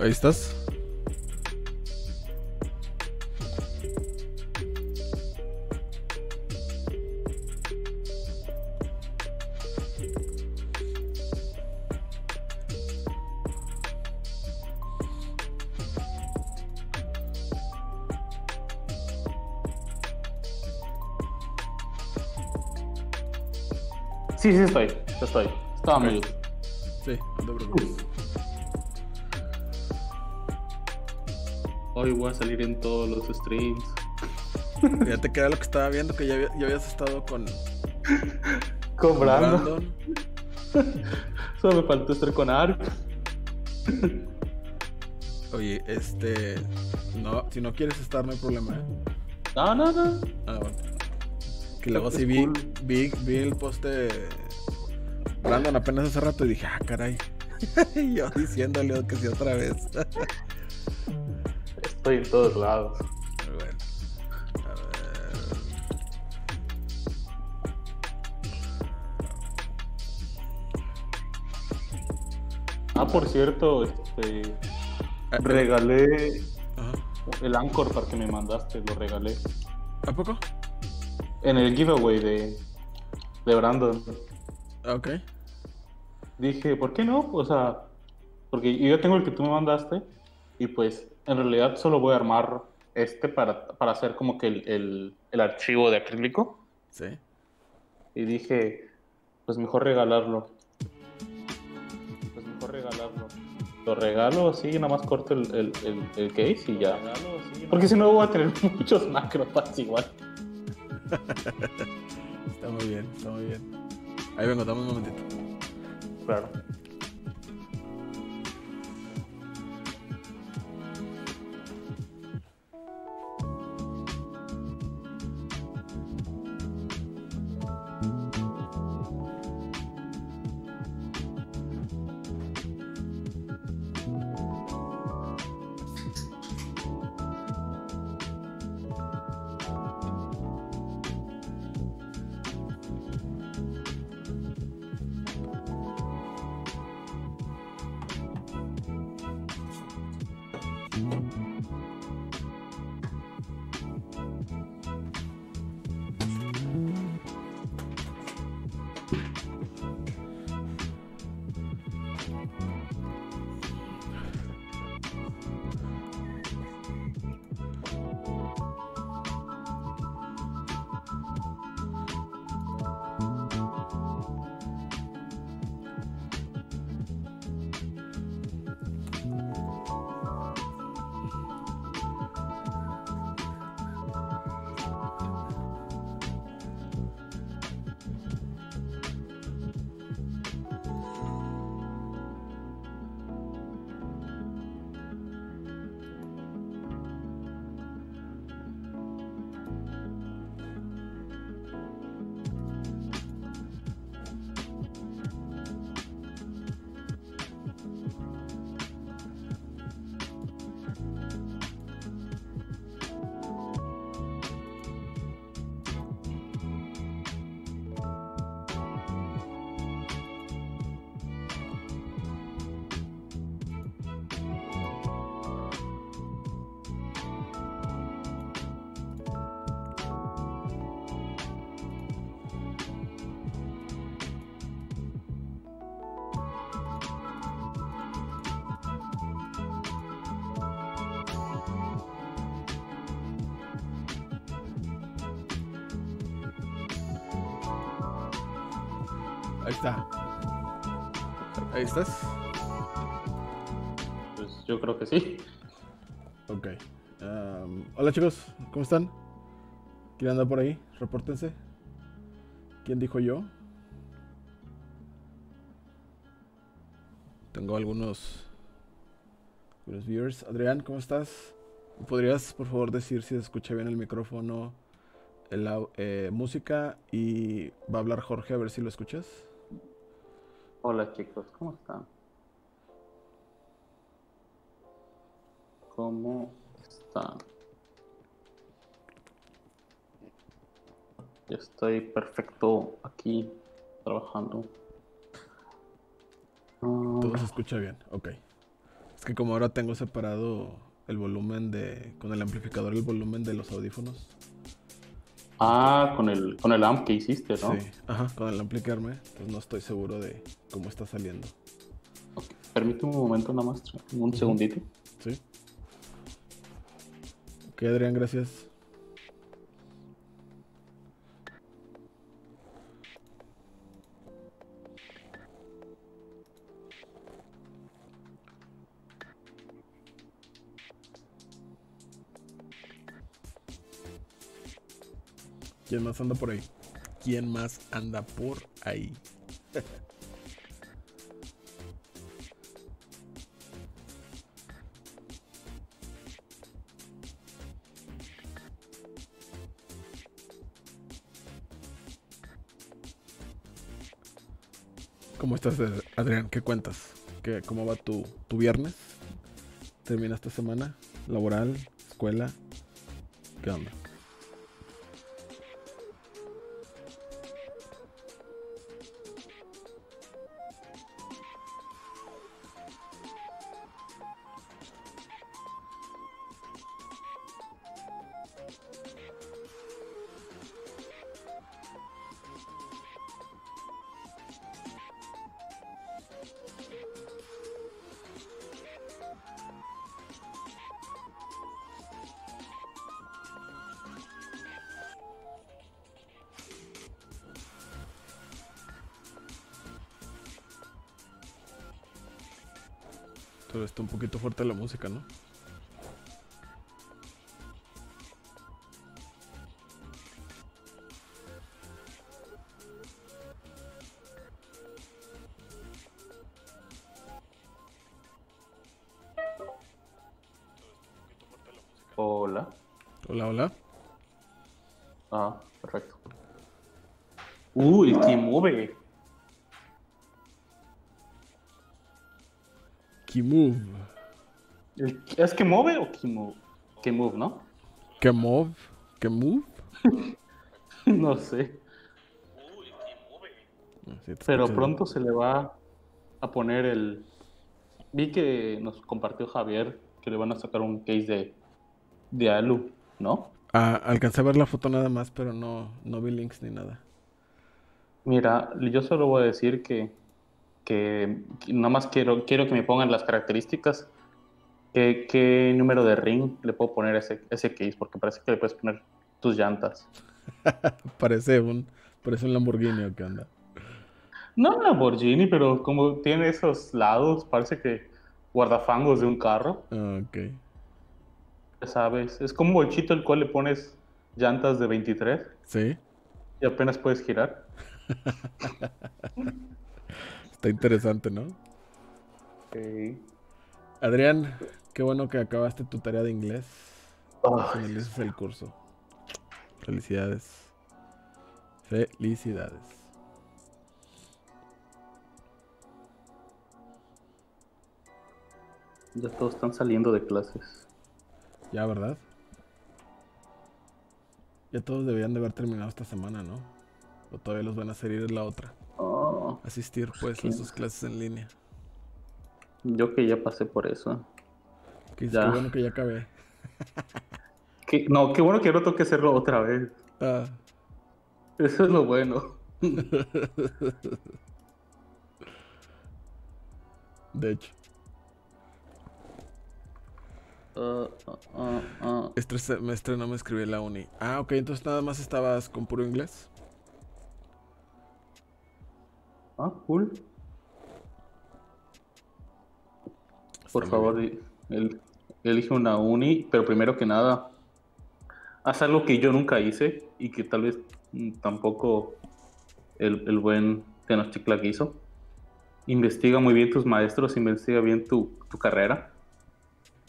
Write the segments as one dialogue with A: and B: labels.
A: Ahí estás.
B: Sí, sí estoy, estoy. Estaba
A: Ok.
B: mute.
A: Sí, no te preocupes.
B: Hoy voy a salir en todos los streams.
A: Fíjate que era lo que estaba viendo, que ya, había- ya habías estado con, con
B: Cobrando.
A: Brandon.
B: Solo me faltó estar con Ark.
A: Oye, este. No, si no quieres estar, no hay problema, ¿eh?
B: No, no, no.
A: Ah, bueno. Que luego sí vi,
B: cool.
A: vi, vi el post de Brandon apenas hace rato y dije, ah, caray. y yo diciéndole que sí otra vez.
B: Estoy en todos lados.
A: Bueno. A ver.
B: Ah, por cierto, este.
A: Ah,
B: Regalé
A: Ajá.
B: el Anchor para que me mandaste, lo regalé.
A: ¿A poco?
B: En el giveaway de, de Brandon.
A: Ah, Ok.
B: Dije, ¿por qué no? O sea, porque yo tengo el que tú me mandaste y pues en realidad solo voy a armar este para, para hacer como que el, el- el archivo de acrílico.
A: Sí.
B: Y dije, pues mejor regalarlo. Pues mejor regalarlo. Lo regalo así, nada más corto el, el, el, el case y ya. Porque si no voy a tener muchos macropads igual.
A: Está muy bien, está muy bien. Ahí vengo, dame un momentito.
B: Claro.
A: Ahí está. Ahí estás.
B: Pues yo creo que sí.
A: Ok. Hola chicos, ¿cómo están? ¿Quién anda por ahí? Repórtense. ¿Quién dijo yo? Tengo algunos, algunos viewers. Adrián, ¿cómo estás? ¿podrías por favor decir si se escucha bien el micrófono, el, au- eh, música y va a hablar Jorge a ver si lo escuchas?
B: Hola chicos, ¿cómo están? ¿Cómo están? Yo estoy perfecto aquí trabajando. Ah,
A: Todo se escucha bien, ok. Es que como ahora tengo separado el volumen de, con el amplificador, el volumen de los audífonos.
B: Ah, con el, con el amp que hiciste, ¿no?
A: Sí, ajá, con el amplicarme, pues no estoy seguro de cómo está saliendo.
B: Ok, Permíteme un momento nada más, un segundito.
A: ¿Sí? Ok, Adrián, gracias. ¿Quién más anda por ahí? ¿Quién más anda por ahí? ¿Cómo estás, Ad- Adrián? ¿Qué cuentas? ¿Qué, ¿Cómo va tu, tu viernes? ¿Termina esta semana? ¿Laboral? ¿Escuela? ¿Qué onda? Fuerte la música, ¿no?
B: El- ¿Es Kimove o Kimove? Kimove, ¿no?
A: Kemove. Kemove.
B: no sé.
A: Sí,
B: Pero pronto se le va a poner el. Vi que nos compartió Javier que le van a sacar un case de, de Alu, ¿no?
A: Ah, alcancé a ver la foto nada más, pero no, no vi links ni nada.
B: Mira, yo solo voy a decir que, que, que nada más quiero, quiero que me pongan las características. ¿Qué, qué número de ring le puedo poner a ese, ese case? Porque parece que le puedes poner tus llantas.
A: Parece un, parece un Lamborghini o qué onda.
B: No un Lamborghini, pero como tiene esos lados, parece que guardafangos de un carro.
A: Ah, ok.
B: Ya sabes, es como un bolchito el cual le pones llantas de 23
A: Sí,
B: y apenas puedes girar.
A: está interesante, ¿no? Adrián, qué bueno que acabaste tu tarea de inglés. Finalizas el curso. Felicidades. Felicidades.
B: ya todos están saliendo de clases.
A: Ya, ¿verdad? Ya todos deberían de haber terminado esta semana, ¿no? O todavía los van a hacer ir la otra.
B: Oh,
A: Asistir, pues, a sus clases en línea.
B: yo que ya pasé por eso.
A: Que
B: Ya.
A: qué bueno que ya acabé.
B: Que- no, qué bueno que no toque hacerlo otra vez.
A: Ah,
B: Eso es lo bueno.
A: de hecho,
B: ah, ah.
A: este semestre no me escribí en la uni. Ah, ok, entonces nada más estabas con puro inglés.
B: Ah, cool. Por
A: Está
B: favor, el- elige una uni, pero primero que nada, haz algo que yo nunca hice y que tal vez mm, tampoco el, el buen Tenochtitlan hizo. Investiga muy bien tus maestros, investiga bien tu, tu carrera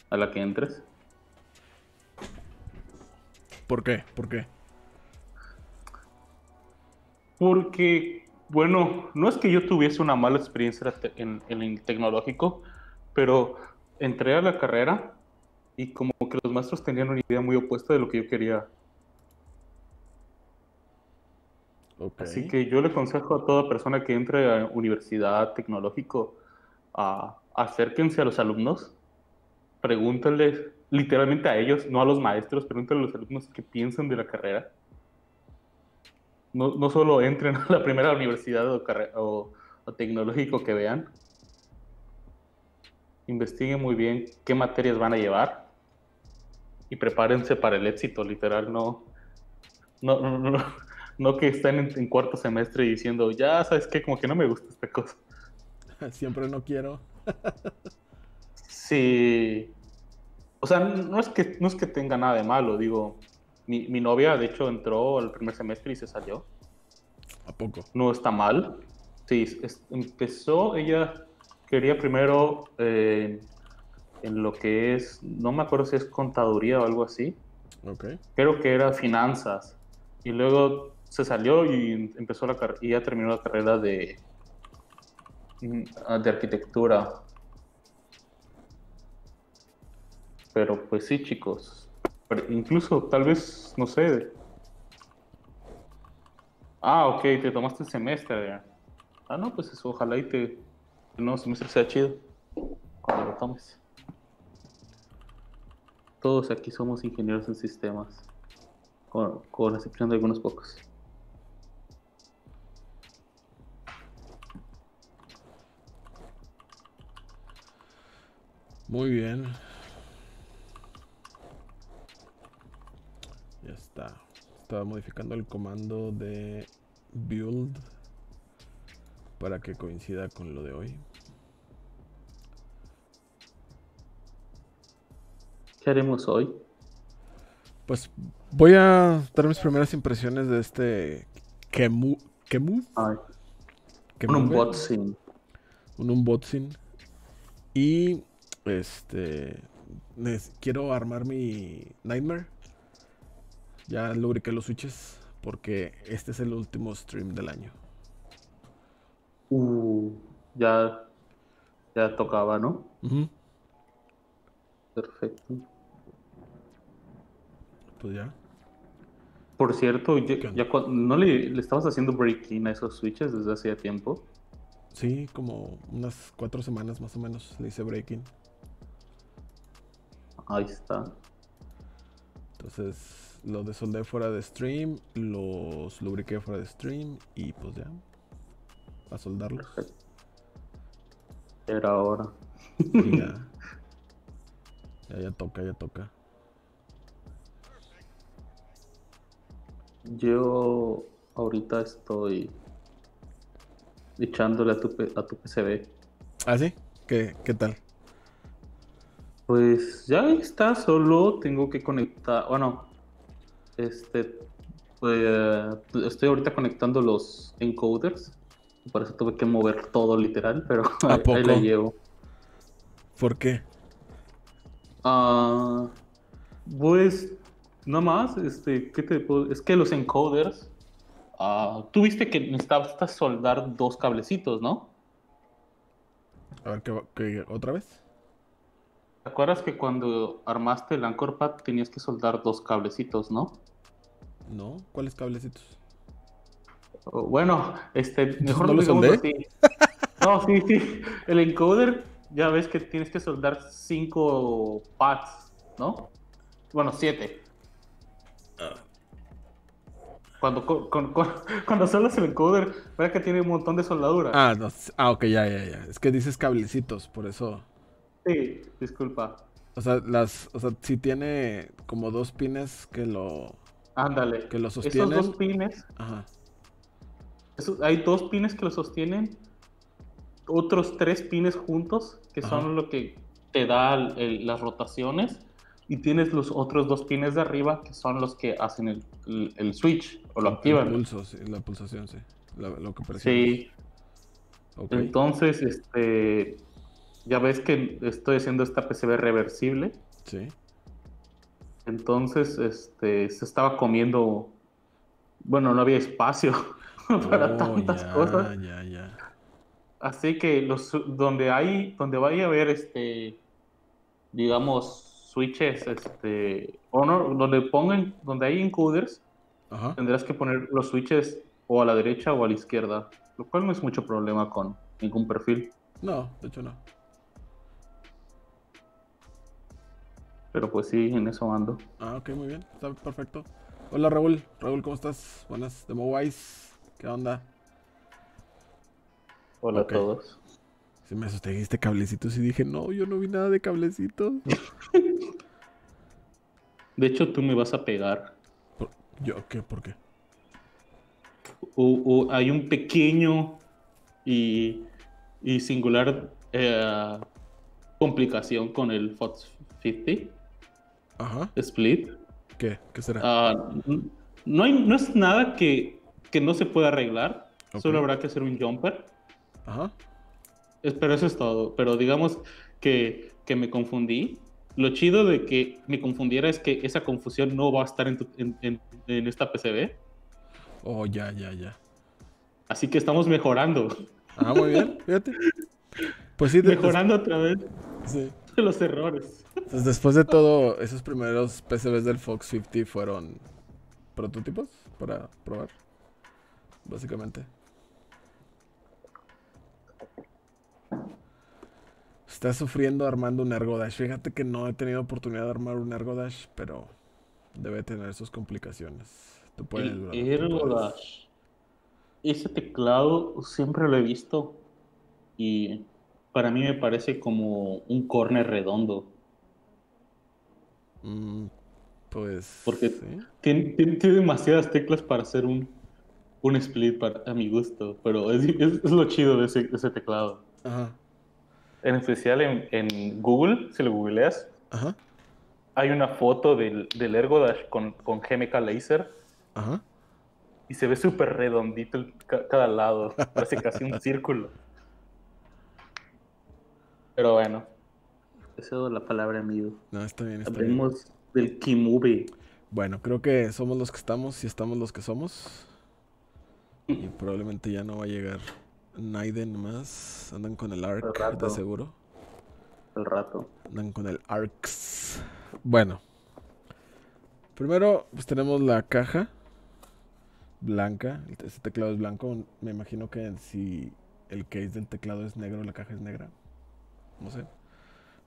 B: a la que entres.
A: ¿Por qué? ¿Por qué?
B: Porque, bueno, no es que yo tuviese una mala experiencia en, en el tecnológico, pero entré a la carrera y como que los maestros tenían una idea muy opuesta de lo que yo quería. Así que yo le aconsejo a toda persona que entre a universidad tecnológico a acérquense a los alumnos, pregúntenles literalmente a ellos, no a los maestros, pregúntenle a los alumnos qué piensan de la carrera. No, no solo entren a la primera universidad o, o tecnológico que vean, investiguen muy bien qué materias van a llevar y prepárense para el éxito, literal, no, no, no, no, que estén en, cuarto semestre diciendo, ya sabes que como que no me gusta esta cosa.
A: Siempre no quiero.
B: sí. O sea, no es que, no es que tenga nada de malo, digo, mi, mi novia de hecho entró al primer semestre y se salió.
A: ¿A poco?
B: No está mal. Sí, empezó, ella quería primero eh, en lo que es, no me acuerdo si es contaduría o algo así.
A: Okay.
B: Creo que era finanzas. Y luego se salió y empezó la y ya terminó la carrera de, mm, de arquitectura. Pero pues sí, chicos. incluso tal vez, no sé. Ah, ok, te tomaste el semestre. Ah, no, pues eso, ojalá y te, el nuevo semestre sea chido cuando lo tomes. Todos aquí somos ingenieros en sistemas, con, con excepción de algunos pocos.
A: Muy bien. Ya está. Estaba modificando el comando de build para que coincida con lo de hoy.
B: ¿Qué haremos hoy?
A: Pues voy a dar mis primeras impresiones de este Kemu. Kemu.
B: un unboxing.
A: Un unboxing. Y este. Quiero armar mi Nightmare. Ya lubriqué los switches. Porque este es el último stream del año.
B: Uh, ya. Ya tocaba, ¿no? Perfecto.
A: Pues ya.
B: Por cierto, ya, ¿no le, estabas haciendo break-in a esos switches desde hacía tiempo?
A: Sí, como unas cuatro semanas más o menos le hice break-in.
B: Ahí está.
A: Entonces, lo desoldé fuera de stream, los lubriqué fuera de stream y pues ya. A soldarlos.
B: Era ahora.
A: ya. ya, ya toca, ya toca.
B: Yo ahorita estoy echándole a tu, a tu PCB.
A: ¿Ah, sí? ¿Qué, ¿Qué tal?
B: Pues ya está, solo tengo que conectar. Bueno, este. Pues, estoy ahorita conectando los encoders. Por eso tuve que mover todo literal, pero ahí, la llevo.
A: ¿Por qué?
B: Ah, pues Nada más, este, ¿qué te puedo? Es que los encoders, uh, tú viste que necesitabas soldar dos cablecitos, ¿no?
A: A ver, ¿qué, otra vez?
B: ¿Te acuerdas que cuando armaste el Anchor Pad tenías que soldar dos cablecitos, no?
A: No, ¿cuáles cablecitos?
B: Oh, bueno, este, mejor no lo así. No, sí, sí. El encoder, ya ves que tienes que soldar cinco pads, ¿no? Bueno, siete. Cuando, con, cuando el encoder, vea que tiene un montón de soldadura.
A: Ah, no, ah, ok, ya, ya, ya. Es que dices cablecitos, por eso.
B: Sí, disculpa.
A: O sea, las, o sea, si tiene como dos pines que lo.
B: Ándale.
A: Que lo sostienen.
B: Esos dos pines.
A: Ajá.
B: hay dos pines que lo sostienen. Otros tres pines juntos, que son lo que te da las rotaciones y tienes los otros dos pines de arriba que son los que hacen el, el, switch o lo activan.
A: El pulso, sí, la pulsación, sí. lo que
B: Sí. Entonces, este, ya ves que estoy haciendo esta PCB reversible.
A: Sí.
B: Entonces, este, se estaba comiendo, bueno, no había espacio para
A: Oh,
B: tantas
A: ya,
B: cosas.
A: ya, ya.
B: Así que los, donde hay, donde vaya a haber, este, digamos, switches, este, o no, donde pongan, donde hay encoders,
A: Ajá.
B: tendrás que poner los switches o a la derecha o a la izquierda, lo cual no es mucho problema con ningún perfil.
A: No, de hecho no.
B: Pero pues sí, en eso ando.
A: Ah, ok, muy bien. Está perfecto. Hola Raúl. Raúl, ¿cómo estás? Buenas. De Mowise. ¿Qué onda?
B: Hola a todos.
A: Si me asusté, dijiste cablecitos y dije, no, yo no vi nada de cablecitos.
B: De hecho, tú me vas a pegar.
A: ¿Yo qué? ¿Por qué?
B: U- hay un pequeño y, y singular eh, complicación con el Fox 50
A: Ajá.
B: Split.
A: ¿Qué? ¿Qué será?
B: Ah, no, hay, no es nada que, que no se pueda arreglar. Solo habrá que hacer un jumper.
A: Ajá.
B: Pero eso es todo. Pero digamos que, que me confundí. Lo chido de que me confundiera es que esa confusión no va a estar en, tu- en- en- en esta PCB.
A: Oh, ya, ya, ya.
B: Así que estamos mejorando.
A: Ah, muy bien. Fíjate. Pues sí,
B: Mejorando a través
A: sí.
B: de los errores.
A: Pues después de todo, esos primeros PCBs del Fox 50 fueron prototipos para probar. Básicamente. Está sufriendo armando un Ergo Dash. Fíjate que no he tenido oportunidad de armar un Ergo Dash, pero debe tener sus complicaciones. Tú puedes, bro, tú
B: Ergo
A: puedes.
B: Dash. Ese teclado siempre lo he visto y para mí me parece como un corner redondo.
A: Mm, pues.
B: Porque-
A: sí.
B: Tiene, tiene- tiene demasiadas teclas para hacer un, un split para, a mi gusto, pero es, es- es lo chido de ese, de ese teclado.
A: Ajá.
B: En especial en, en Google, si lo googleas,
A: Ajá.
B: hay una foto del, del Ergo Dash con, con GMK Laser
A: Ajá.
B: y se ve súper redondito el- cada lado, parece casi un círculo. Pero bueno, eso es la palabra amigo.
A: No, está bien, está bien.
B: Hablemos del Kimube.
A: Bueno, creo que somos los que estamos y estamos los que somos. Y probablemente ya no va a llegar Naiden más. Andan con el Arc, de seguro.
B: El rato.
A: Andan con el Arcs. Bueno. Primero, pues tenemos la caja blanca. Este teclado es blanco. Me imagino que si el case del teclado es negro, la caja es negra. No sé.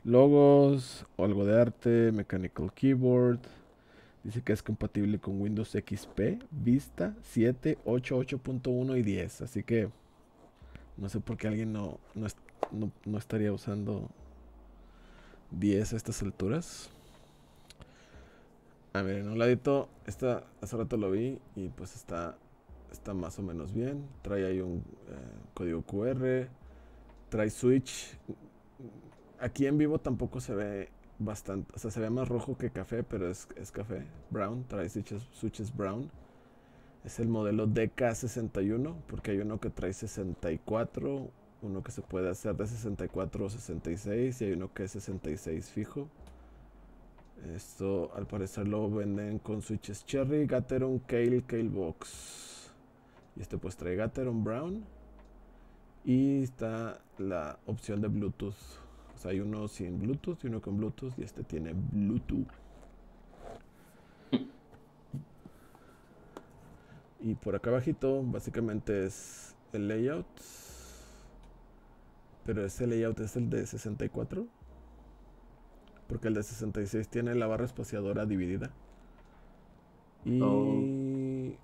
A: Logos, algo de arte, Mechanical Keyboard. Dice que es compatible con Windows XP, Vista 7, 8, 8.1 y 10. Así que no sé por qué alguien no, no, no- no estaría usando 10 a estas alturas. A ver, en un ladito, esta hace rato lo vi y pues está, está más o menos bien. Trae ahí un eh, código QR, trae switch. Aquí en vivo tampoco se ve bastante, o sea, se ve más rojo que café, pero es, es café brown, trae switches, switches brown. Es el modelo DK61, porque hay uno que trae 64, uno que se puede hacer de 64 o 66 y hay uno que es 66 fijo. Esto al parecer lo venden con switches Cherry, Gateron, Kale, Kale Box. Y este pues trae Gateron Brown. Y está la opción de Bluetooth. Hay uno sin Bluetooth y uno con Bluetooth y este tiene Bluetooth. Y por acá abajito básicamente es el layout. Pero ese layout es el de 64. Porque el de 66 tiene la barra espaciadora dividida. Y...
B: Oh.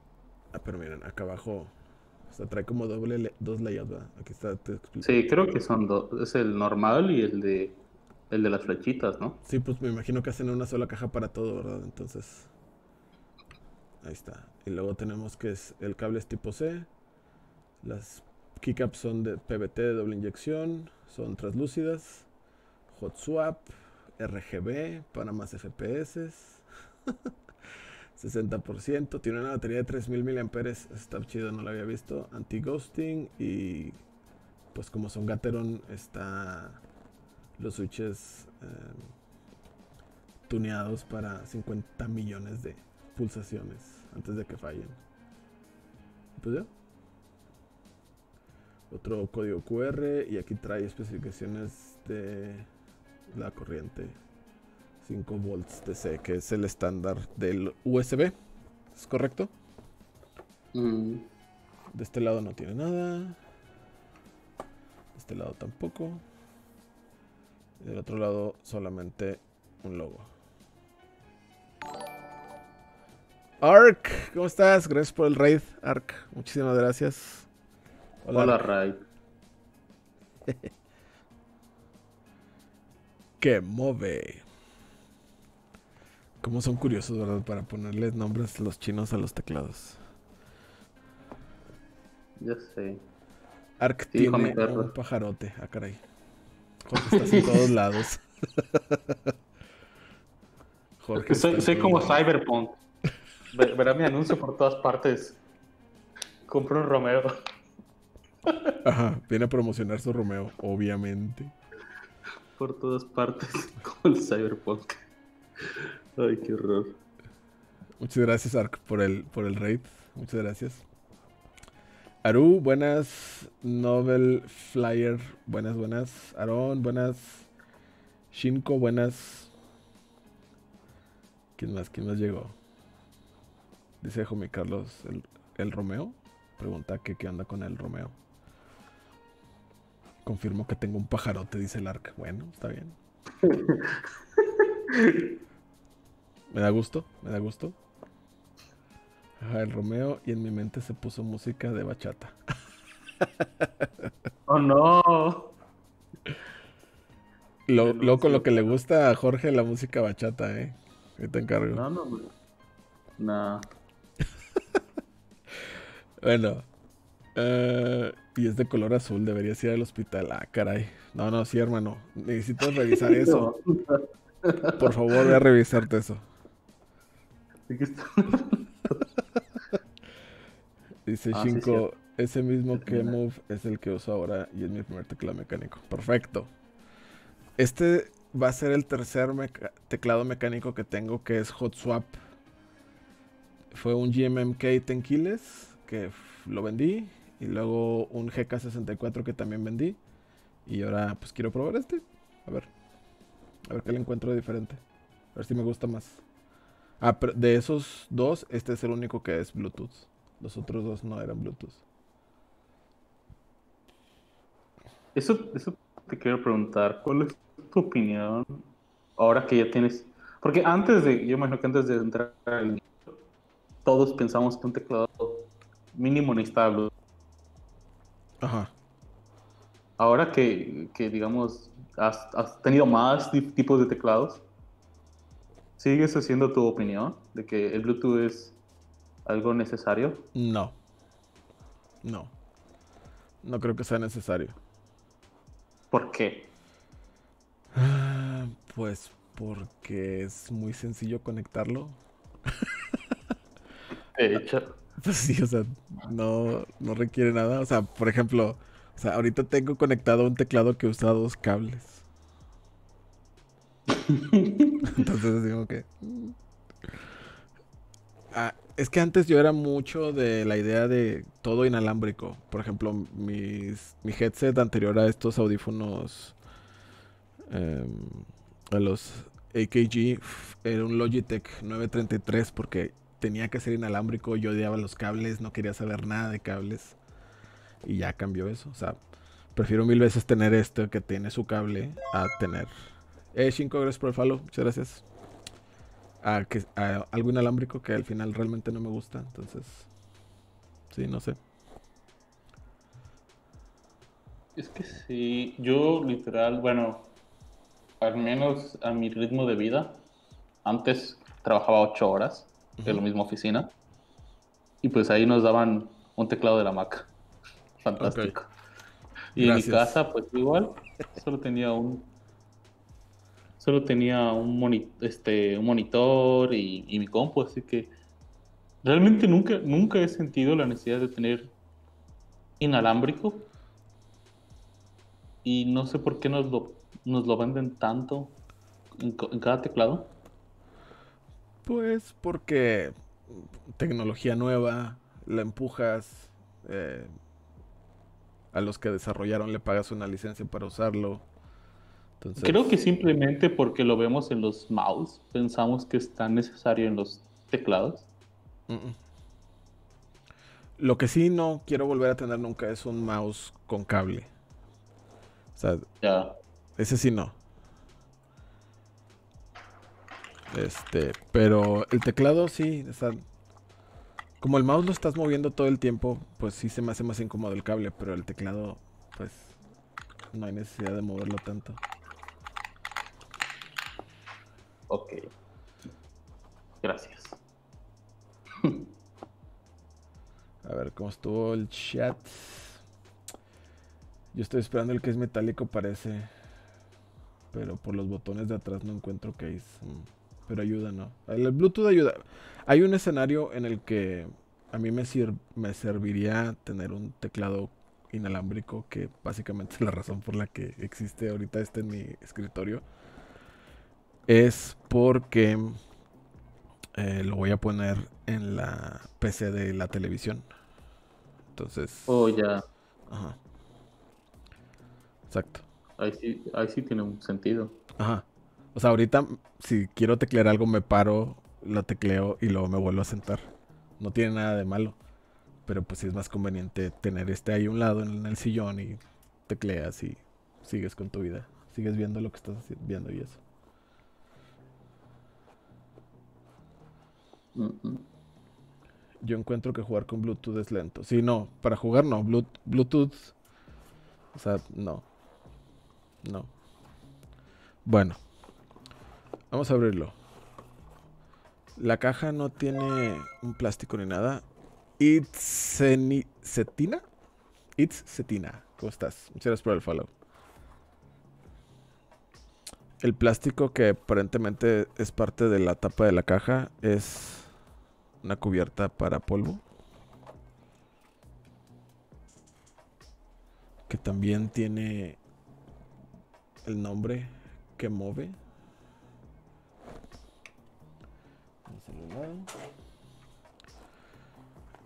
A: Ah, pero miren, acá abajo... O sea, trae como doble le- dos layouts, ¿verdad? Aquí está, te explico.
B: Sí, creo que son dos. Es el normal y el de el de las flechitas, ¿no?
A: Sí, pues me imagino que hacen una sola caja para todo, ¿verdad? Entonces... Ahí está. Y luego tenemos que es el cable es tipo C. Las keycaps son de PVT de doble inyección. Son translúcidas. Hot swap. RGB para más FPS. 60%. Tiene una batería de 3000 mAh. Está chido, no lo había visto. Anti-ghosting. Y pues como son Gateron, está los switches. eh, tuneados para 50 millones de pulsaciones antes de que fallen. Pues ya. Otro código QR y aquí trae especificaciones de la corriente 5 volts DC, que es el estándar del USB. ¿Es correcto?
B: Mm,
A: De este lado no tiene nada. De este lado tampoco. Y del otro lado solamente un logo. Ark, ¿cómo estás? Gracias por el raid, Ark. Muchísimas gracias.
B: Hola. Ray.
A: Que move. Cómo son curiosos, ¿verdad? Para ponerles nombres los chinos a los teclados.
B: Ya sé.
A: Ark
B: Sí,
A: tiene un pajarote. Ah, caray. Jorge, estás en todos lados. Jorge.
B: Soy, como. Cyberpunk. Ve- Verá mi anuncio por todas partes. Compro un Romeo.
A: Ajá, viene a promocionar su Romeo, obviamente.
B: Por todas partes. Como el Cyberpunk. Ay, qué horror.
A: Muchas gracias, Ark, por el, por el raid. Muchas gracias. Aru, buenas. Novel Flyer, buenas, buenas. Aaron, buenas. Shinko, buenas. ¿Quién más? ¿Quién más llegó? Dice Jomi Carlos, ¿el, el Romeo? Pregunta que qué onda con el Romeo. Confirmo que tengo un pajarote, dice el Ark. Bueno, está bien. Me da gusto, me da gusto. Ajá, el Romeo y en mi mente se puso música de bachata.
B: Oh no.
A: Lo,
B: Qué
A: lo con lo que le
B: loco.
A: gusta a Jorge la música bachata, eh. Ahí te encargo.
B: No, no, no. No.
A: Bueno. eh, y es de color azul, deberías ir al hospital. Ah, caray. No, no, sí, hermano. Necesito revisar eso. Por favor, voy a revisarte eso. Dice
B: Ah,
A: Shinko, ese mismo. K-Move es el que uso ahora y es mi primer teclado mecánico. Perfecto. Este va a ser el tercer meca- teclado mecánico que tengo, que es Hot Swap. Fue un GMMK Tenquiles, que lo vendí. Y luego un GK64 que también vendí. Y ahora pues quiero probar este. A ver. A ver qué le encuentro diferente. A ver si me gusta más. Ah, pero de esos dos, este es el único que es Bluetooth. Los otros dos no eran Bluetooth.
B: Eso, eso te quiero preguntar. ¿Cuál es tu opinión ahora que ya tienes? Porque antes de, yo imagino que antes de entrar al todos pensamos que un teclado mínimo necesitaba Bluetooth.
A: Ajá.
B: Ahora que, que, digamos, has, has tenido más tipos de teclados, ¿sigues haciendo tu opinión de que el Bluetooth es algo necesario?
A: No. No. No creo que sea necesario.
B: ¿Por qué?
A: Ah, Pues porque es muy sencillo conectarlo.
B: De hecho,
A: Pues sí, o sea, no, no requiere nada. O sea, por ejemplo, o sea, ahorita tengo conectado un teclado que usa dos cables. Entonces digo que... mm. Ah, es que antes yo era mucho de la idea de todo inalámbrico. Por ejemplo, mis, mi headset anterior a estos audífonos, em, a los AKG, era un Logitech 933 porque tenía que ser inalámbrico. Yo odiaba los cables, no quería saber nada de cables. Y ya cambió eso. O sea, prefiero mil veces tener este que tiene su cable a tener. Eh, 5 gracias por el follow. Muchas gracias. A, que, a algo inalámbrico que al final realmente no me gusta. Entonces, sí, no sé.
B: es que sí, yo literal, bueno, al menos a mi ritmo de vida, antes trabajaba ocho horas en la misma oficina y pues ahí nos daban un teclado de la Mac. Fantástico. Y en mi casa, pues igual, solo tenía un solo tenía un, moni- este, un monitor y, y mi compu, así que realmente nunca, nunca he sentido la necesidad de tener inalámbrico y no sé por qué nos lo, nos lo venden tanto en cada teclado.
A: Pues porque tecnología nueva, la empujas, eh, a los que desarrollaron le pagas una licencia para usarlo. Entonces,
B: Creo que simplemente porque lo vemos en los mouse, pensamos que es tan necesario en los teclados.
A: mm, mm. Lo que sí no quiero volver a tener nunca es un mouse con cable. O sea, ese sí no. Este, pero el teclado sí, o sea, como el mouse lo estás moviendo todo el tiempo, pues sí se me hace más incómodo el cable, pero el teclado, pues no hay necesidad de moverlo tanto.
B: Ok. Gracias.
A: A ver cómo estuvo el chat. Yo estoy esperando el que es metálico, parece. Pero por los botones de atrás no encuentro case. Mm, Pero ayuda, ¿no? El Bluetooth ayuda. Hay un escenario en el que a mí me, sir- me serviría tener un teclado inalámbrico, que básicamente es la razón por la que existe ahorita este en mi escritorio. Es porque eh, lo voy a poner en la PC de la televisión. Entonces,
B: Oh, ya.
A: ajá. Exacto.
B: Ahí sí, ahí sí tiene un sentido.
A: Ajá. O sea, ahorita si quiero teclear algo me paro, lo tecleo y luego me vuelvo a sentar. No tiene nada de malo. Pero pues sí es más conveniente tener este ahí a un lado en el sillón y tecleas y sigues con tu vida. Sigues viendo lo que estás viendo y eso.
B: Mm, mm.
A: Yo encuentro que jugar con Bluetooth es lento. Sí, no, para jugar no. Blu- Bluetooth. O sea, no. No. Bueno. Vamos a abrirlo. La caja no tiene un plástico ni nada. It's cetina. It's cetina. ¿Cómo estás? Muchas gracias por el follow. El plástico que aparentemente es parte de la tapa de la caja es una cubierta para polvo. Que también tiene el nombre que mueve. Vamos a otro lado.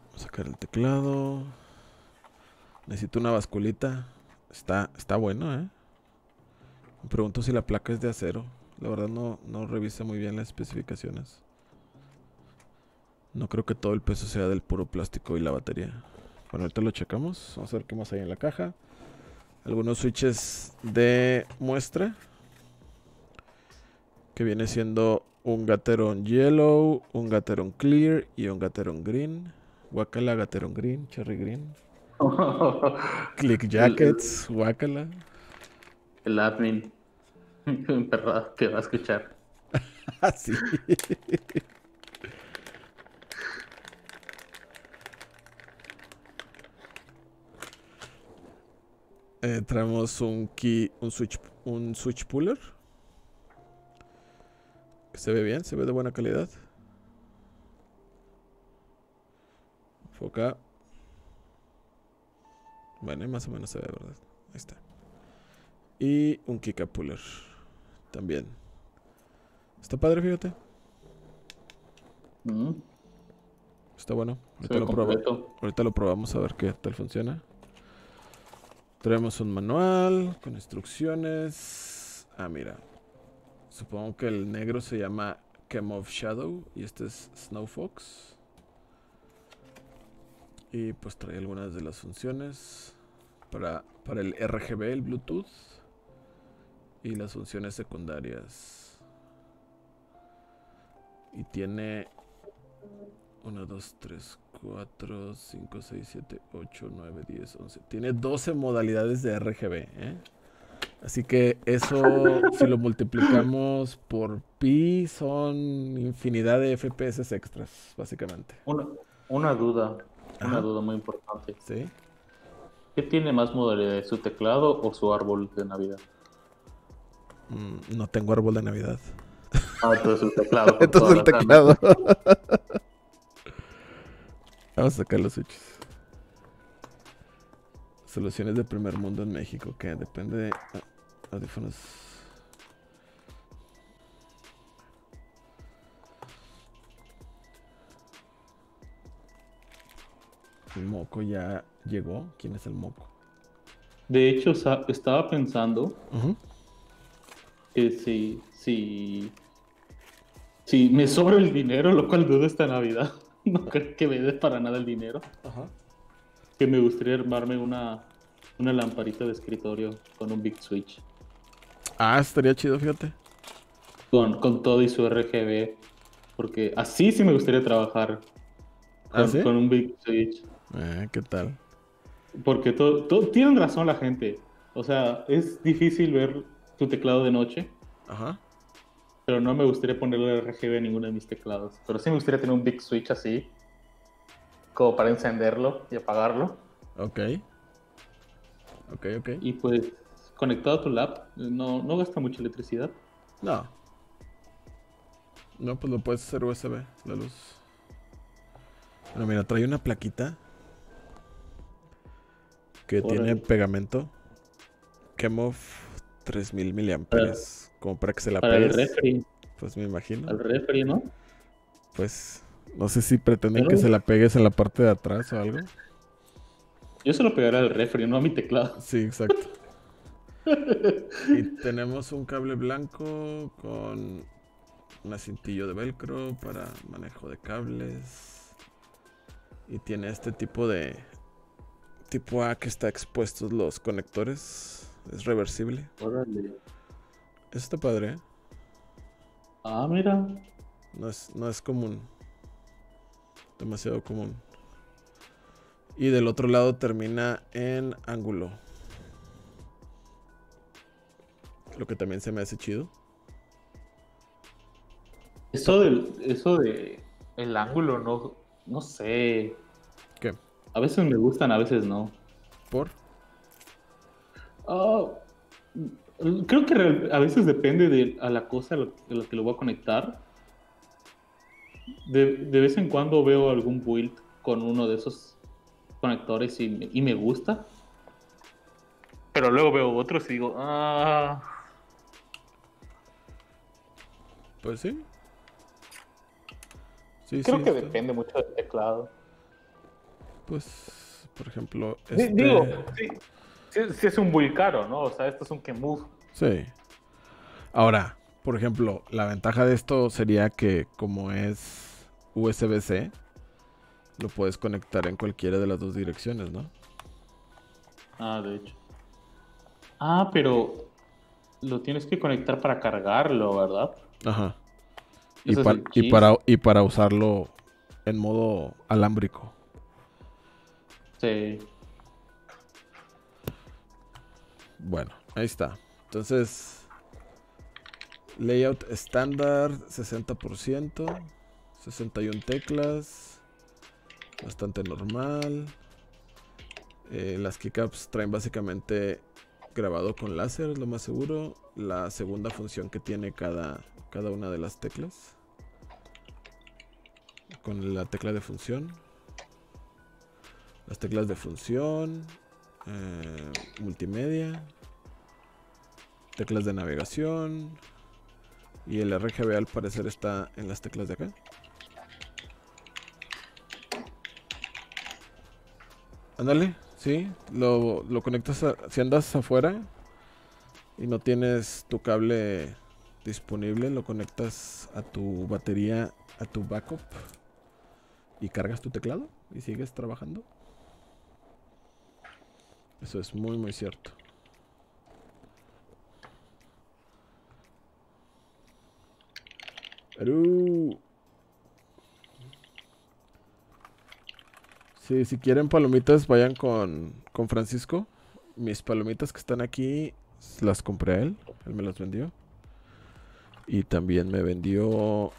A: Vamos a sacar el teclado. Necesito una basculita. Está, está bueno, ¿eh? Me pregunto si la placa es de acero. La verdad no, no revisé muy bien las especificaciones. No creo que todo el peso sea del puro plástico y la batería. Bueno, ahorita lo checamos. Vamos a ver qué más hay en la caja. Algunos switches de muestra. Que viene siendo un Gateron Yellow, un Gateron Clear y un Gateron Green. Wakala, Gateron Green, Cherry Green. Click Jackets, Wakala.
B: El admin. Emperrado que va a escuchar.
A: Ah, sí. Eh, traemos un key, un switch, un switch puller. Se ve bien, se ve de buena calidad. Foca. Bueno, más o menos se ve, ¿verdad? Ahí está. Y un Kika puller. También. Está padre, fíjate.
B: Mm,
A: Está bueno. Ahorita lo,
B: completo.
A: ahorita lo probamos a ver qué tal funciona. Traemos un manual con instrucciones. Ah, mira. Supongo que el negro se llama Chem of Shadow y este es Snow Fox. Y pues trae algunas de las funciones para, para el RGB, el Bluetooth y las funciones secundarias. Y tiene 1, 2, 3, 4, 5, 6, 7, 8, 9, 10, 11. Tiene 12 modalidades de RGB. ¿eh? Así que eso, si lo multiplicamos por pi, son infinidad de FPS extras, básicamente.
B: Una, una duda. Una duda muy importante.
A: ¿Sí?
B: ¿Qué tiene más modalidades, su teclado o su árbol de Navidad?
A: Mm, no tengo árbol de Navidad.
B: Ah, entonces el teclado.
A: Entonces el teclado. Vamos a sacar los switches. Soluciones de primer mundo en México, que depende de el moco ya llegó. ¿Quién es el moco?
B: De hecho, estaba pensando que si, si, si me sobra el dinero, lo cual dudo esta Navidad, no creo que me dé para nada el dinero,
A: uh -huh.
B: que me gustaría armarme una, una lamparita de escritorio con un Big Switch.
A: Ah, estaría chido, fíjate.
B: con, con todo y su RGB, porque así sí me gustaría trabajar con,
A: ¿Ah, sí?
B: con un Big Switch.
A: Eh, ¿Qué tal?
B: Porque todo, todo- tienen razón la gente. O sea, es difícil ver tu teclado de noche,
A: Ajá.
B: pero no me gustaría ponerle RGB a ninguno de mis teclados. Pero sí me gustaría tener un Big Switch así, como para encenderlo y apagarlo.
A: Ok. Ok, ok.
B: Y pues conectado a tu lap, no, no gasta mucha electricidad.
A: No. No, pues lo puedes hacer USB, la luz. Bueno, mira, trae una plaquita que
B: Órale.
A: tiene pegamento Chemoff 3000 miliamperes. Como para que se la
B: Para el
A: pegues.
B: refri,
A: Pues me imagino.
B: al refri, ¿no?
A: Pues no sé si pretenden
B: Pero-
A: que se la pegues en la parte de atrás o algo.
B: Yo se lo pegaré al refri, no a mi teclado.
A: Sí, exacto. y tenemos un cable blanco con un cintillo de velcro para manejo de cables. Y tiene este tipo de tipo A que está expuestos los conectores. Es reversible.
B: Órale.
A: Eso está padre, ¿eh?
B: Ah, mira.
A: No es, no es común. Demasiado común. Y del otro lado termina en ángulo. Lo que también se me hace chido.
B: Eso del, eso de el ángulo, no, no sé.
A: ¿Qué?
B: A veces me gustan, a veces no.
A: ¿Por?
B: Ah, creo que a veces depende de a la cosa a lo, a lo que lo voy a conectar. De, de vez en cuando veo algún build con uno de esos conectores y, me- y me gusta. Pero luego veo otros y digo, ah,
A: Pues sí. Sí,
B: creo
A: sí,
B: que
A: está.
B: depende mucho del teclado.
A: Pues, por ejemplo, este...
B: Digo, sí, sí- sí es un build caro, ¿no? O sea, esto es un Kemove.
A: Sí. Ahora, por ejemplo, la ventaja de esto sería que como es USB-C, lo puedes conectar en cualquiera de las dos direcciones, ¿no?
B: Ah, de hecho. Ah, pero lo tienes que conectar para cargarlo, ¿verdad?
A: Ajá. Y, pa- para, y para usarlo en modo alámbrico.
B: Sí.
A: Bueno, ahí está. Entonces, layout estándar 60%, 61 teclas, bastante normal. Eh, las keycaps traen básicamente grabado con láser, es lo más seguro. La segunda función que tiene cada, cada una de las teclas. Con la tecla de función. Las teclas de función. eh, multimedia. Teclas de navegación. Y el RGB al parecer está en las teclas de acá. Ándale, sí. Lo, lo conectas a- si andas afuera y no tienes tu cable disponible, lo conectas a tu batería, a tu backup y cargas tu teclado y sigues trabajando. Eso es muy, muy cierto. Perú. Sí, si quieren palomitas, vayan con, con Francisco. Mis palomitas que están aquí las compré a él. Él me las vendió. Y también me vendió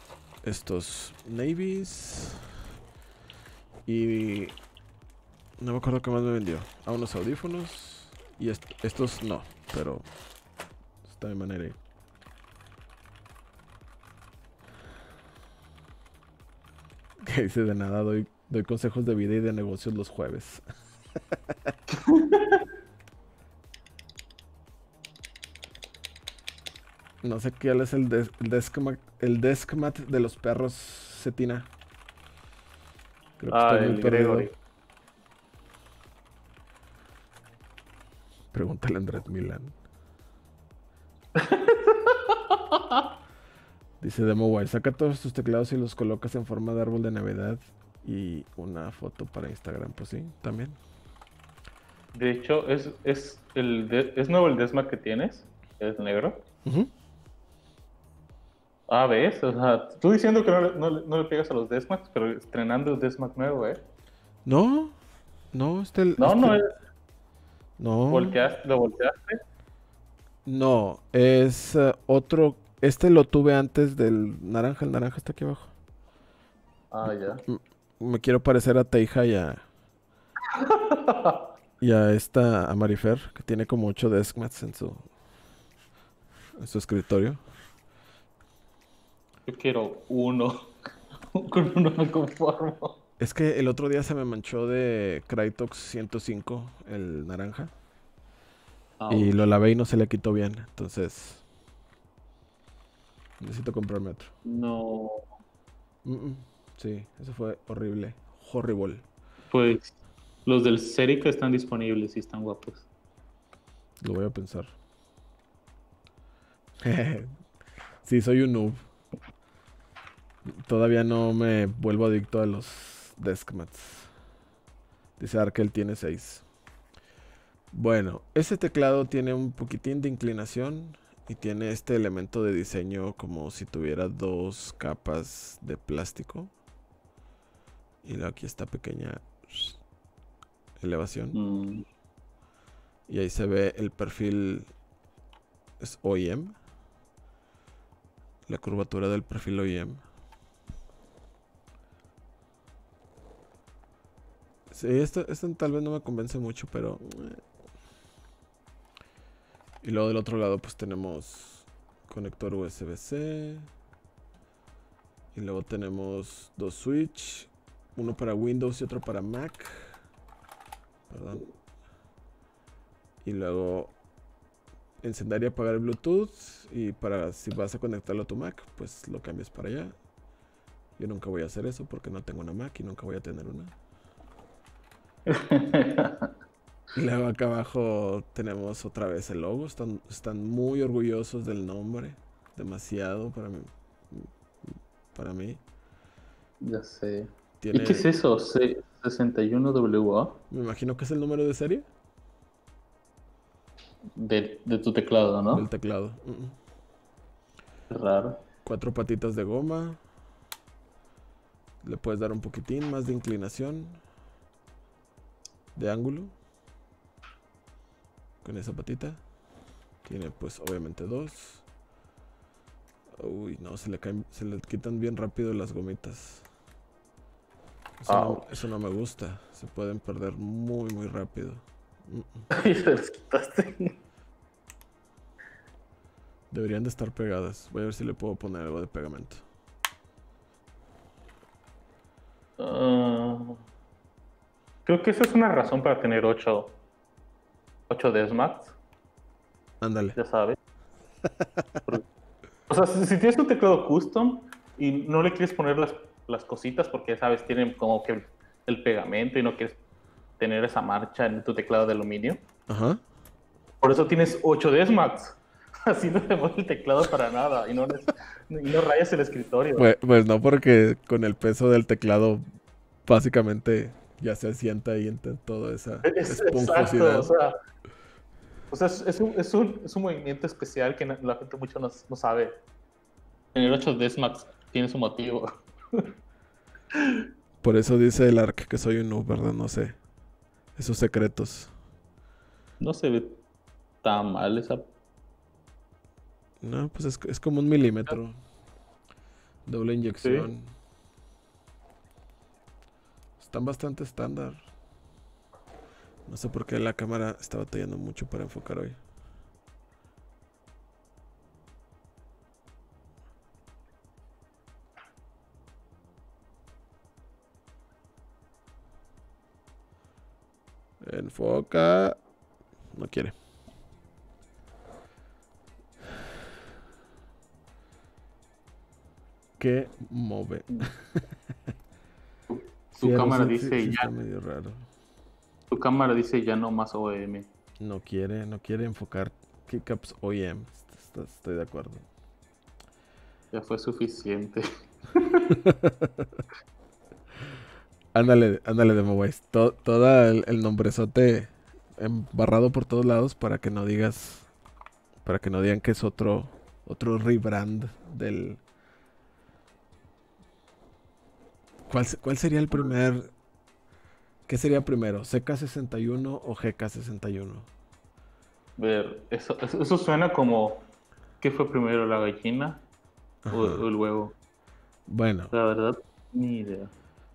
A: estos navies. Y no me acuerdo qué más me vendió. A unos audífonos. Y est- estos no, pero está de manera. Que dice de nada, doy, doy consejos de vida y de negocios los jueves. No sé cuál es el, el, deskmat, de los perros Cetina. Creo que
B: ah,
A: estoy muy
B: Gregory.
A: Pregúntale a Andrés Milan. Dice DemoWise, saca todos tus teclados y los colocas en forma de árbol de Navidad y una foto para Instagram, pues sí, también.
B: De hecho, es, es, el de, es nuevo el Desma que tienes, es negro.
A: Uh.
B: Ah, ¿ves? O sea, tú diciendo que no, le- no, no le pegas a los Desmax, pero estrenando el Desmac nuevo, ¿eh?
A: No, no, este...
B: No,
A: este-
B: no, es,
A: no,
B: volteaste, lo volteaste.
A: no, es eh, otro, este lo tuve antes del naranja, el naranja está aquí abajo.
B: Ah, ya.
A: Me quiero parecer a Teija y a, y a esta, a Marifer, que tiene como 8 Deskmats en su, en su escritorio.
B: Yo quiero uno. Con uno me conformo.
A: Es que el otro día se me manchó de Crytox 105, el naranja,
B: Ah,
A: y lo lavé y no se le quitó bien, entonces necesito comprarme otro.
B: No.
A: Mm, mm, Sí, eso fue horrible, horrible.
B: Pues los del Serica están disponibles y están guapos.
A: Lo voy a pensar. sí, soy un noob. Todavía no me vuelvo adicto a los Deskmats. Dice Arkel tiene 6. Bueno, ese teclado tiene un poquitín de inclinación y tiene este elemento de diseño como si tuviera dos capas de plástico. Y luego aquí esta pequeña elevación.
B: Mm,
A: Y ahí se ve el perfil. Es OEM. La curvatura del perfil OEM. Sí, esto, esto tal vez no me convence mucho, pero. eh. Y luego del otro lado, pues tenemos conector USB-C. Y luego tenemos dos switch. Uno para Windows y otro para Mac. Perdón. Y luego encender y apagar el Bluetooth. Y para si vas a conectarlo a tu Mac, pues lo cambias para allá. Yo nunca voy a hacer eso porque no tengo una Mac y nunca voy a tener una. Y luego acá abajo tenemos otra vez el logo. Están, están muy orgullosos del nombre. Demasiado para mí. Para mí.
B: ya sé.
A: Tiene,
B: ¿Y qué es eso? C- 61WA
A: Me imagino que es el número de serie
B: de, de tu teclado, ¿no?
A: del teclado.
B: Qué Raro.
A: Cuatro patitas de goma. Le puedes dar un poquitín más de inclinación. De ángulo. Con esa patita. Tiene pues obviamente dos. Uy, no, se le caen, se le quitan bien rápido las gomitas. Eso, no, eso no me gusta. Se pueden perder muy, muy rápido.
B: Y se los quitaste.
A: Deberían de estar pegadas. Voy a ver si le puedo poner algo de pegamento.
B: Ah, creo que esa es una razón para tener 8 8 Desmax,
A: Ándale.
B: ya sabes. O sea, si, tienes un teclado custom y no le quieres poner las, las cositas porque ya sabes, tienen como que el pegamento y no quieres tener esa marcha en tu teclado de aluminio.
A: Ajá.
B: Por eso tienes 8 Desmax. Así no te mueve el teclado para nada y no, y no rayas el escritorio.
A: Pues, pues no, porque con el peso del teclado básicamente ya se asienta ahí en t- toda esa
B: Es-
A: esponjosidad.
B: Exacto, o sea, o sea, es, es un, es, un, es un movimiento especial que la gente mucho no, no sabe. En el 8 Desmax tiene su motivo.
A: Por eso dice el ARC que soy un noob, ¿verdad? No sé. Esos secretos.
B: No se ve tan mal esa.
A: No, pues es, es como un milímetro. Doble inyección. Están bastante estándar. No sé por qué la cámara está batallando mucho para enfocar hoy. Enfoca. No quiere. Que move.
B: Tu
A: Sí,
B: cámara
A: sí,
B: dice
A: sí
B: ya,
A: está medio raro.
B: tu cámara dice ya no más OEM.
A: No quiere, no quiere enfocar kickups OEM. Estoy de acuerdo.
B: Ya fue suficiente.
A: ándale, ándale, Demo Todo, todo el, el, nombrezote embarrado por todos lados para que no digas. Para que no digan que es otro. Otro rebrand del. ¿Cuál, cuál sería el primer. ¿Qué sería primero? ¿CK61 o GK61?
B: Ver, eso, eso suena como. ¿Qué fue primero, la gallina o, o el huevo?
A: Bueno.
B: La verdad, ni idea.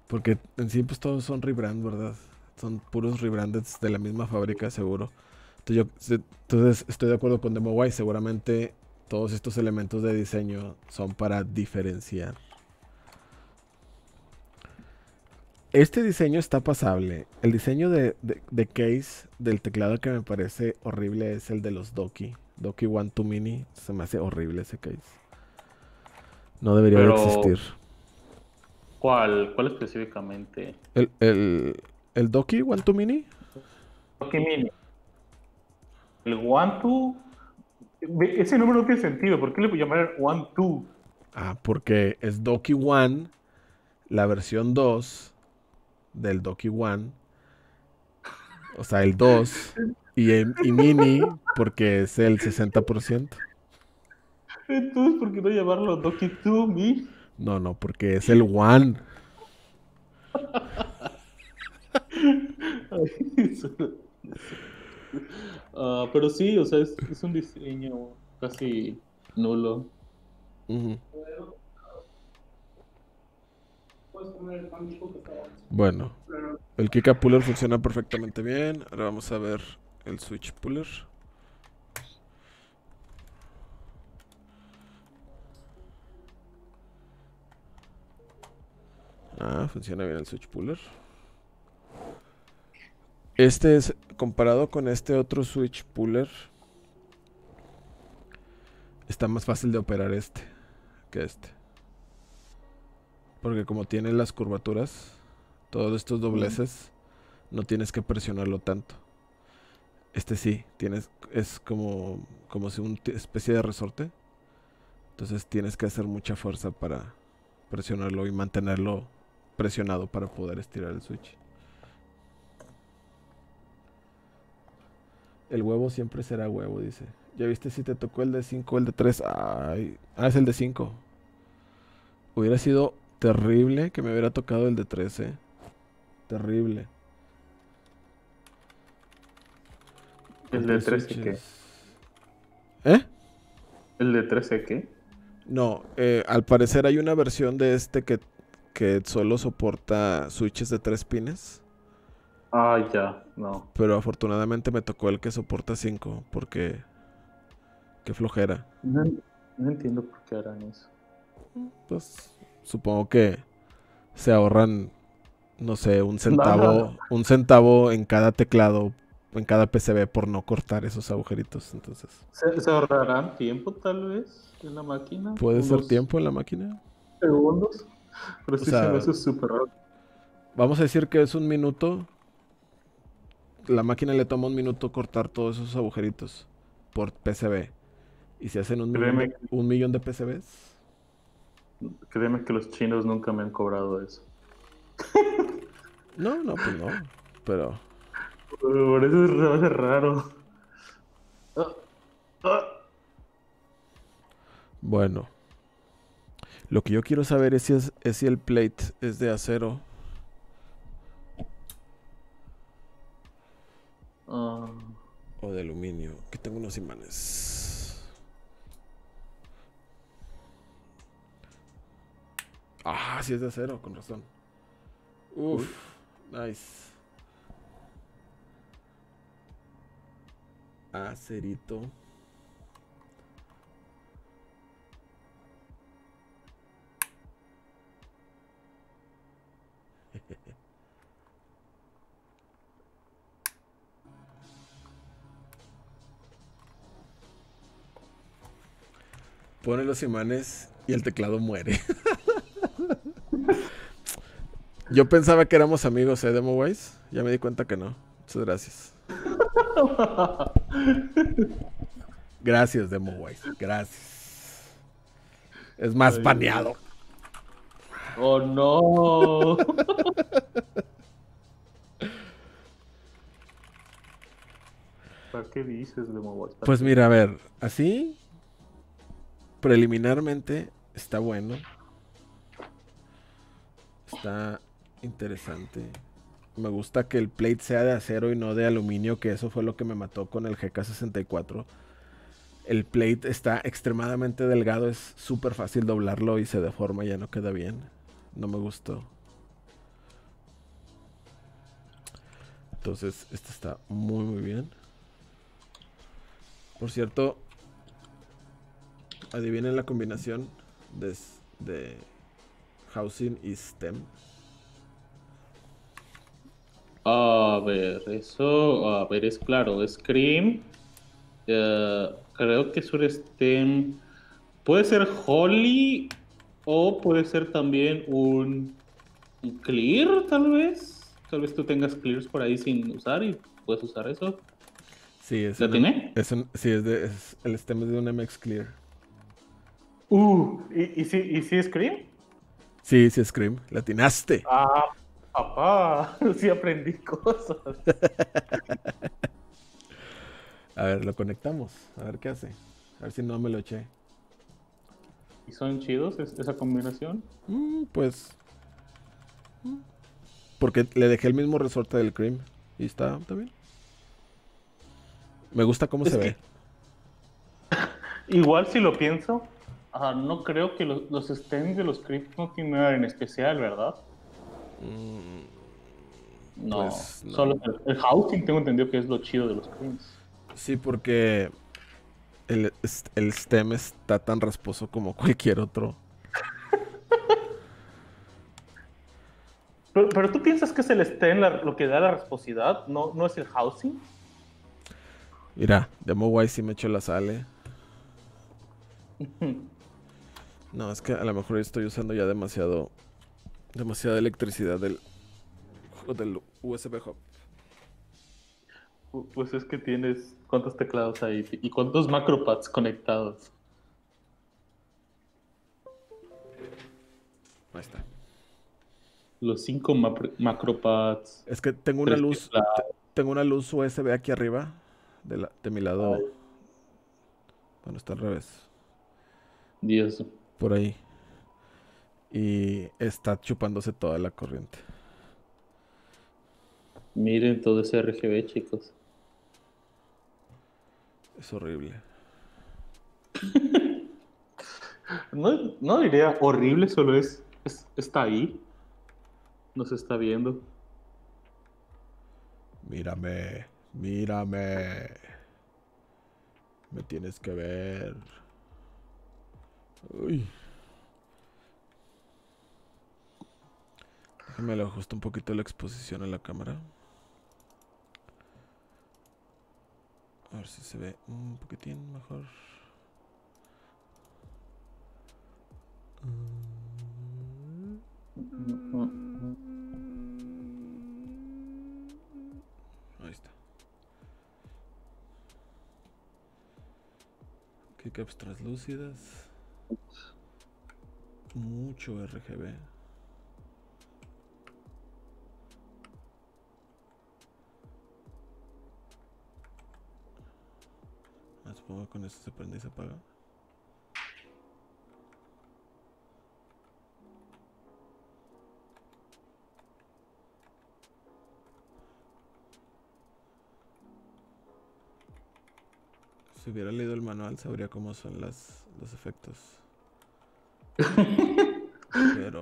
A: Porque en sí, pues todos son rebrand, ¿verdad? Son puros rebranded de la misma fábrica, seguro. Entonces, yo, entonces estoy de acuerdo con DemoWise. Seguramente todos estos elementos de diseño son para diferenciar. Este diseño está pasable. El diseño de, de, case del teclado que me parece horrible es el de los Doki. Doki One 2 Mini. Se me hace horrible ese case. No debería de existir.
B: ¿Cuál? ¿Cuál específicamente?
A: ¿El, el, el Doki One 2 Mini?
B: Doki Mini. El One 2. Ese número no tiene sentido. ¿Por qué le llamar One 2?
A: Ah, porque es Doki One, la versión 2 del Doki One. O sea, el 2. Y, y Mini, porque es el 60%.
B: Entonces, ¿por qué no llamarlo Doki 2 Mi?
A: No, no, porque es el One.
B: uh, pero sí, o sea, es, es, un diseño casi nulo. Uh -huh.
A: Bueno, el Kika Puller funciona perfectamente bien. Ahora vamos a ver el Switch Puller. Ah, funciona bien el Switch Puller. Este es, comparado con este otro Switch Puller, está más fácil de operar este que este. Porque como tiene las curvaturas, todos estos dobleces, no tienes que presionarlo tanto. Este sí, tienes, es como, como si una especie de resorte. Entonces tienes que hacer mucha fuerza para presionarlo y mantenerlo presionado para poder estirar el switch. El huevo siempre será huevo, dice. ¿Ya viste si te tocó el de 5 o el de 3? Ay, ah, es el de 5. Hubiera sido terrible que me hubiera tocado el de 13. ¿eh? Terrible.
B: ¿El de 13 qué?
A: ¿Eh?
B: ¿El de 13 qué?
A: No, eh, al parecer hay una versión de este que, que solo soporta switches de 3 pines.
B: Ah, ya, no.
A: Pero afortunadamente me tocó el que soporta 5 porque... Qué flojera.
B: No, no entiendo por qué harán eso.
A: Pues supongo que se ahorran, no sé, un centavo, un centavo en cada teclado, en cada PCB por no cortar esos agujeritos. Entonces,
B: ¿se, ahorrarán tiempo tal vez en la máquina?
A: ¿Puede ser tiempo en la máquina?
B: Segundos. Pero sí se me hace súper raro.
A: Vamos a decir que es un minuto. La máquina le toma un minuto cortar todos esos agujeritos por PCB. Y se hacen un, millón, un millón de PCBs.
B: Créeme que los chinos nunca me han cobrado eso.
A: No, no, pues no. Pero.
B: Por eso se me hace raro.
A: Bueno. Lo que yo quiero saber es si, es, es si el plate es de acero.
B: Uh.
A: O de aluminio. Que tengo unos imanes. Ah, sí es de acero, con razón. Uf, nice. Acerito. Pone los imanes y el teclado muere. Yo pensaba que éramos amigos, ¿eh, DemoWise? Ya me di cuenta que no. Muchas gracias. Gracias, DemoWise. Gracias. Es más
B: Ay,
A: paneado.
B: Oh no. ¿Para qué dices de Mobile?
A: Pues mira, a ver, así preliminarmente está bueno. Está interesante. Me gusta que el plate sea de acero y no de aluminio, que eso fue lo que me mató con el GK64. El plate está extremadamente delgado, es súper fácil doblarlo y se deforma, ya no queda bien. No me gustó. Entonces, este está muy, muy bien. Por cierto, adivinen la combinación de, de housing y stem.
B: A ver, eso, a ver, es claro, Scream. eh, creo que es un stem. Puede ser Holly o puede ser también un, un Clear, tal vez. Tal vez tú tengas Clears por ahí sin usar y puedes usar eso.
A: Sí, es,
B: ¿La
A: un-
B: tiene?
A: es un- sí, es de, es- el stem es de un MX Clear.
B: Uh, ¿y, y si, y si Scream?
A: Sí, sí, Scream. La atinaste.
B: Ah, papá, sí aprendí cosas.
A: A ver, lo conectamos. A ver qué hace. A ver si no me lo eché.
B: ¿Y son chidos es- esa combinación?
A: Mm, pues. mm, Porque le dejé el mismo resorte del cream. Y está, bien. Me gusta cómo
B: Es
A: se
B: que-
A: ve.
B: Igual si lo pienso, ah, no creo que los, los stems de los crypts no tienen nada en especial, ¿verdad?
A: Mm,
B: No,
A: Pues, no.
B: solo el, el housing tengo entendido que es lo chido de los crypts.
A: Sí, porque el, el stem está tan rasposo como cualquier otro.
B: Pero, pero tú piensas que es el stem lo que da la rasposidad, no, no es el housing.
A: Mira, Demo Wise sí me echó la sale. No, es que a lo mejor estoy usando ya demasiado. Demasiada electricidad del, del USB Hub.
B: Pu- Pues es que tienes cuántos teclados ahí y cuántos macropads conectados.
A: Ahí está.
B: Los cinco macropads.
A: Es que tengo una luz.
B: teclados.
A: Tengo una luz USB aquí arriba. De, la- de mi lado. Bueno, está al revés.
B: Dios.
A: Por ahí. Y está chupándose toda la corriente.
B: Miren todo ese RGB, chicos.
A: Es horrible.
B: No, no diría horrible, solo es, es- está ahí. Nos está viendo.
A: Mírame, mírame. Me tienes que ver. Uy. Déjame le ajusto un poquito la exposición a la cámara. A ver si se ve un poquitín mejor. Ahí está. Keycaps translúcidas. Mucho RGB. Supongo que con esto se prende y se apaga. Si hubiera leído el manual sabría cómo son las, los efectos. Pero...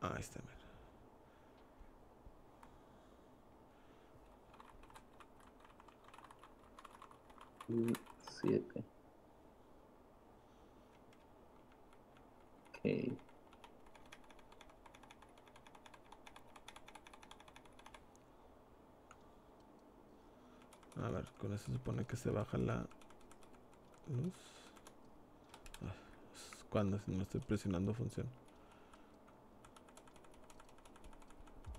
A: Ah, ahí está, mira.
B: Siete. Ok.
A: A ver, con eso se supone que se baja la luz. Ah, Cuando si no estoy presionando funciona.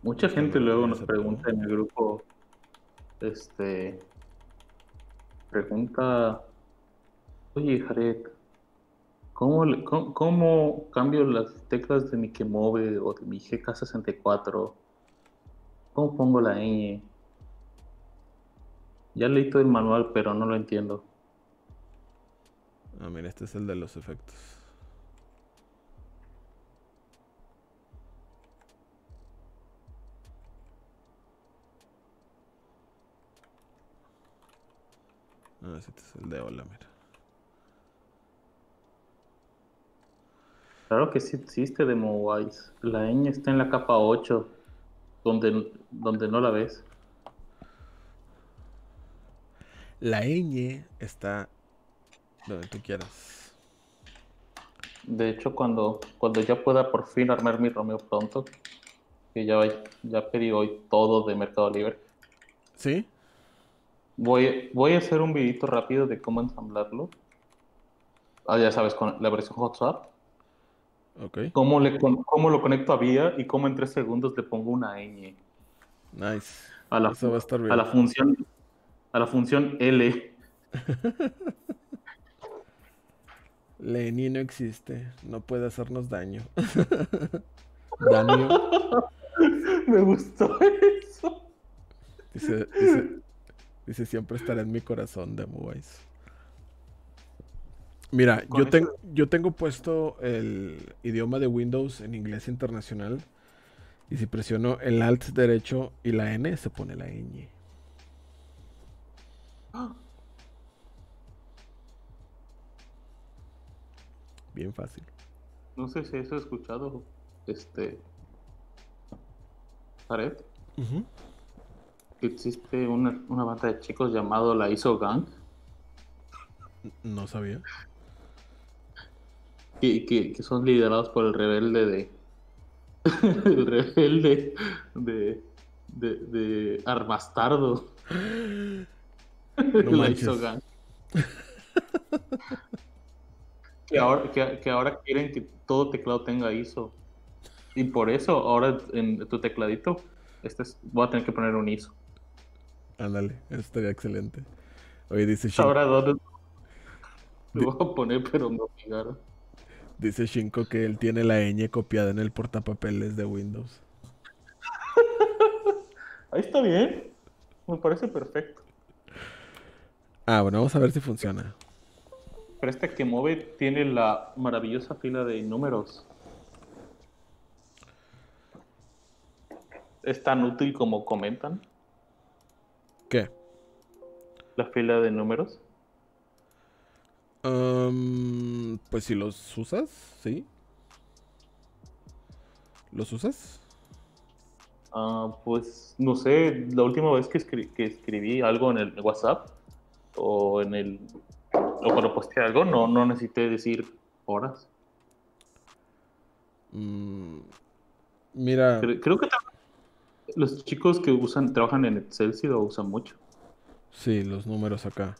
B: Mucha gente luego nos pregunta en el grupo, este, pregunta, oye Jared, ¿cómo, cómo, cambio las teclas de mi Kemove o de mi GK64? ¿Cómo pongo la ñ? Ya leí todo el manual, pero no lo entiendo.
A: Ah, mira, este es el de los efectos. Ah, este es el de hola, mira.
B: Claro que sí existe DemoWise. La ñ está en la capa 8, donde, donde no la ves.
A: La ñ está donde tú quieras.
B: De hecho, cuando, cuando ya pueda por fin armar mi Romeo pronto, que ya, ya pedí hoy todo de Mercado Libre.
A: ¿Sí?
B: Voy, voy a hacer un videito rápido de cómo ensamblarlo. Ah, ya sabes, con la versión WhatsApp.
A: Ok.
B: Cómo, le, cómo lo conecto a vía y cómo en tres segundos le pongo una ñ.
A: Nice.
B: A la,
A: Eso va a estar bien.
B: A la función, a la función L.
A: Lenny no existe, no puede hacernos daño. daño.
B: Me gustó eso.
A: Dice, dice, siempre estará en mi corazón, de Wise. Mira, yo, tengo yo tengo puesto el idioma de Windows en inglés internacional. Y si presiono el Alt derecho y la N, se pone la ñ. Bien fácil.
B: No sé si eso he escuchado. Este. Jared. Que existe una, una, banda de chicos llamado la ISO Gang.
A: No sabía.
B: Que, que, que son liderados por el rebelde de. el rebelde de. de, de Armastardo.
A: No
B: la ISO Gang. Que ahora, que, ahora quieren que todo teclado tenga ISO. Y por eso ahora en tu tecladito este voy a tener que poner un ISO.
A: Ándale, eso estaría excelente. Oye, dice
B: Shinko. Ahora dónde lo voy a poner, pero me obligaron.
A: Dice Shinko que él tiene la ñ copiada en el portapapeles de Windows.
B: Ahí está bien. Me parece perfecto.
A: Ah, bueno, vamos a ver si funciona.
B: Pero este que mueve tiene la maravillosa fila de números. ¿Es tan útil como comentan?
A: ¿Qué?
B: La fila de números.
A: pues si los usas, sí. ¿Los usas?
B: Ah, pues no sé, la última vez que, que escribí algo en el WhatsApp o en el o cuando posteé algo, no, no necesité decir horas.
A: Mm, mira.
B: Creo, que los chicos que usan, trabajan en Excel sí lo usan mucho.
A: Sí, los números acá.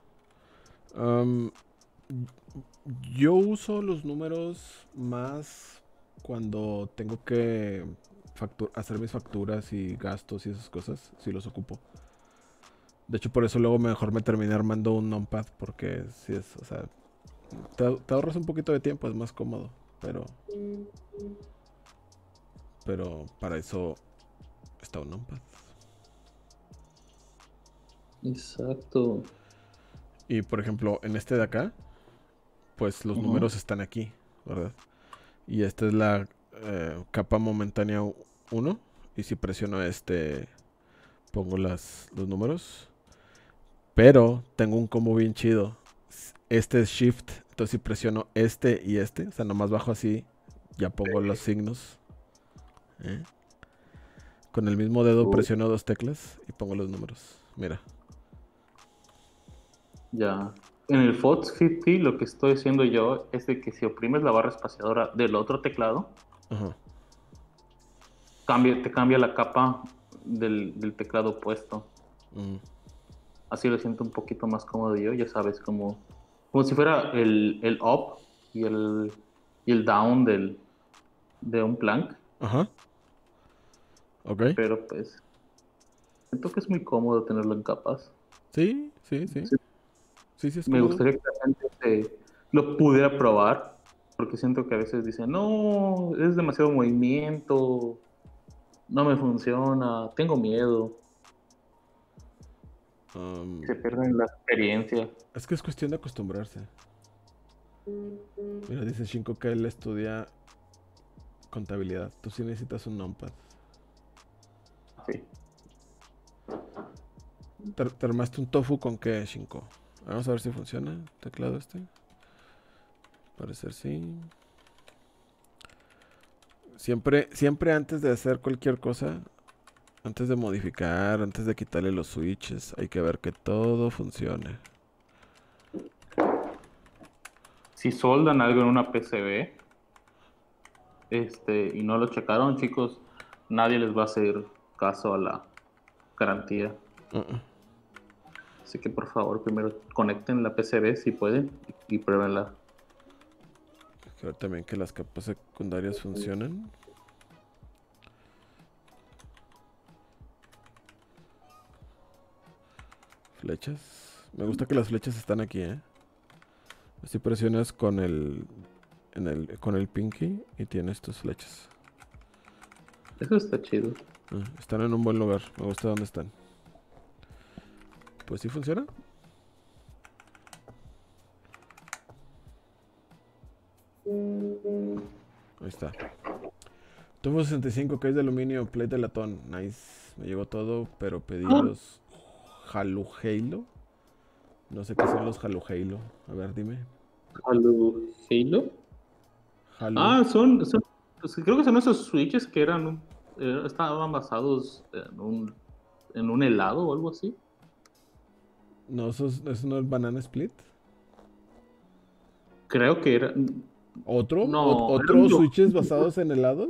A: yo uso los números más cuando tengo que hacer mis facturas y gastos y esas cosas, si los ocupo. De hecho, por eso luego mejor me terminé armando un numpad, porque si es, o sea, te, ahorras un poquito de tiempo, es más cómodo, pero... Pero para eso está un numpad.
B: Exacto.
A: Y por ejemplo, en este de acá, pues los números están aquí, ¿verdad? Y esta es la eh, capa momentánea 1. Y si presiono este, pongo las, los números. Pero tengo un combo bien chido. Este es Shift. Entonces si presiono este y este, o sea, nomás bajo así, ya pongo los signos. ¿eh? Con el mismo dedo presiono dos teclas y pongo los números. Mira.
B: Ya. En el Fox 50 lo que estoy haciendo yo es de que si oprimes la barra espaciadora del otro teclado, te cambia la capa del, teclado puesto. Mm así lo siento un poquito más cómodo yo, ya sabes, como, como si fuera el, el up y el, y el down del, de un plank.
A: Ajá. Ok.
B: Pero pues. Siento que es muy cómodo tenerlo en capas.
A: Sí, sí, sí.
B: Sí.
A: Sí, sí, es
B: Me gustaría que la gente se- lo pudiera probar. Porque siento que a veces dicen, no, es demasiado movimiento. No me funciona. Tengo miedo.
A: Um,
B: Se pierden la experiencia.
A: es que es cuestión de acostumbrarse. Mira, dice Shinko que él estudia contabilidad. Tú sí necesitas un numpad.
B: Sí.
A: ¿Te, te armaste un tofu con qué, Shinko? Vamos a ver si funciona el teclado este. Parecer sí. Siempre, siempre antes de hacer cualquier cosa, antes de modificar, antes de quitarle los switches, hay que ver que todo funcione.
B: Si soldan algo en una PCB este, y no lo checaron, chicos, nadie les va a hacer caso a la garantía. Así que por favor, primero conecten la PCB si pueden y, y pruébenla.
A: Hay que ver también que las capas secundarias funcionen. Flechas. Me gusta que las flechas están aquí, ¿eh? Así presionas con el, en el con el pinky y tienes tus flechas.
B: Eso está chido.
A: Ah, están en un buen lugar. Me gusta dónde están. Pues sí funciona. Ahí está. Tuvo 65 que es de aluminio, plate de latón. Nice. Me llegó todo, pero pedí los Halo Halo. No sé qué son los Halo Halo. A ver, dime.
B: Halo. ¿Halo?
A: Halo.
B: Ah, son, son- pues, creo que son esos switches que eran, un- eh, estaban basados en un, en un helado o algo así.
A: No, eso, es- eso no es Banana Split.
B: Creo que era,
A: ¿Otro?
B: No,
A: ¿O-
B: era
A: ¿Otros
B: un-
A: switches basados en helado?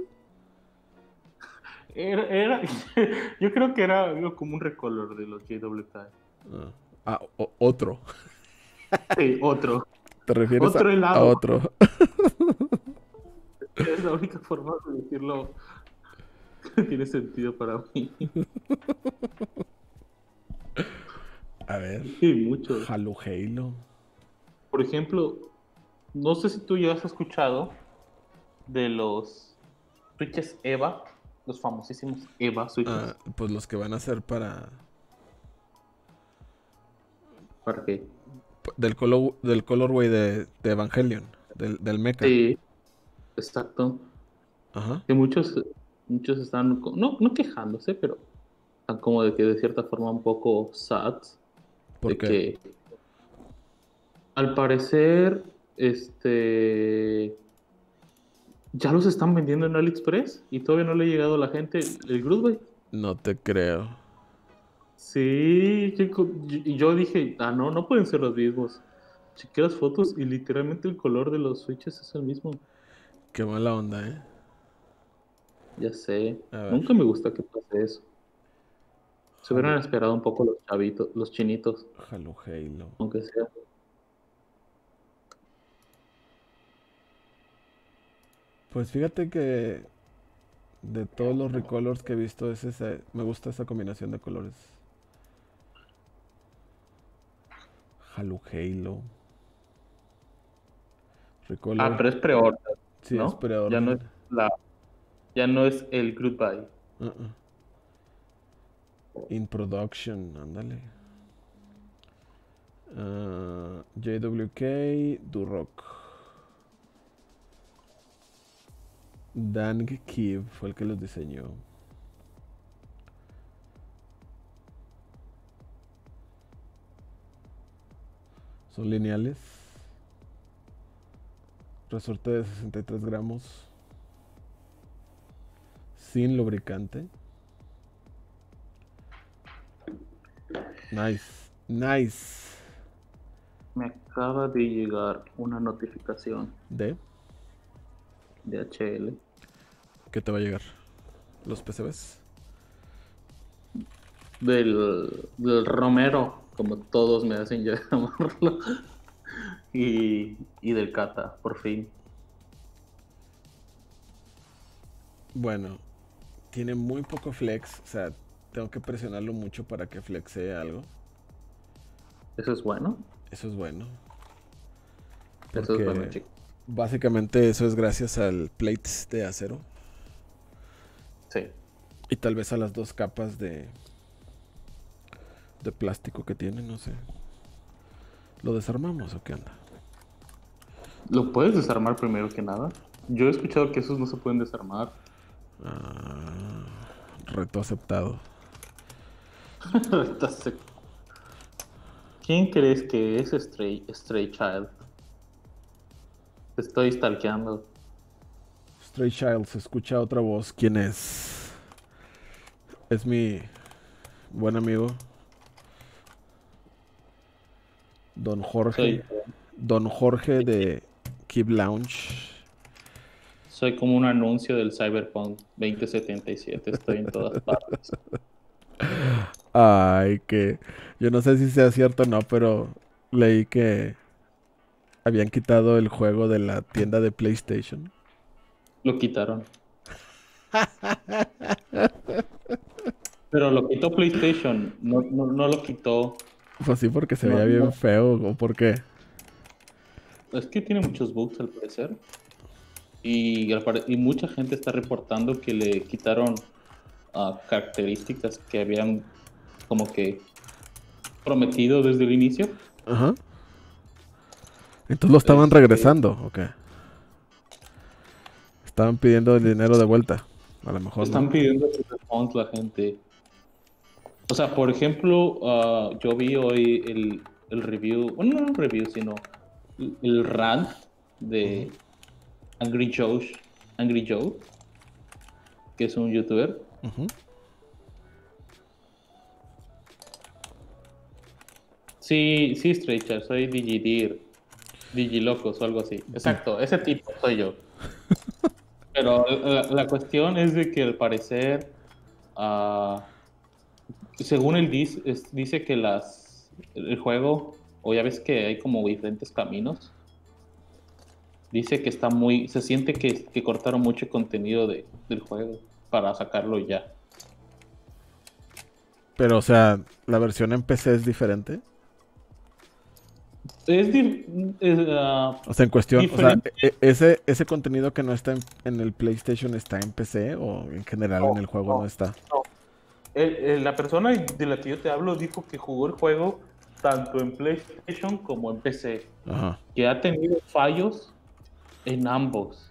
B: era, era- yo creo que era algo como un recolor de los JWK.
A: Ah, Ah, o- otro.
B: Sí, otro.
A: ¿Te refieres
B: Otro
A: a, a
B: helado.
A: otro?
B: Es la única forma de decirlo tiene sentido para mí.
A: A ver.
B: Y muchos.
A: Halo Halo.
B: Por ejemplo, no sé si tú ya has escuchado de los switches EVA, los famosísimos EVA switches.
A: Ah, pues los que van a ser para.
B: ¿Para qué?
A: Del color, del colorway de, de Evangelion. Del, del mecha.
B: Sí, exacto.
A: Ajá.
B: Que muchos, muchos están, no, no quejándose, pero están como de que de cierta forma un poco sad.
A: ¿Por
B: de
A: qué?
B: que al parecer, este ya los están vendiendo en AliExpress y todavía no le ha llegado a la gente el, Groovy.
A: No te creo.
B: Sí, chico, y y yo dije, ah, no, no pueden ser los mismos. Chequé las fotos y literalmente el color de los switches es el mismo.
A: Qué mala onda, ¿eh?
B: Ya sé. Nunca me gusta que pase eso. Se hubieran
A: Halo,
B: esperado un poco los chavitos, los chinitos,
A: Halo Halo.
B: aunque sea.
A: Pues fíjate que de todos los recolors que he visto, es ese, me gusta esa combinación de colores. Halo Halo. Recolor.
B: Ah, pero es pre-order,
A: sí,
B: ¿no?
A: es pre-order.
B: Ya no es la, ya no es el goodbye.
A: Uh-uh. In production, ándale. Ah, JWK, Durock. Dang Kiev fue el que los diseñó. Son lineales. Resorte de 63 gramos. Sin lubricante. Nice. Nice.
B: Me acaba de llegar una notificación
A: ¿De
B: de HL.
A: qué te va a llegar? ¿Los PCBs?
B: Del, del Romero, como todos me hacen llamarlo. Y, y del Cata, por fin.
A: Bueno, tiene muy poco flex. O sea, tengo que presionarlo mucho para que flexee algo.
B: ¿Eso es bueno?
A: Eso es bueno.
B: Eso es bueno, chico.
A: Básicamente eso es gracias al plates de acero.
B: Sí.
A: Y tal vez a las dos capas de de plástico que tiene, no sé. ¿Lo desarmamos o qué anda?
B: ¿Lo puedes desarmar primero que nada? Yo he escuchado que esos no se pueden desarmar.
A: Ah, reto aceptado.
B: ¿Quién crees que es Stray, Stray Child? Te estoy stalkeando.
A: Stray Child, se escucha otra voz. ¿Quién es? Es mi buen amigo. Don Jorge. Don Jorge de Keep Lounge.
B: Soy como un anuncio del Cyberpunk 2077. Estoy en todas partes.
A: Ay, que yo no sé si sea cierto o no, pero leí que habían quitado el juego de la tienda de PlayStation.
B: Lo quitaron. pero lo quitó PlayStation, no, no, lo quitó.
A: Pues sí, porque se veía bien feo, ¿o por qué?
B: Es que tiene muchos bugs al parecer. Y, y mucha gente está reportando que le quitaron uh, características que habían como que prometido desde el inicio.
A: Ajá. Entonces lo estaban este, regresando, ¿ok? Estaban pidiendo el dinero de vuelta. A lo mejor.
B: Están pidiendo el la gente. O sea, por ejemplo, ah, yo vi hoy el, el, review, bueno, no el review, sino el, rant de Angry Joe, Angry Joe, que es un youtuber. Sí, sí, Stretcher, soy Digidir. Digilocos o algo así. Exacto, ese tipo soy yo. Pero la, cuestión es de que al parecer, ah, según él dice, dice que las el juego, o ya ves que hay como diferentes caminos, dice que está muy, se siente que, cortaron mucho contenido de, del juego para sacarlo ya.
A: Pero, o sea, ¿la versión en PC es diferente?
B: Es, ah,
A: o sea, en cuestión, o sea, e, ese, ese contenido que no está en, el PlayStation está en PC o en general en el juego no, está.
B: la persona de la que yo te hablo dijo que jugó el juego tanto en PlayStation como en PC. Que ha tenido fallos en ambos.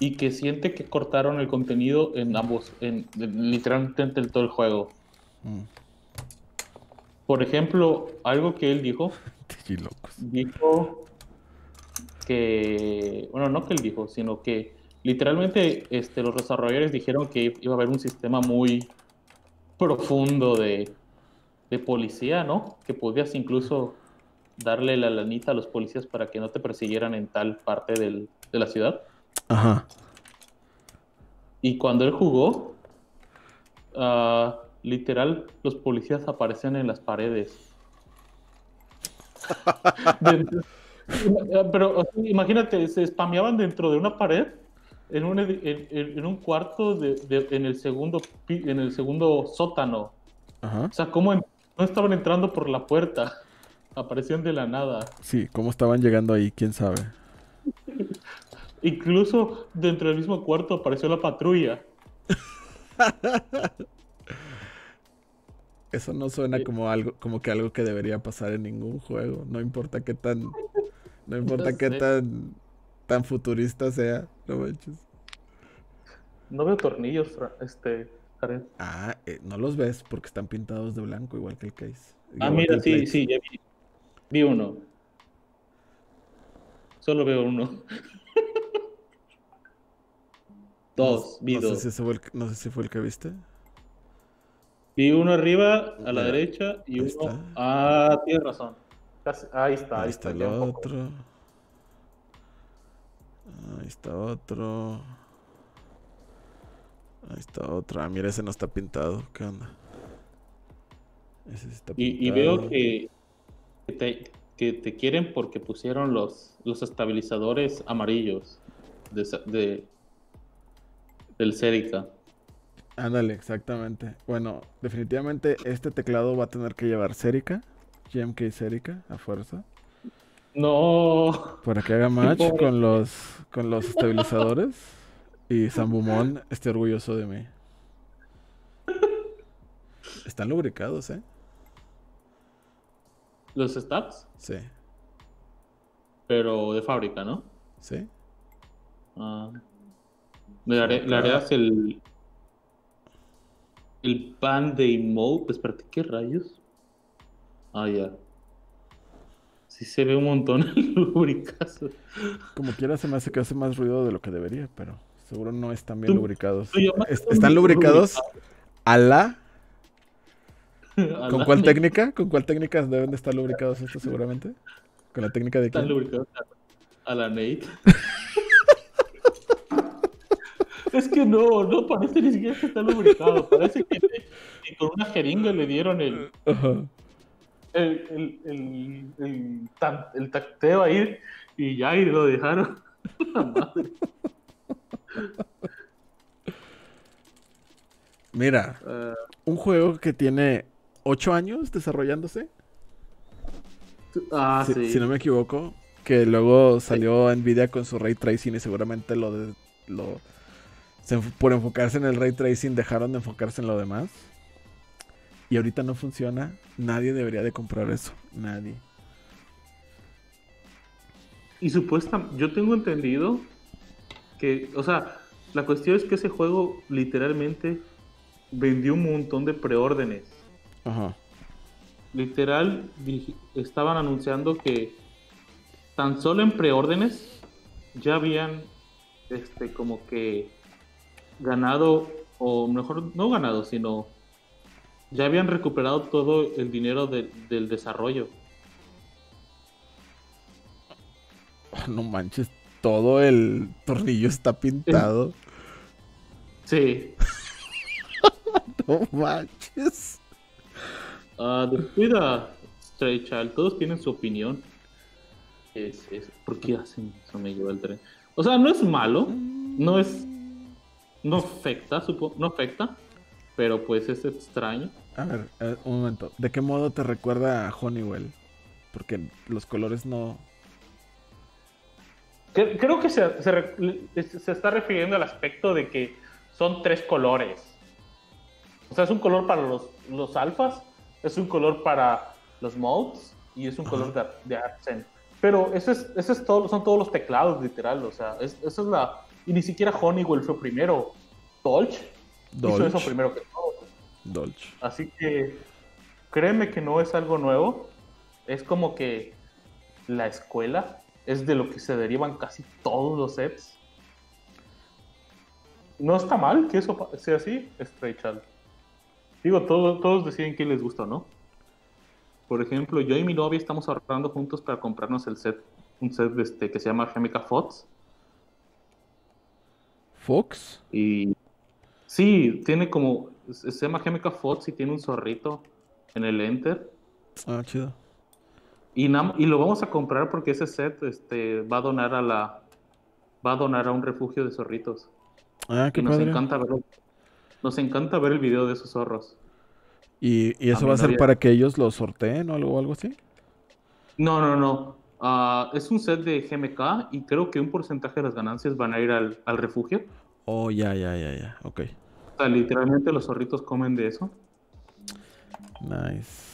B: Y que siente que cortaron el contenido en ambos, en, literalmente en todo el juego. Mm. Por ejemplo, algo que él dijo Dijo que, bueno, no que él dijo, sino que literalmente este, los desarrolladores dijeron que iba a haber un sistema muy profundo de, de policía, ¿no? Que podías incluso darle la lanita a los policías para que no te persiguieran en tal parte del, de la ciudad.
A: Ajá.
B: Y cuando él jugó, uh, literal, los policías aparecen en las paredes. pero imagínate, se spameaban dentro de una pared, en un, en, un cuarto, de, en, el segundo, en el segundo sótano. O sea, ¿cómo no estaban entrando por la puerta? Aparecían de la nada.
A: Sí, ¿cómo estaban llegando ahí? ¿Quién sabe?
B: Incluso dentro del mismo cuarto apareció la patrulla.
A: Eso no suena como algo, como que algo que debería pasar en ningún juego. No importa qué tan, no importa qué tan, tan futurista sea, no manches.
B: No veo tornillos, este,
A: Ah, eh, no los ves porque están pintados de blanco, igual que el case.
B: ah, mira, sí, sí, ya vi. Vi uno. Solo veo uno. dos, vi dos.
A: Sé si fue el, no sé si fue el que viste.
B: Vi uno arriba, a la derecha, y uno. Ah, tienes razón. Ahí está.
A: Ahí, está, el otro. Ahí está otro. Ahí está otro. Ah, mira, ese no está pintado. ¿Qué onda?
B: Ese está pintado. Y, veo que, que, te, quieren porque pusieron los, los estabilizadores amarillos de, de del Cerica.
A: Ándale, exactamente. Bueno, definitivamente este teclado va a tener que llevar Serica, GMK Serica, a fuerza.
B: No.
A: Para que haga match con los, con los estabilizadores. Y Zambumon esté orgulloso de mí. Están lubricados, ¿eh?
B: ¿Los stats?
A: Sí.
B: Pero de fábrica, ¿no?
A: Sí.
B: Ah. Le, haré, le harías el. El pan de emote. Pues, espérate, ¿qué rayos? Ah, ya. Sí se ve un montón el lubricazo.
A: Como quiera se me hace que hace más ruido de lo que debería, pero seguro no están bien lubricados. están lubricados a la... ¿Con cuál técnica? ¿Con cuál técnica deben de estar lubricados estos seguramente? ¿Con la técnica de
B: Están
A: quién?
B: lubricados a, a la Nate. es que no, no parece ni siquiera que está lubricado. Parece que, que con una jeringa le dieron el,
A: Ajá.
B: el, el, el, el, el tacteo ahí y ya y lo dejaron. La madre.
A: Mira,
B: Ah,
A: un juego que tiene 8 años desarrollándose,
B: ah,
A: si,
B: sí.
A: si no me equivoco, que luego salió Nvidia con su ray tracing y seguramente lo de, lo se por enfocarse en el ray tracing dejaron de enfocarse en lo demás. Y ahorita no funciona, nadie debería de comprar eso, nadie.
B: Y supuesta, yo tengo entendido que, o sea, la cuestión es que ese juego literalmente vendió un montón de preórdenes.
A: Ajá.
B: Literal, estaban anunciando que tan solo en preórdenes ya habían, este, como que ganado, o mejor, no ganado, sino ya habían recuperado todo el dinero del- del desarrollo.
A: No manches, todo el tornillo está pintado.
B: Sí.
A: No manches.
B: Ah, descuida, Stray Child. Todos tienen su opinión. Es, es- ¿Por qué hacen eso? Me lleva el tren. O sea, no es malo. No es. No afecta, supo- no afecta. Pero pues es extraño.
A: A ver, eh, un momento. ¿De qué modo te recuerda a Honeywell? Porque los colores no.
B: Cre- Creo que se, se se está refiriendo al aspecto de que son tres colores. O sea, es un color para los, los alfas, es un color para los modes y es un
A: Ajá.
B: color de, de accent. Pero eso es, eso es todo, son todos los teclados, literal. O sea, es, eso es la. Y ni siquiera Honeywell fue primero. Dolch hizo eso
A: Dolch.
B: primero que todo.
A: Dolch.
B: Así que créeme que no es algo nuevo. Es como que la escuela es de lo que se derivan casi todos los sets. No está mal que eso sea así, Stray Child. Digo, todo- todos deciden quién les gusta o no. Por ejemplo, yo y mi novia estamos ahorrando juntos para comprarnos el set, un set de este, que se llama Chemica Fox.
A: Fox.
B: Y sí, tiene como, se llama Chemica Fox y tiene un zorrito en el enter.
A: Ah, chido.
B: Y, lo vamos a comprar porque ese set este, va a donar a la va a donar a un refugio de zorritos.
A: Ah, qué
B: Y nos
A: padre.
B: encanta verlo. Nos encanta ver el video de esos zorros.
A: ¿Y, y eso va a ser para que ellos lo sorteen o algo, algo así?
B: No, no, no. Ah, es un set de GMK y creo que un porcentaje de las ganancias van a ir al, al refugio.
A: Oh, ya, ya, ya, ya. Ok.
B: O sea, literalmente los zorritos comen de eso.
A: Nice.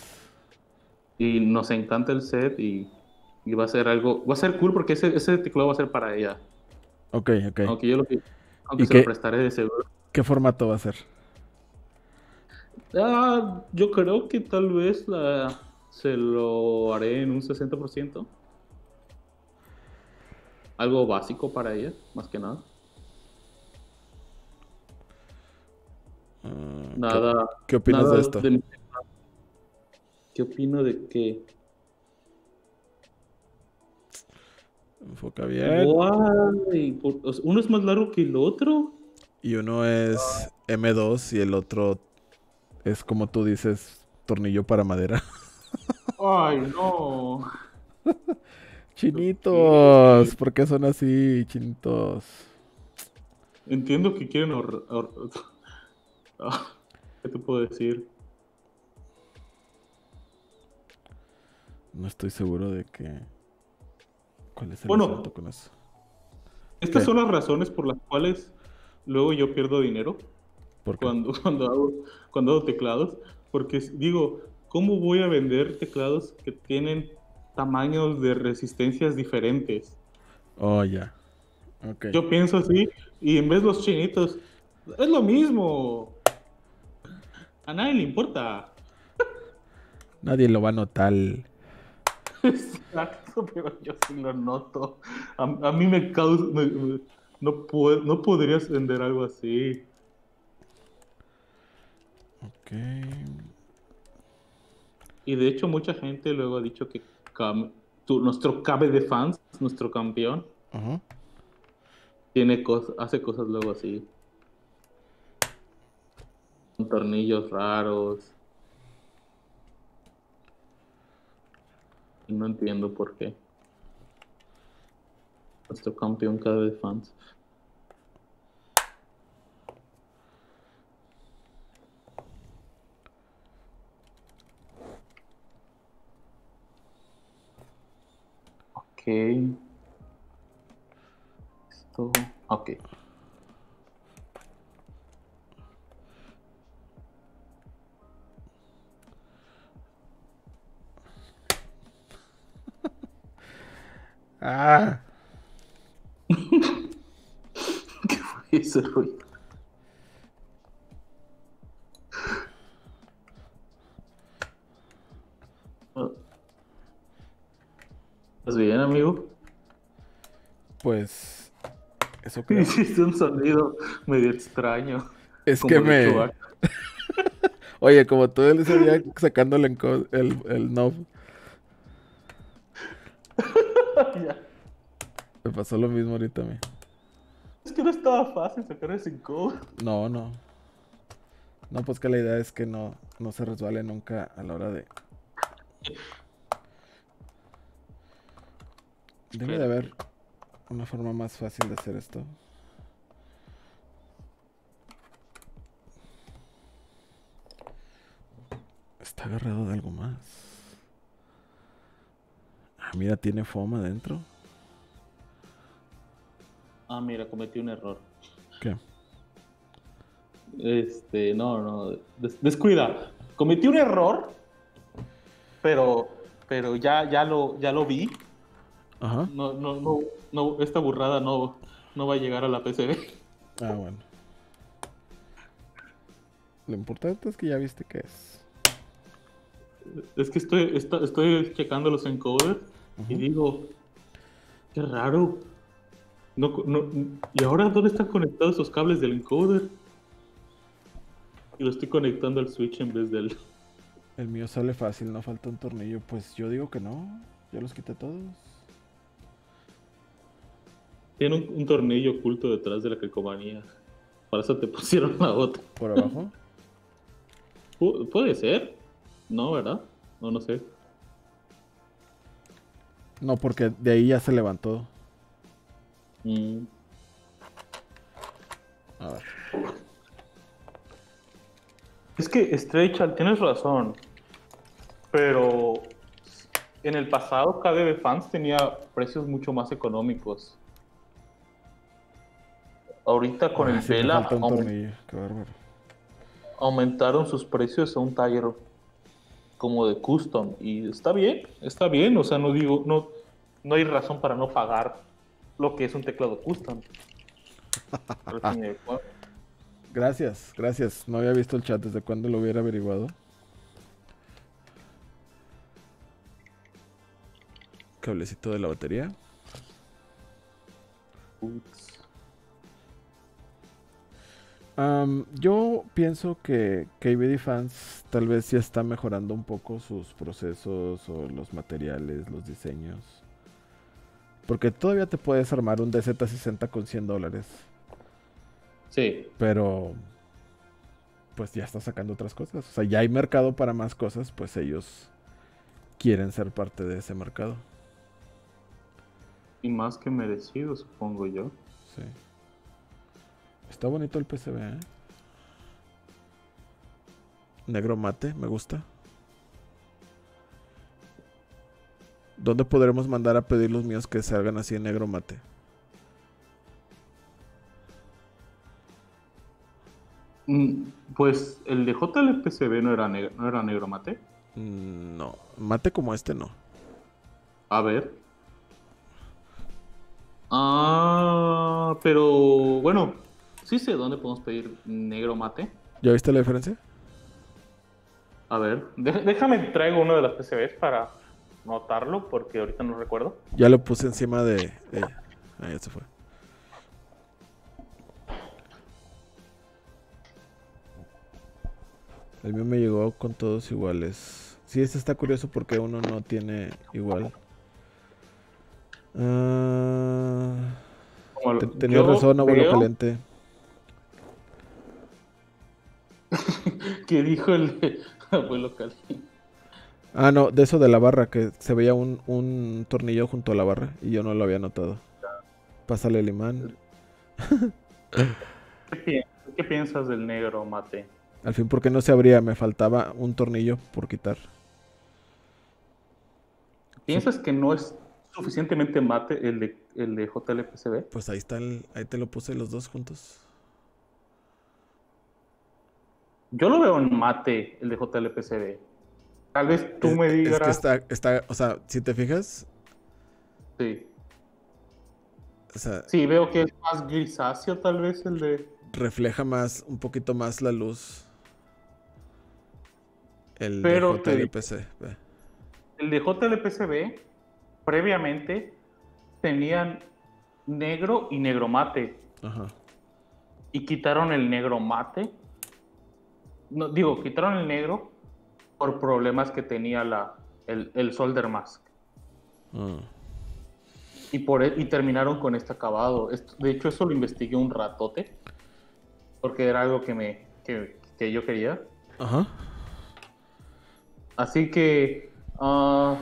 B: Y nos encanta el set y, y va a ser algo, va a ser cool porque ese, ese teclado va a ser para ella.
A: Ok, ok.
B: Aunque yo lo aunque
A: ¿Y
B: se lo prestaré de seguro.
A: ¿Qué formato va a ser?
B: Ah, yo creo que tal vez la, se lo haré en un 60%. Algo básico para ella, más que nada.
A: ¿qué-
B: Nada.
A: ¿Qué, opinas
B: nada
A: de esto?
B: de- ¿Qué opino de que?
A: Enfoca bien.
B: Guay, uno es más largo que el otro.
A: Y uno es M2 y el otro es como tú dices, tornillo para madera.
B: Ay, no.
A: Chinitos, ¿por qué son así, chinitos?
B: Entiendo que quieren. Ah, ¿Qué te puedo decir?
A: No estoy seguro de que. ¿Cuál es el
B: Bueno.
A: con eso?
B: Estas
A: ¿Qué?
B: son las razones por las cuales luego yo pierdo dinero cuando, cuando, hago, cuando hago teclados. Porque digo, ¿cómo voy a vender teclados que tienen tamaños de resistencias diferentes?
A: Oh, ya. Ok.
B: Yo pienso así, y en vez los chinitos, es lo mismo. A nadie le importa.
A: Nadie lo va a notar.
B: Exacto, pero yo sí lo noto. A, a mí me causa. me- me- no, no podrías vender algo así.
A: Ok.
B: Y de hecho, mucha gente luego ha dicho que Cam- tu- nuestro cabe de fans, nuestro campeón, tiene cos- hace cosas luego así. Con tornillos raros. No entiendo por qué. Nuestro campeón cabe de fans. Esto. Ok.
A: Ah.
B: ¿Qué fue ese ruido? ¿Estás bien, amigo?
A: Pues. Eso creo.
B: Hiciste un sonido medio extraño.
A: Es que me. Oye, como tú él sería sacando el, enco- el, el knob.
B: Ya.
A: Me pasó lo mismo ahorita a mí.
B: Es que no estaba fácil sacar ese encoder.
A: No, no. No, pues que la idea es que no, no se resbale nunca a la hora de. Debe de haber una forma más fácil de hacer esto. Está agarrado de algo más. Ah, mira, tiene foam adentro.
B: Ah, mira, cometí un error.
A: ¿Qué?
B: Este, no, no, des- descuida. Cometí un error, pero, pero ya, ya lo, ya lo vi.
A: Ajá.
B: No, no, no, no, esta burrada no, no va a llegar a la PCB.
A: Ah, bueno. Lo importante es que ya viste qué es.
B: Es que estoy, esta- estoy checando los encoders y digo, qué raro. No, no, ¿Y ahora dónde están conectados esos cables del encoder? Y lo estoy conectando al switch en vez del...
A: El mío sale fácil, no falta un tornillo. Pues yo digo que no. Ya los quité todos.
B: Tiene un, un tornillo oculto detrás de la calcomanía. Para eso te pusieron la otra.
A: Por abajo.
B: Pu- puede ser. No, ¿verdad? No, no sé.
A: no, porque de ahí ya se levantó.
B: Mm,
A: A ver.
B: Es que Stretchal, tienes razón. Pero en el pasado KDB Fans tenía precios mucho más económicos. Ahorita con
A: Ah,
B: el Vela aumentaron sus precios a un taller como de custom. Y está bien, está bien. O sea, no digo, no, no hay razón para no pagar lo que es un teclado custom.
A: Gracias, gracias. No había visto el chat desde cuándo lo hubiera averiguado. Cablecito de la batería.
B: Ups.
A: Am, yo pienso que KBD Fans tal vez ya está mejorando un poco sus procesos o los materiales, los diseños. Porque todavía te puedes armar un DZ60 con 100 dólares.
B: Sí,
A: Pero pues ya está sacando otras cosas. O sea, ya hay mercado para más cosas, pues ellos quieren ser parte de ese mercado.
B: y más que merecido, supongo yo.
A: Sí. Está bonito el PCB, ¿eh? Negro mate, me gusta. ¿Dónde podremos mandar a pedir los míos que salgan así en negro mate?
B: Mm, Pues el de JLPCB no era, negro, no era negro mate.
A: Mm, No, mate como este no.
B: A ver. Ah, pero bueno, sí sé dónde podemos pedir negro mate.
A: ¿Ya viste la diferencia?
B: A ver, dé- déjame traigo uno de las PCBs para notarlo porque ahorita no recuerdo.
A: Ya lo puse encima de... de- Ahí ya se fue. El mío me llegó con todos iguales. Sí, este está curioso porque uno no tiene igual. Ah, tenía razón, abuelo
B: veo
A: caliente.
B: que dijo el abuelo caliente.
A: Ah, no, de eso de la barra, que se veía un, un tornillo junto a la barra y yo no lo había notado. Pásale el imán.
B: ¿Qué, pi- qué piensas del negro mate?
A: Al fin, ¿por qué no se abría? Me faltaba un tornillo por quitar.
B: ¿Piensas que no es suficientemente mate el de, el de JLPCB?
A: Pues ahí está el, ahí te lo puse los dos juntos.
B: Yo lo veo en mate el de JLPCB. Tal vez tú
A: Es-
B: me
A: es que
B: digas.
A: está, está, o sea, si te fijas,
B: Sí.
A: o sea,
B: Sí, veo que es más grisáceo tal vez el de...
A: refleja más, un poquito más la luz. El
B: Pero
A: de
B: te
A: JLPC. ve.
B: El de JLPCB, previamente, tenían negro y negro mate.
A: Ajá.
B: Y quitaron el negro mate. No, digo, quitaron el negro por problemas que tenía la, el, el solder mask.
A: Ah.
B: Y, por, e- y terminaron con este acabado. Esto- de hecho, eso lo investigué un ratote. Porque era algo que, me, que, que yo quería.
A: Ajá.
B: Así que, ah,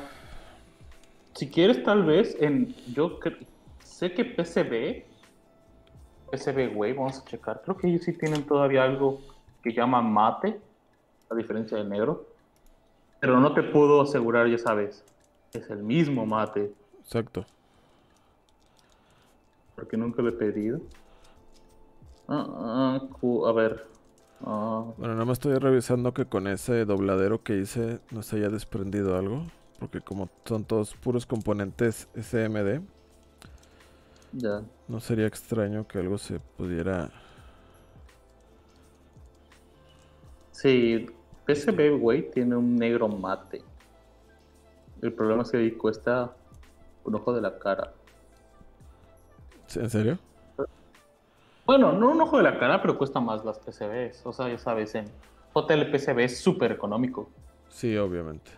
B: si quieres tal vez, en yo sé que PCB, PCB Way, vamos a checar. Creo que ellos sí tienen todavía algo que llaman mate, a diferencia del negro. Pero no te puedo asegurar, ya sabes, es el mismo mate,
A: Exacto.
B: porque nunca lo he pedido. Ah, ah, a ver. ah,
A: Bueno, nada más estoy revisando que con ese dobladero que hice no se haya desprendido algo. Porque como son todos puros componentes SMD,
B: ya.
A: no sería extraño que algo se pudiera...
B: Sí, PCB Way tiene un negro mate. El problema es que ahí cuesta un ojo de la cara.
A: ¿En serio?
B: Bueno, no un ojo de la cara, pero cuesta más las PCBs. O sea, ya sabes, en JL PCB es súper económico.
A: Sí, obviamente.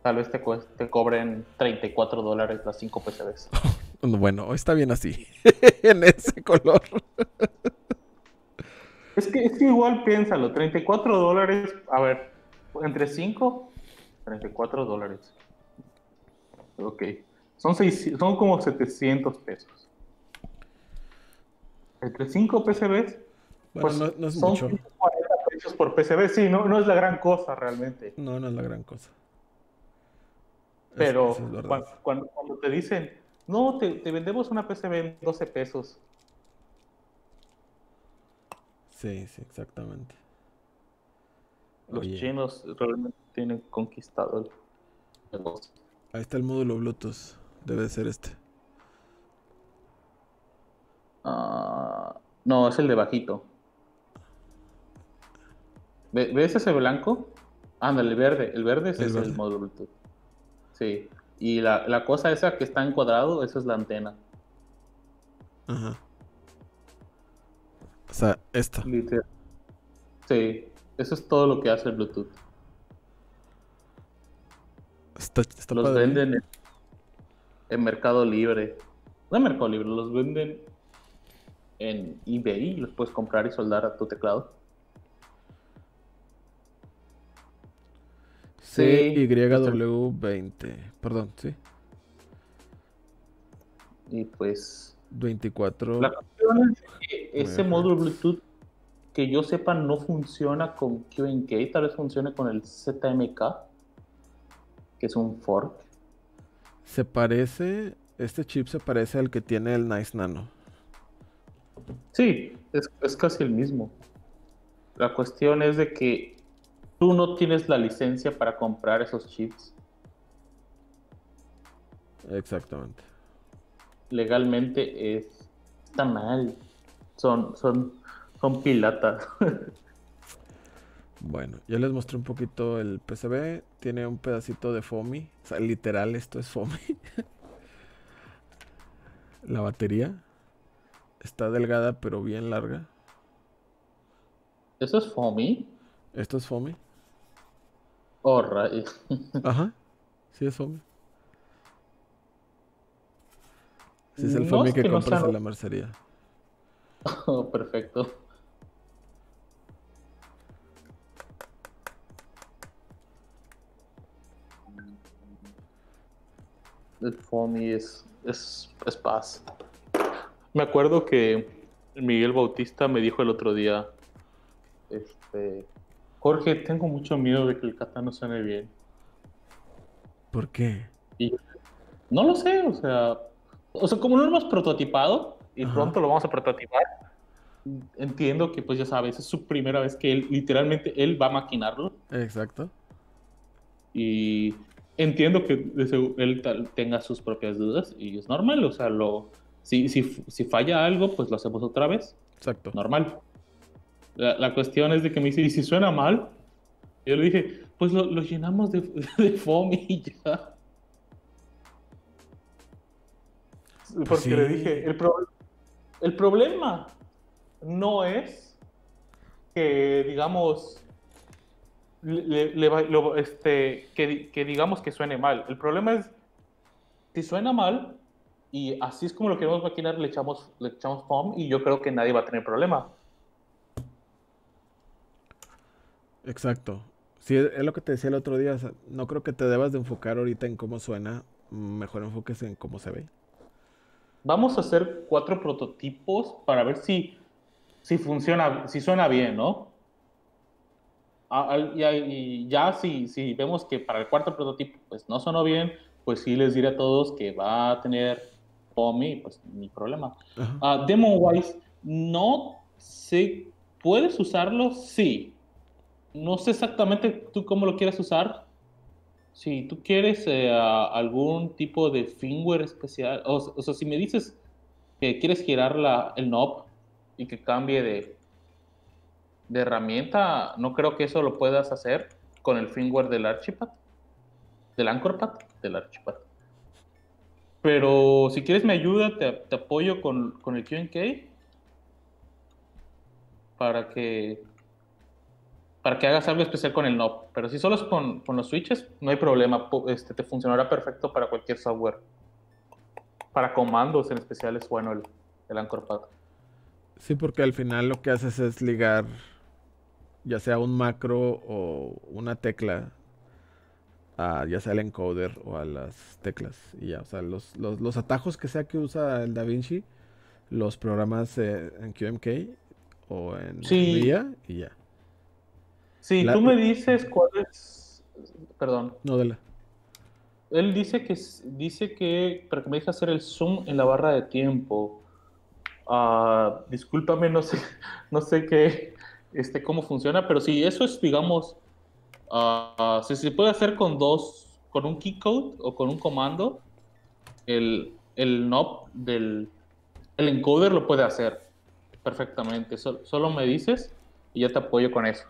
B: Tal vez te, te cobren 34 dólares las 5 PCBs.
A: Bueno, está bien así. en ese color.
B: Es que, es que igual piénsalo, 34 dólares, a ver, entre 5, 34 dólares. Ok, son, seis, son como 700 pesos. Entre 5 PCBs,
A: Bueno,
B: pues
A: no, no es
B: son
A: mucho.
B: 140 pesos por PCB, sí, no, no es la gran cosa realmente.
A: No, no es la gran cosa. Es-
B: Pero
A: es verdad.
B: cuan- cuando, cuando te dicen, no, te, te vendemos una PCB en 12 pesos,
A: Sí, sí, exactamente.
B: los
A: Oye,
B: chinos realmente tienen conquistado el negocio.
A: Ahí está el módulo Bluetooth. Debe ser este.
B: Ah, no, es el de bajito. Ve- ¿Ves ese blanco? Ándale, el verde. El verde ese
A: El
B: es
A: verde.
B: el módulo Bluetooth. Sí. Y la, la cosa esa que está encuadrado, esa es la antena.
A: Ajá. Sea, esta.
B: Literal. Sí. Eso es todo lo que hace el Bluetooth.
A: Está, está
B: los
A: padre.
B: venden en, en Mercado Libre. No en Mercado Libre, los venden en eBay los puedes comprar y soldar a tu teclado. Sí.
A: CYW20. Perdón, sí.
B: Y pues
A: 24.
B: La cuestión es que ese módulo Bluetooth que yo sepa no funciona con QNK, tal vez funcione con el ZMK, que es un fork.
A: Se parece, este chip se parece al que tiene el Nice Nano.
B: Sí, es, es casi el mismo. La cuestión es de que tú no tienes la licencia para comprar esos chips.
A: Exactamente.
B: Legalmente es está mal. Son, son, son pilatas.
A: bueno, ya les mostré un poquito el PCB. Tiene un pedacito de foamy. O sea, literal, esto es foamy. La batería está delgada, pero bien larga.
B: ¿Eso es foamy?
A: Esto es foamy.
B: Oh, ray.
A: Ajá. Sí, es foamy. Sí, es el foamy que, compras en la mercería.
B: Oh, perfecto. El foamy es, es, es paz. Me acuerdo que Miguel Bautista me dijo el otro día, este, Jorge, tengo mucho miedo de que el kata no suene bien.
A: ¿Por qué?
B: Y no lo sé, o sea, o sea, como no lo hemos prototipado y pronto lo vamos a prototipar, entiendo que, pues ya sabes, es su primera vez que él, literalmente, él va a maquinarlo.
A: Exacto.
B: Y entiendo que él tenga sus propias dudas y es normal, o sea, lo, si, si, si falla algo, pues lo hacemos otra vez.
A: Exacto.
B: Normal. La, cuestión es de que me dice, ¿y si suena mal? yo le dije, pues lo, llenamos de, de foam y ya. Pues Porque le dije, el, el problema no es que, digamos, este, que, que, digamos que suene mal. El problema es, si suena mal, y así es como lo queremos maquinar, le echamos, le echamos foam y yo creo que nadie va a tener problema.
A: Exacto. Sí, es lo que te decía el otro día. no creo que te debas de enfocar ahorita en cómo suena. Mejor enfoques en cómo se ve.
B: Vamos a hacer cuatro prototipos para ver si, si funciona, si suena bien, ¿no? Y, ya si, si vemos que para el cuarto prototipo pues no sonó bien, pues sí les diré a todos que va a tener POMI, pues ni problema. Uh, demo wise, no sé, ¿puedes usarlo? Sí, no sé exactamente tú cómo lo quieres usar. Si tú quieres eh, algún tipo de firmware especial, o, sea, si me dices que quieres girar la, el knob y que cambie de, de herramienta, no creo que eso lo puedas hacer con el firmware del Archipad, del Anchorpad, del Archipad. Pero si quieres me ayuda, te, te apoyo con, con el QK para que para que hagas algo especial con el knob. Pero si solo es con, con los switches, no hay problema. Este, te funcionará perfecto para cualquier software. Para comandos en especial es bueno el, el Anchor Pad.
A: Sí, porque al final lo que haces es ligar ya sea un macro o una tecla a ya sea el encoder o a las teclas. Y ya, o sea, los, los, los atajos que sea que usa el DaVinci, los programas eh, en QMK o en
B: sí.
A: y ya.
B: Si tú me dices cuál es. Perdón.
A: No, dale.
B: Él dice que dice que para que me deje hacer el zoom en la barra de tiempo. Uh, discúlpame, no sé, no sé qué, este, cómo funciona, pero si eso es, digamos, uh, si se puede hacer con dos, con un key code o con un comando, el, el knob del el encoder lo puede hacer perfectamente. solo me dices y ya te apoyo con eso.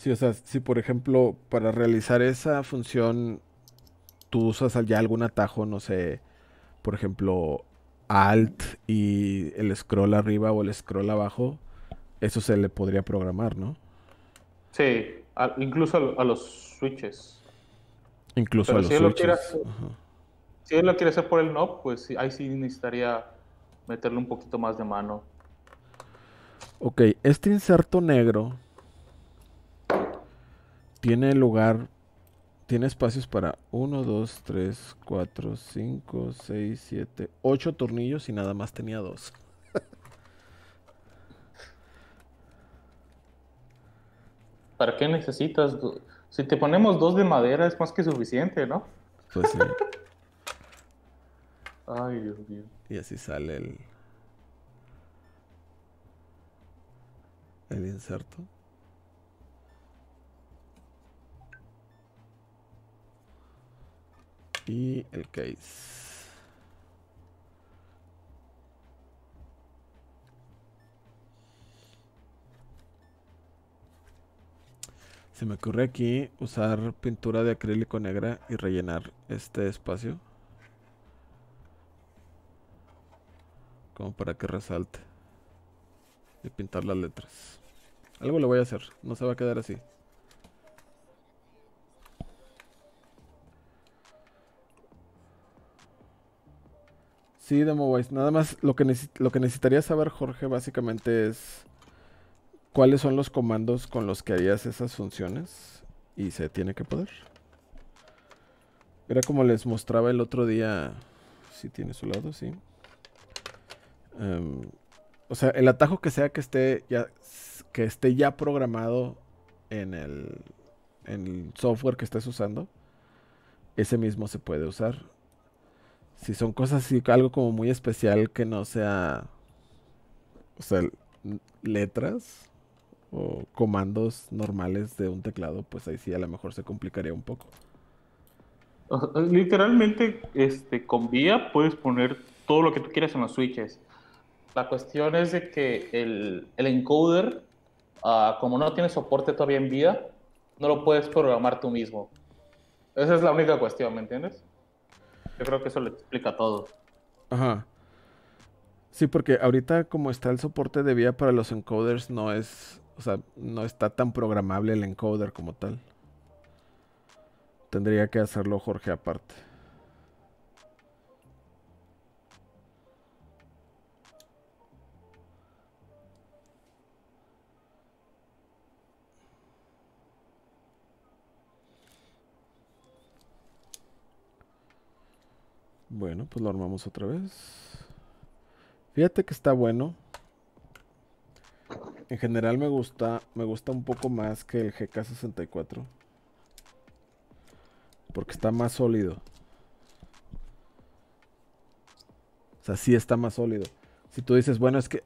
A: Sí, o sea, si por ejemplo para realizar esa función tú usas ya algún atajo, no sé, por ejemplo, Alt y el scroll arriba o el scroll abajo, eso se le podría programar, ¿no?
B: Sí, incluso a, los switches.
A: Incluso a los switches.
B: si él lo quiere hacer por el knob, pues ahí sí necesitaría meterle un poquito más de mano.
A: Ok, este inserto negro tiene lugar, tiene espacios para 1, 2, 3, 4, 5, 6, 7, 8 tornillos y nada más tenía 2.
B: ¿Para qué necesitas? Si te ponemos dos de madera es más que suficiente, ¿no?
A: Pues sí.
B: Ay, Dios mío.
A: Y así sale el. El inserto. Y el case. Se me ocurre aquí usar pintura de acrílico negra y rellenar este espacio. Como para que resalte. Y pintar las letras. Algo le voy a hacer. No se va a quedar así. Sí, DemoWise. Nada más lo que, lo que necesitaría saber, Jorge, básicamente es cuáles son los comandos con los que harías esas funciones y se tiene que poder. Era como les mostraba el otro día. Si tiene su lado, sí. Em, o sea, el atajo que sea que esté ya, que esté ya programado en el, en el software que estés usando, ese mismo se puede usar. Si son cosas así, algo como muy especial que no sea, o sea, letras o comandos normales de un teclado, pues ahí sí a lo mejor se complicaría un poco.
B: Literalmente, este, con VIA puedes poner todo lo que tú quieras en los switches. La cuestión es de que el, encoder, ah, como no tiene soporte todavía en VIA, no lo puedes programar tú mismo. Esa es la única cuestión, ¿me entiendes? Yo creo que eso le explica todo.
A: Ajá. Sí, porque ahorita como está el soporte de vía para los encoders, no es, o sea, no está tan programable el encoder como tal. Tendría que hacerlo Jorge aparte. Bueno, pues lo armamos otra vez. Fíjate que está bueno. En general me gusta, me gusta un poco más que el GK64. Porque está más sólido. O sea, sí está más sólido. Si tú dices, bueno, es que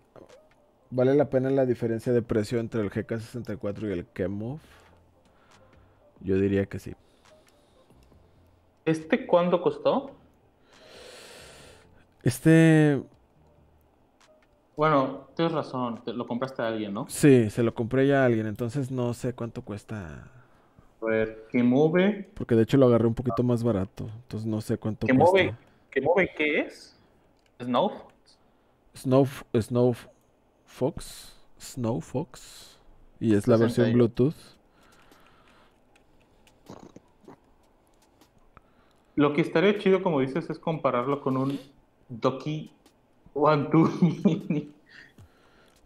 A: vale la pena la diferencia de precio entre el GK64 y el Kemov. Yo diría que sí.
B: ¿Este cuándo costó?
A: Este.
B: Bueno, tienes razón, lo compraste a alguien, ¿no?
A: Sí, se lo compré ya a alguien, entonces no sé cuánto cuesta.
B: A ver, ¿qué mueve?
A: Porque de hecho lo agarré un poquito más barato, entonces no sé cuánto
B: ¿Qué cuesta. ¿Qué mueve qué es? ¿Snow?
A: Snow, Snow Fox. Snow Fox. Y es la versión Bluetooth.
B: Lo que estaría chido, como dices, es compararlo con un Doki One Two Mini.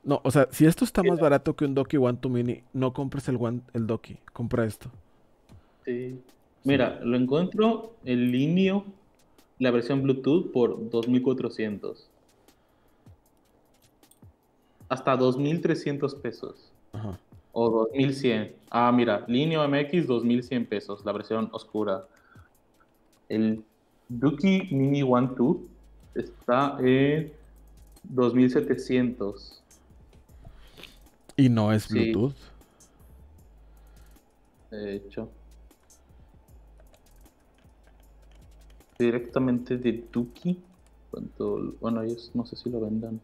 A: No, o sea, si esto está más barato que un Doki One Two Mini, no compres el, one, el Doki, compra esto.
B: Sí. Mira, lo encuentro en línea, la versión Bluetooth, por 2400. Hasta 2300 pesos. Ajá. O 2100. Ah, mira, línea MX 2100 pesos, la versión oscura. El Doki Mini One Two está en 2700.
A: ¿Y no es Bluetooth?
B: De hecho. Directamente de Tuki. Bueno, ellos no sé si lo vendan.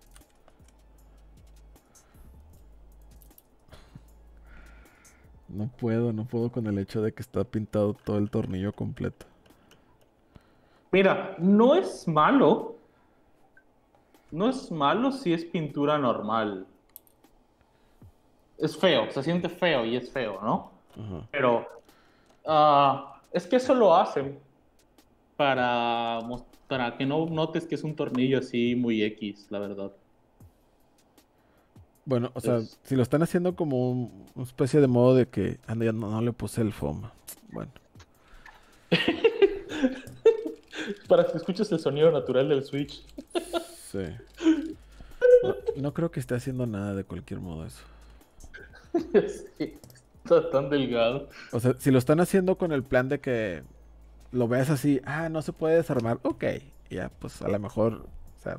A: No puedo, no puedo con el hecho de que está pintado todo el tornillo completo.
B: Mira, no es malo. No es malo si es pintura normal. Es feo, se siente feo y es feo, ¿no? Pero ah, es que eso lo hacen para, para que no notes que es un tornillo así muy X, la verdad.
A: Bueno, o sea, si lo están haciendo como una especie de modo de que ah, no, no le puse el foam. Bueno.
B: para que escuches el sonido natural del Switch.
A: Sí. No, creo que esté haciendo nada de cualquier modo eso.
B: Está tan delgado.
A: O sea, si lo están haciendo con el plan de que lo veas así, ah, no se puede desarmar, ok. Ya, pues a lo mejor, o sea,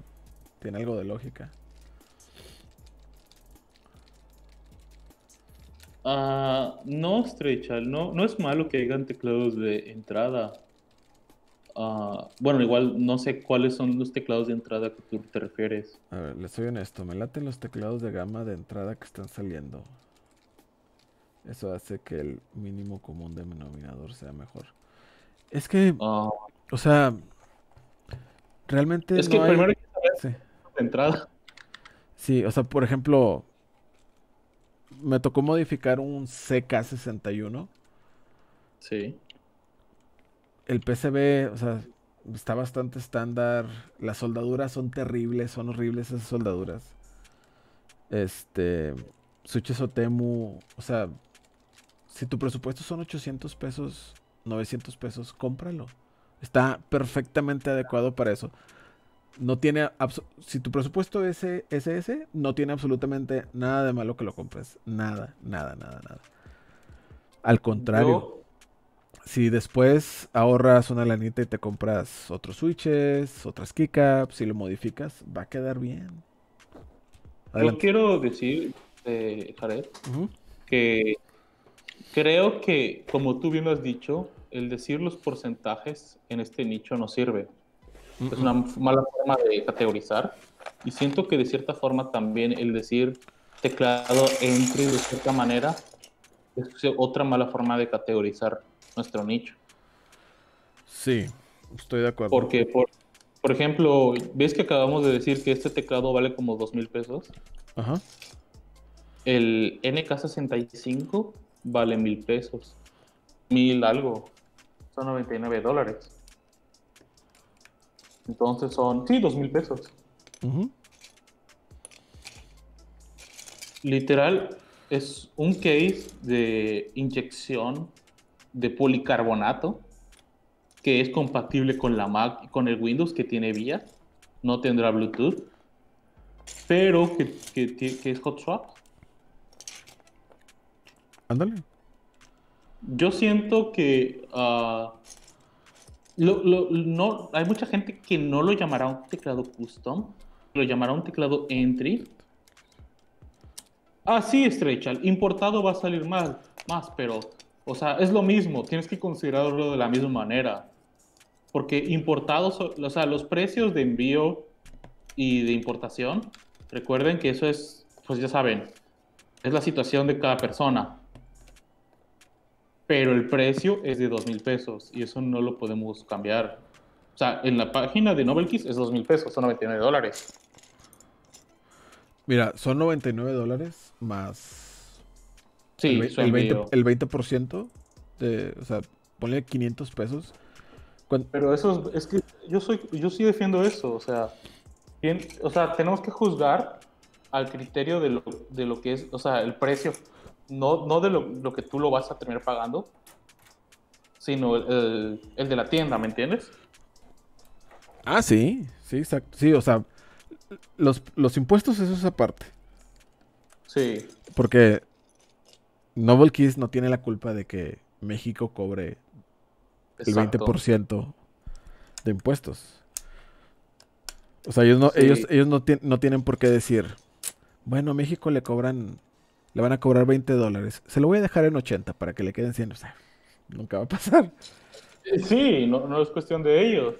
A: tiene algo de lógica.
B: Ah, no, Strechal, no, no es malo que hayan teclados de entrada. Ah, bueno, igual no sé cuáles son los teclados de entrada que tú te refieres.
A: A ver, les soy honesto, me laten los teclados de gama de entrada que están saliendo. Eso hace que el mínimo común denominador sea mejor. Es que,
B: Ah,
A: o sea, realmente
B: es que
A: hay-
B: primero hay que saber
A: Sí.
B: de entrada.
A: Sí, o sea, por ejemplo, me tocó modificar un CK61.
B: Sí.
A: El PCB, o sea, está bastante estándar. Las soldaduras son terribles, son horribles esas soldaduras. Este, switches Otemu, o sea, si tu presupuesto son 800 pesos, 900 pesos, cómpralo. Está perfectamente adecuado para eso. No tiene, si tu presupuesto es e- es ese, no tiene absolutamente nada de malo que lo compres. Nada, nada, nada, nada. Al contrario. Si después ahorras una lanita y te compras otros switches, otras keycaps, si lo modificas, va a quedar bien.
B: Yo quiero decir, eh, Jared, que creo que, como tú bien lo has dicho, el decir los porcentajes en este nicho no sirve. Es una mala forma de categorizar. Y siento que de cierta forma también el decir teclado entry de cierta manera es otra mala forma de categorizar nuestro nicho.
A: Sí, estoy de acuerdo.
B: Porque, por, por ejemplo, ¿ves que acabamos de decir que este teclado vale como dos mil pesos?
A: Ajá.
B: El NK65 vale mil pesos. Mil algo. Son 99 dólares. Entonces son, sí, dos mil pesos.
A: Ujú.
B: Literal, es un case de inyección de policarbonato que es compatible con la Mac, con el Windows que tiene vía. No tendrá Bluetooth, pero que, que que es hot swap.
A: Ándale.
B: Yo siento que ah, lo- lo- no, hay mucha gente que no lo llamará un teclado custom, lo llamará un teclado entry. Ah, sí, Strechal, importado va a salir mal, más, pero, o sea, es lo mismo, tienes que considerarlo de la misma manera. Porque importados, o sea, los precios de envío y de importación, recuerden que eso es, pues ya saben, es la situación de cada persona pero el precio es de dos mil pesos y eso no lo podemos cambiar. O sea, en la página de Novelkeys es dos mil pesos, son 99 dólares.
A: Mira, son 99 dólares más
B: Sí,
A: el, el 20,
B: envío.
A: el 20% de, o sea, ponle 500 pesos.
B: Pero eso es, es que yo soy, yo sí defiendo eso, o sea, bien, o sea, tenemos que juzgar al criterio de lo, de lo que es, o sea, el precio, no, no de lo, lo que tú lo vas a terminar pagando, sino el, el- el de la tienda, ¿me entiendes?
A: Ah, sí, sí, exacto. Sí, o sea, los, los impuestos eso es aparte.
B: Sí,
A: Porque Novel Keys no tiene la culpa de que México cobre el
B: exacto.
A: 20% de impuestos. O sea, ellos no,
B: Sí.
A: ellos, ellos no, no tienen por qué decir, bueno, a México le cobran, le van a cobrar 20 dólares. Se lo voy a dejar en 80 para que le queden 100. O sea, nunca va a pasar.
B: Sí, no, no es cuestión de ellos.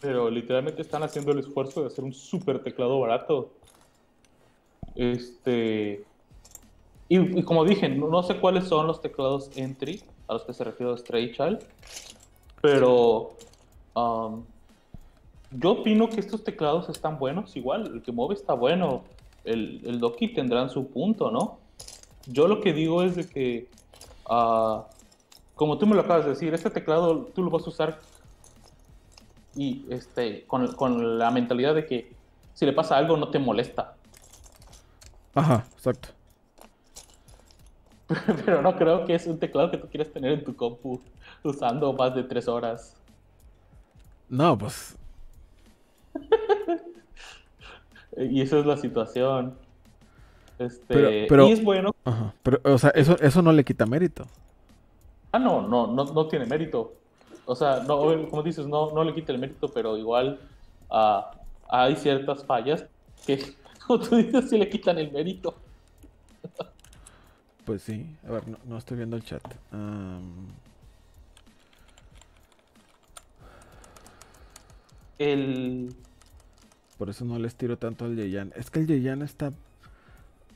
B: Pero literalmente están haciendo el esfuerzo de hacer un súper teclado barato. Este. Y, como dije, no, sé cuáles son los teclados entry a los que se refiere Stray Child. Pero. um, yo opino que estos teclados están buenos. Igual, el que mueve está bueno. El, el Doki tendrán su punto, ¿no? Yo lo que digo es de que. ah, como tú me lo acabas de decir, este teclado tú lo vas a usar y este, con, con la mentalidad de que si le pasa algo no te molesta.
A: Ajá, exacto.
B: Pero no creo que es un teclado que tú quieras tener en tu compu usando más de tres horas.
A: No, pues,
B: Y esa es la situación. Este,
A: Pero-
B: y es bueno.
A: Ajá. Pero, o sea, eso, eso no le quita mérito.
B: Ah, no, no, no, no tiene mérito. O sea, no, como dices, no, no le quita el mérito, pero igual ah, hay ciertas fallas que, como tú dices, sí le quitan el mérito.
A: Pues sí. A ver, no, no estoy viendo el chat.
B: El.
A: por eso no les tiro tanto al Yeyan. Es que el Yeyan está...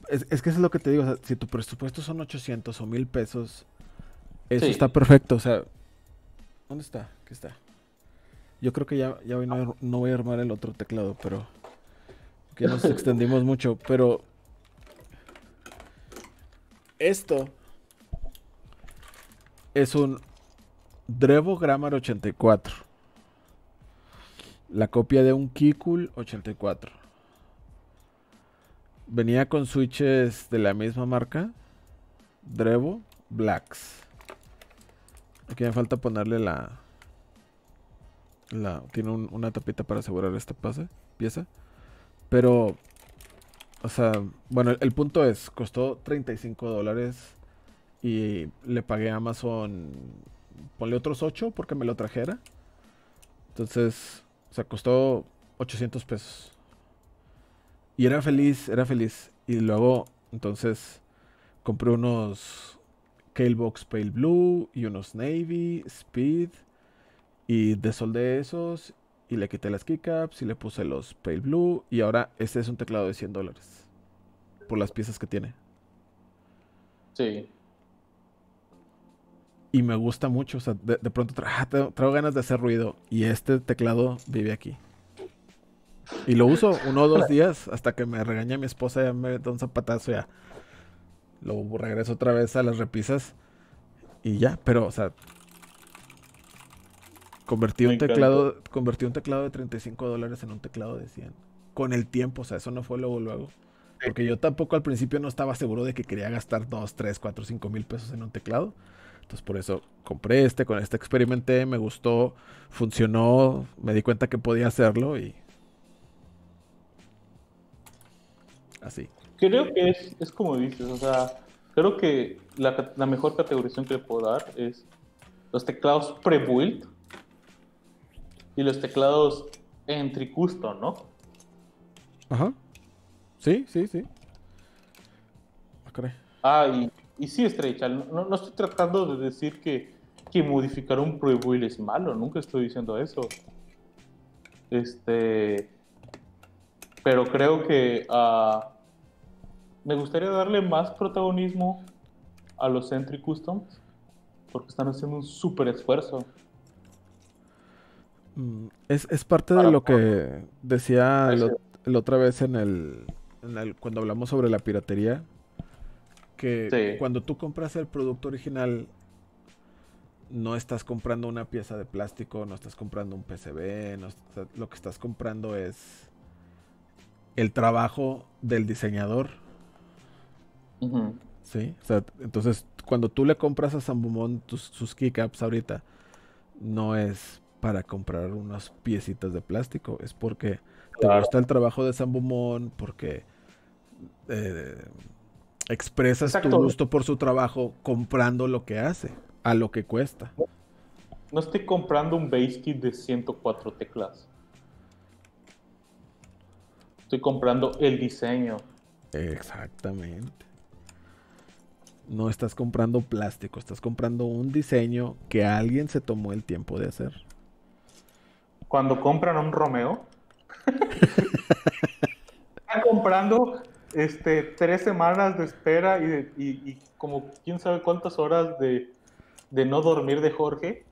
A: Es, es que eso es lo que te digo. o sea, si tu presupuesto son 800 o 1000 pesos, eso
B: Sí.
A: está perfecto. O sea, ¿dónde está? Aquí está. Yo creo que ya, ya hoy no, no voy a armar el otro teclado, pero... Que nos extendimos mucho, pero... Esto es un Drevo Grammar 84. La copia de un Kikul 84. Venía con switches de la misma marca. Drevo Blacks. Aquí me falta ponerle la... la tiene un- una tapita para asegurar esta pase, pieza. Pero... O sea, bueno, el, punto es, costó 35 dólares y le pagué a Amazon, ponle otros 8 porque me lo trajera. Entonces, o sea, costó 800 pesos. Y era feliz, era feliz. Y luego, entonces, compré unos Calebox Pale Blue y unos Navy, Speed. Y desoldé esos y le quité las keycaps y le puse los Pale Blue. Y ahora este es un teclado de 100 dólares. Por las piezas que tiene.
B: Sí.
A: Y me gusta mucho. O sea, de, de pronto tra- ah, traigo, traigo ganas de hacer ruido. Y este teclado vive aquí. Y lo uso uno o dos días hasta que me regaña mi esposa. Ya me da un zapatazo. Ya lo regreso otra vez a las repisas. Y ya, pero, o sea. Convertí un teclado. Convertí un teclado de 35 dólares en un teclado de 100. Con el tiempo, o sea, eso no fue luego, luego. Porque yo tampoco al principio no estaba seguro de que quería gastar 2, 3, 4, 5 mil pesos en un teclado. Entonces por eso compré este, con este experimenté, me gustó, funcionó, me di cuenta que podía hacerlo y... Así.
B: Creo que es, es como dices, o sea, creo que la, la mejor categorización que le puedo dar es los teclados pre-built y los teclados entry custom, ¿no?
A: Ajá. Sí, sí, sí. Ah.
B: Ah, y, y sí, Estrecha, no, no estoy tratando de decir que, que modificar un pre-build es malo, nunca estoy diciendo eso. Este. Pero creo que ah, me gustaría darle más protagonismo a los entry customs porque están haciendo un súper esfuerzo.
A: Mm, Es, es parte de lo que decía la otra vez en el, en el- cuando hablamos sobre la piratería, que
B: Sí.
A: cuando tú compras el producto original, no estás comprando una pieza de plástico, no estás comprando un PCB, no, o sea, lo que estás comprando es el trabajo del diseñador. ¿sí? O sea, entonces, cuando tú le compras a Sambumon tus, sus keycaps ahorita, no es para comprar unas piecitas de plástico, es porque te gusta el trabajo de Sambumon, porque eh, expresas tu gusto por su trabajo comprando lo que hace, a lo que cuesta.
B: No estoy comprando un base kit de 104 teclas. Estoy comprando el diseño.
A: Exactamente. No estás comprando plástico, estás comprando un diseño que alguien se tomó el tiempo de hacer.
B: Cuando compran un Romeo, están comprando este, tres semanas de espera y, de- y- y como quién sabe cuántas horas de, de no dormir de Jorge,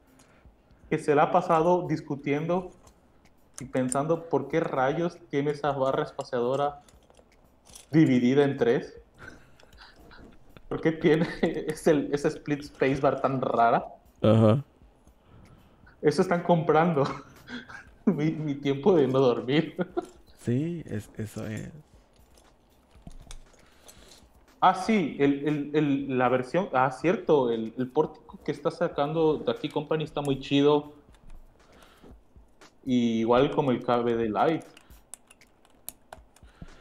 B: que se la ha pasado discutiendo y pensando por qué rayos tiene esa barra espaciadora dividida en tres. ¿Por qué tiene ese, ese split spacebar tan rara?
A: Ajá.
B: Eso están comprando. mi, mi tiempo de no dormir.
A: Sí, es, eso es.
B: Ah, sí, el, el- el- la versión, ah, cierto, el, el pórtico que está sacando de aquí Company está muy chido. Y igual como el KB de Light.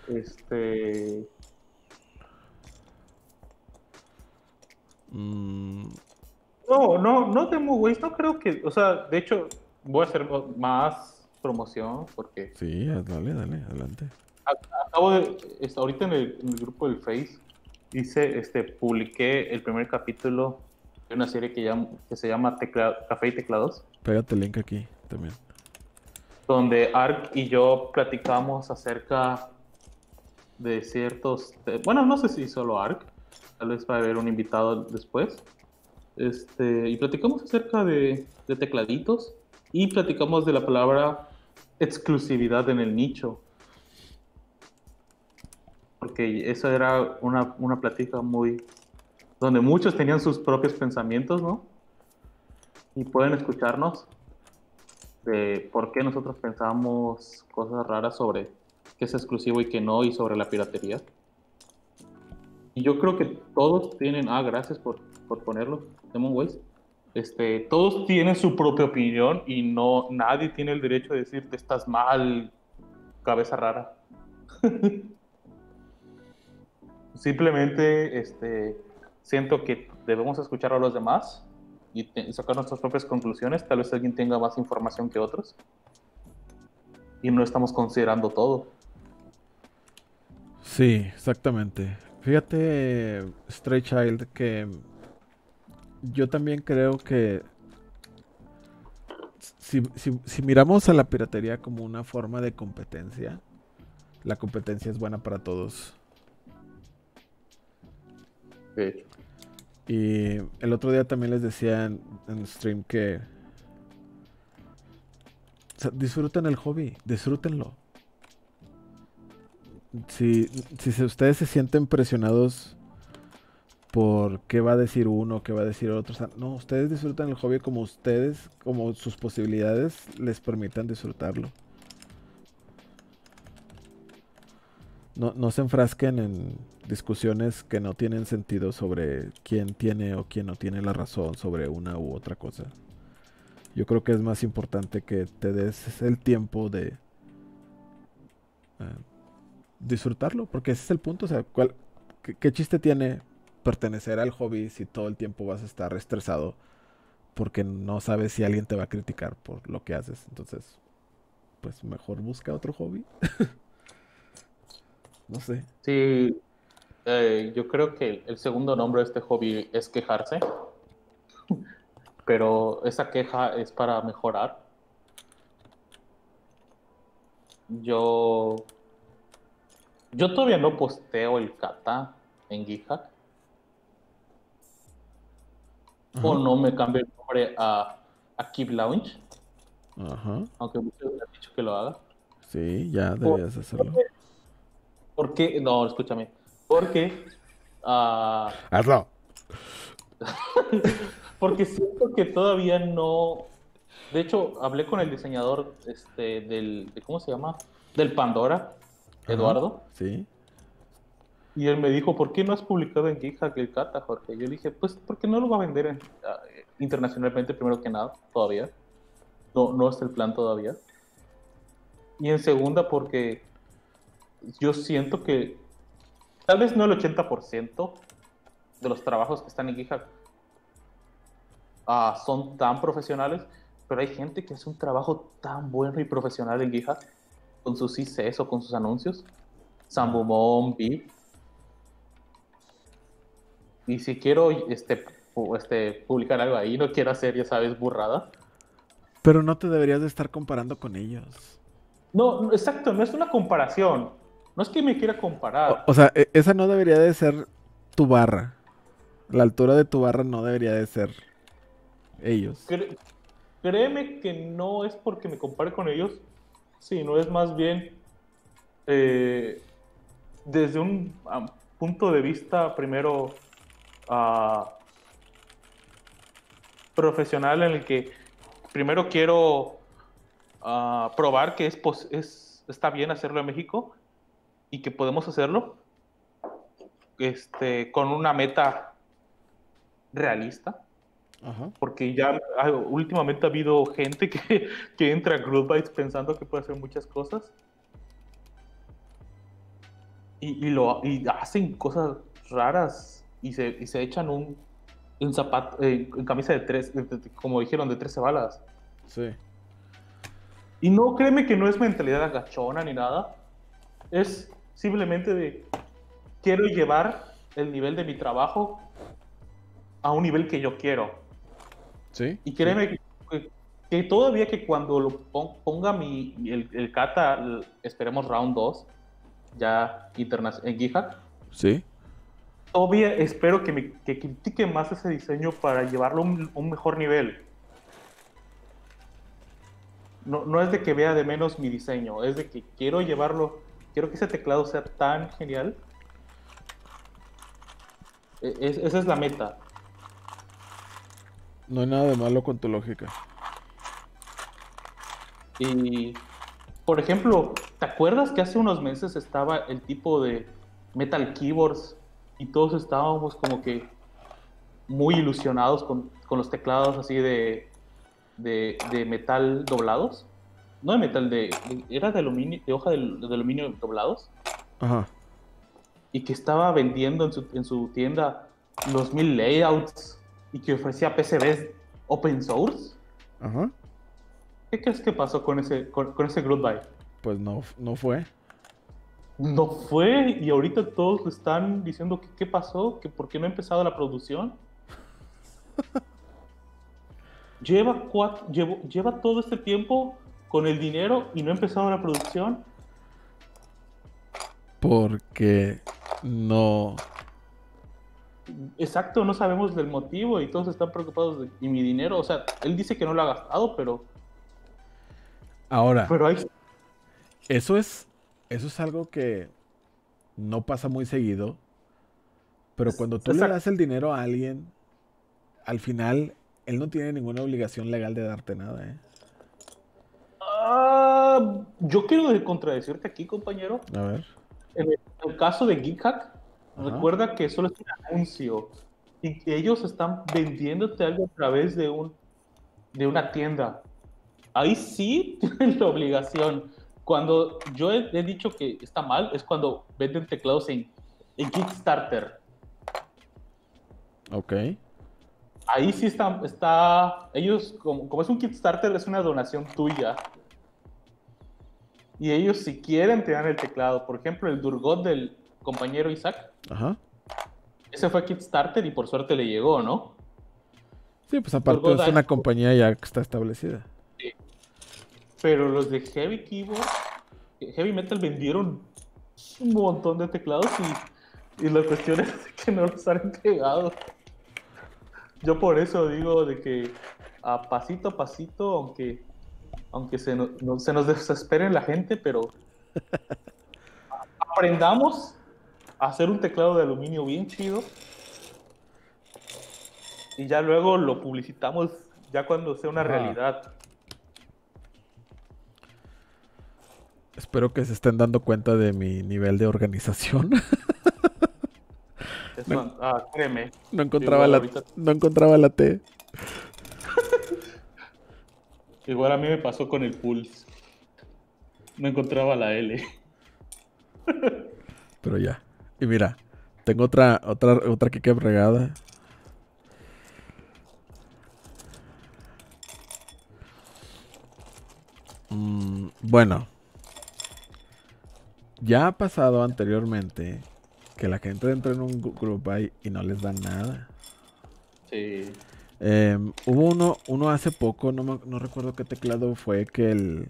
B: Este.
A: Mm,
B: No, no, no Demo Waste, no creo que, o sea, de hecho, voy a hacer más promoción porque
A: sí, dale, dale, adelante.
B: acabo de, es- ahorita en el, en el grupo del Face, hice, este, publiqué el primer capítulo de una serie que, llama- que se llama Tecla- Café y Teclados,
A: Pégate el link aquí también.
B: donde Ark y yo platicamos acerca de ciertos, bueno, no sé si solo Ark, tal vez va a haber un invitado después, este, y platicamos acerca de, de tecladitos y platicamos de la palabra exclusividad en el nicho. Porque eso era una, una plática muy... donde muchos tenían sus propios pensamientos, ¿no? Y pueden escucharnos de por qué nosotros pensamos cosas raras sobre qué es exclusivo y qué no, y sobre la piratería. Y yo creo que todos tienen, ah, gracias por, por ponerlo, Demon Wells. Este, todos tienen su propia opinión y no, nadie tiene el derecho de decirte estás mal, cabeza rara. Simplemente este, siento que debemos escuchar a los demás y te- sacar nuestras propias conclusiones. Tal vez alguien tenga más información que otros. Y no estamos considerando todo.
A: Sí, exactamente. Fíjate, Stray Child, que yo también creo que si, si- si miramos a la piratería como una forma de competencia, la competencia es buena para todos.
B: Hecho.
A: Y el otro día también les decía en, en stream que o sea, disfruten el hobby, disfrútenlo. Si, si se- ustedes se sienten presionados por qué va a decir uno, qué va a decir otro, no, ustedes disfrutan el hobby como ustedes, como sus posibilidades les permitan disfrutarlo. No, no se enfrasquen en discusiones que no tienen sentido sobre quién tiene o quién no tiene la razón sobre una u otra cosa. Yo creo que es más importante que te des el tiempo de eh, disfrutarlo, porque ese es el punto. O sea, ¿cuál- qué chiste tiene pertenecer al hobby si todo el tiempo vas a estar estresado porque no sabes si alguien te va a criticar por lo que haces? Entonces, pues mejor busca otro hobby. no sé.
B: Sí, eh, yo creo que el segundo nombre de este hobby es quejarse, pero esa queja es para mejorar. Yo, yo todavía no posteo el kata en GitHub, o no me cambio el nombre a, a Keep Lounge,
A: Ajá.
B: aunque muchos me han dicho que lo haga.
A: Sí, ya deberías hacerlo.
B: ¿Por qué? No, escúchame. Porque ah,
A: Hazlo.
B: Porque siento que todavía no. De hecho, hablé con el diseñador este, del. de- ¿Cómo se llama? Del Pandora,
A: Ajá.
B: Eduardo.
A: Sí.
B: Y él me dijo, ¿por qué no has publicado en GitHub el Kata, Jorge? Yo le dije, pues porque no lo va a vender en- eh, internacionalmente, primero que nada, todavía. No, no es el plan todavía. Y en segunda, porque yo siento que tal vez no el 80% de los trabajos que están en GitHub ah, son tan profesionales, pero hay gente que hace un trabajo tan bueno y profesional en GitHub con sus ICs o con sus anuncios. Sambumon, Beep. Y si quiero este, este, publicar algo ahí, no quiero hacer, ya sabes, burrada.
A: Pero no te deberías de estar comparando con ellos.
B: No, exacto, no es una comparación. No es que me quiera comparar.
A: O, o sea, e- esa no debería de ser tu barra. La altura de tu barra no debería de ser ellos.
B: Cre- créeme que no es porque me compare con ellos, sino es más bien eh, desde un punto de vista primero profesional en el que primero quiero ah, probar que es, está bien hacerlo en México y que podemos hacerlo este, con una meta realista.
A: Ajá.
B: porque ya ah, últimamente ha habido gente que, que entra a Groovbytes pensando que puede hacer muchas cosas. Y, y lo, y hacen cosas raras y se, y se echan un, en, zapato, en camisa de tres, como dijeron, de 13 balas.
A: Sí.
B: Y no, créeme que no es mentalidad agachona ni nada. Es simplemente de, quiero llevar el nivel de mi trabajo a un nivel que yo quiero.
A: Sí.
B: Y créeme que, que, todavía que cuando lo ponga mi, el, el, kata, esperemos round 2, ya en GitHub.
A: Sí.
B: Todavía espero que, me, que critique más ese diseño para llevarlo a un, un mejor nivel no, no es de que vea de menos mi diseño, es de que quiero llevarlo, quiero que ese teclado sea tan genial. E, esa es la meta.
A: No hay nada de malo con tu lógica.
B: Y, por ejemplo, ¿te acuerdas que hace unos meses estaba el tipo de Metal Keyboards y todos estábamos como que muy ilusionados con, con los teclados así de de, de metal doblados. No de metal, de, era de aluminio, de hoja de, aluminio doblados.
A: Ajá.
B: Y que estaba vendiendo en su, en su tienda los mil layouts y que ofrecía PCBs open source.
A: Ajá.
B: ¿Qué crees que pasó con ese, con, ese Goodbye?
A: Pues no, no fue.
B: No fue, y ahorita todos están diciendo que qué pasó, que por qué no ha empezado la producción. lleva, cuatro, lleva todo este tiempo con el dinero y no ha empezado la producción?
A: Porque no.
B: Exacto, no sabemos del motivo y todos están preocupados de y mi dinero. O sea, él dice que no lo ha gastado, pero.
A: Ahora.
B: Pero hay...
A: Eso es. Eso es algo que no pasa muy seguido. Pero cuando tú le das el dinero a alguien, al final él no tiene ninguna obligación legal de darte nada, ¿eh?
B: Ah, yo quiero contradecirte aquí, compañero.
A: A ver.
B: En el, caso de Geekhack, recuerda que solo es un anuncio y que ellos están vendiéndote algo a través de, un, de una tienda. Ahí sí tienen la obligación. Cuando yo he, dicho que está mal, es cuando venden teclados en, en Kickstarter.
A: Ok
B: ahí sí está, está ellos, como, como es un Kickstarter, es una donación tuya. Y ellos si quieren te dan el teclado. Por ejemplo, el Durgot del compañero Isaac.
A: Ajá.
B: Ese fue Kickstarter y por suerte le llegó, ¿no?
A: Sí, pues aparte es una compañía ya que está establecida.
B: Pero los de Heavy Keyboard, Heavy Metal vendieron un montón de teclados y, y la cuestión es que no los han entregado. Yo por eso digo de que a pasito a pasito, aunque, aunque se, no, se nos desespere la gente, pero aprendamos a hacer un teclado de aluminio bien chido y ya luego lo publicitamos ya cuando sea una realidad.
A: Espero que se estén dando cuenta de mi nivel de organización.
B: no, ah, créeme.
A: No encontraba, la, no encontraba la T.
B: Igual a mí me pasó con el Pulse. No encontraba la L.
A: Pero ya. Y mira, tengo otra, otra, otra que queda regada. Mm, bueno. Ya ha pasado anteriormente que la gente entra en un grupo ahí y no les dan nada.
B: Sí.
A: Em, hubo uno, uno hace poco, no, no recuerdo qué teclado fue, que el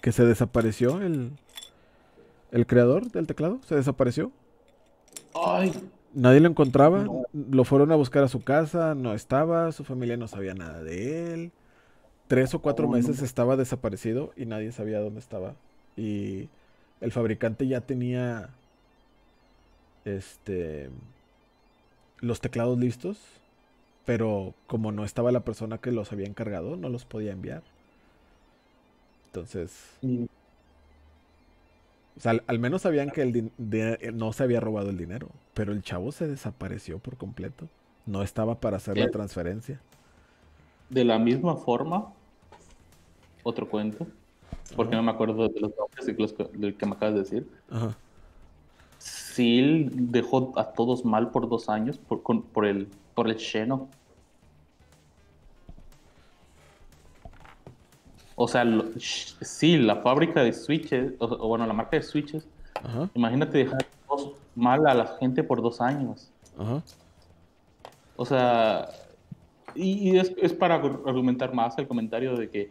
A: que se desapareció el, el creador del teclado, se desapareció.
B: Ay.
A: Nadie lo encontraba, lo fueron a buscar a su casa, no estaba, su familia no sabía nada de él. Tres o cuatro meses estaba desaparecido y nadie sabía dónde estaba. Y el fabricante ya tenía este los teclados listos, pero como no estaba la persona que los había encargado, no los podía enviar. Entonces, al, menos sabían que el no se había robado el dinero, pero el chavo se desapareció por completo. No estaba para hacer la transferencia.
B: De la misma forma, otro cuento, porque no me acuerdo de los nombres del que me acabas de decir.
A: Ajá
B: Seal dejó a todos mal por dos años por, con- por el, por el Xeno. O sea, lo- Seal, la fábrica de switches, o, o bueno, la marca de switches,
A: Ajá,
B: imagínate dejar mal a la gente por dos años.
A: ajá.
B: O sea, y, y es, es para argu- argumentar más el comentario de que,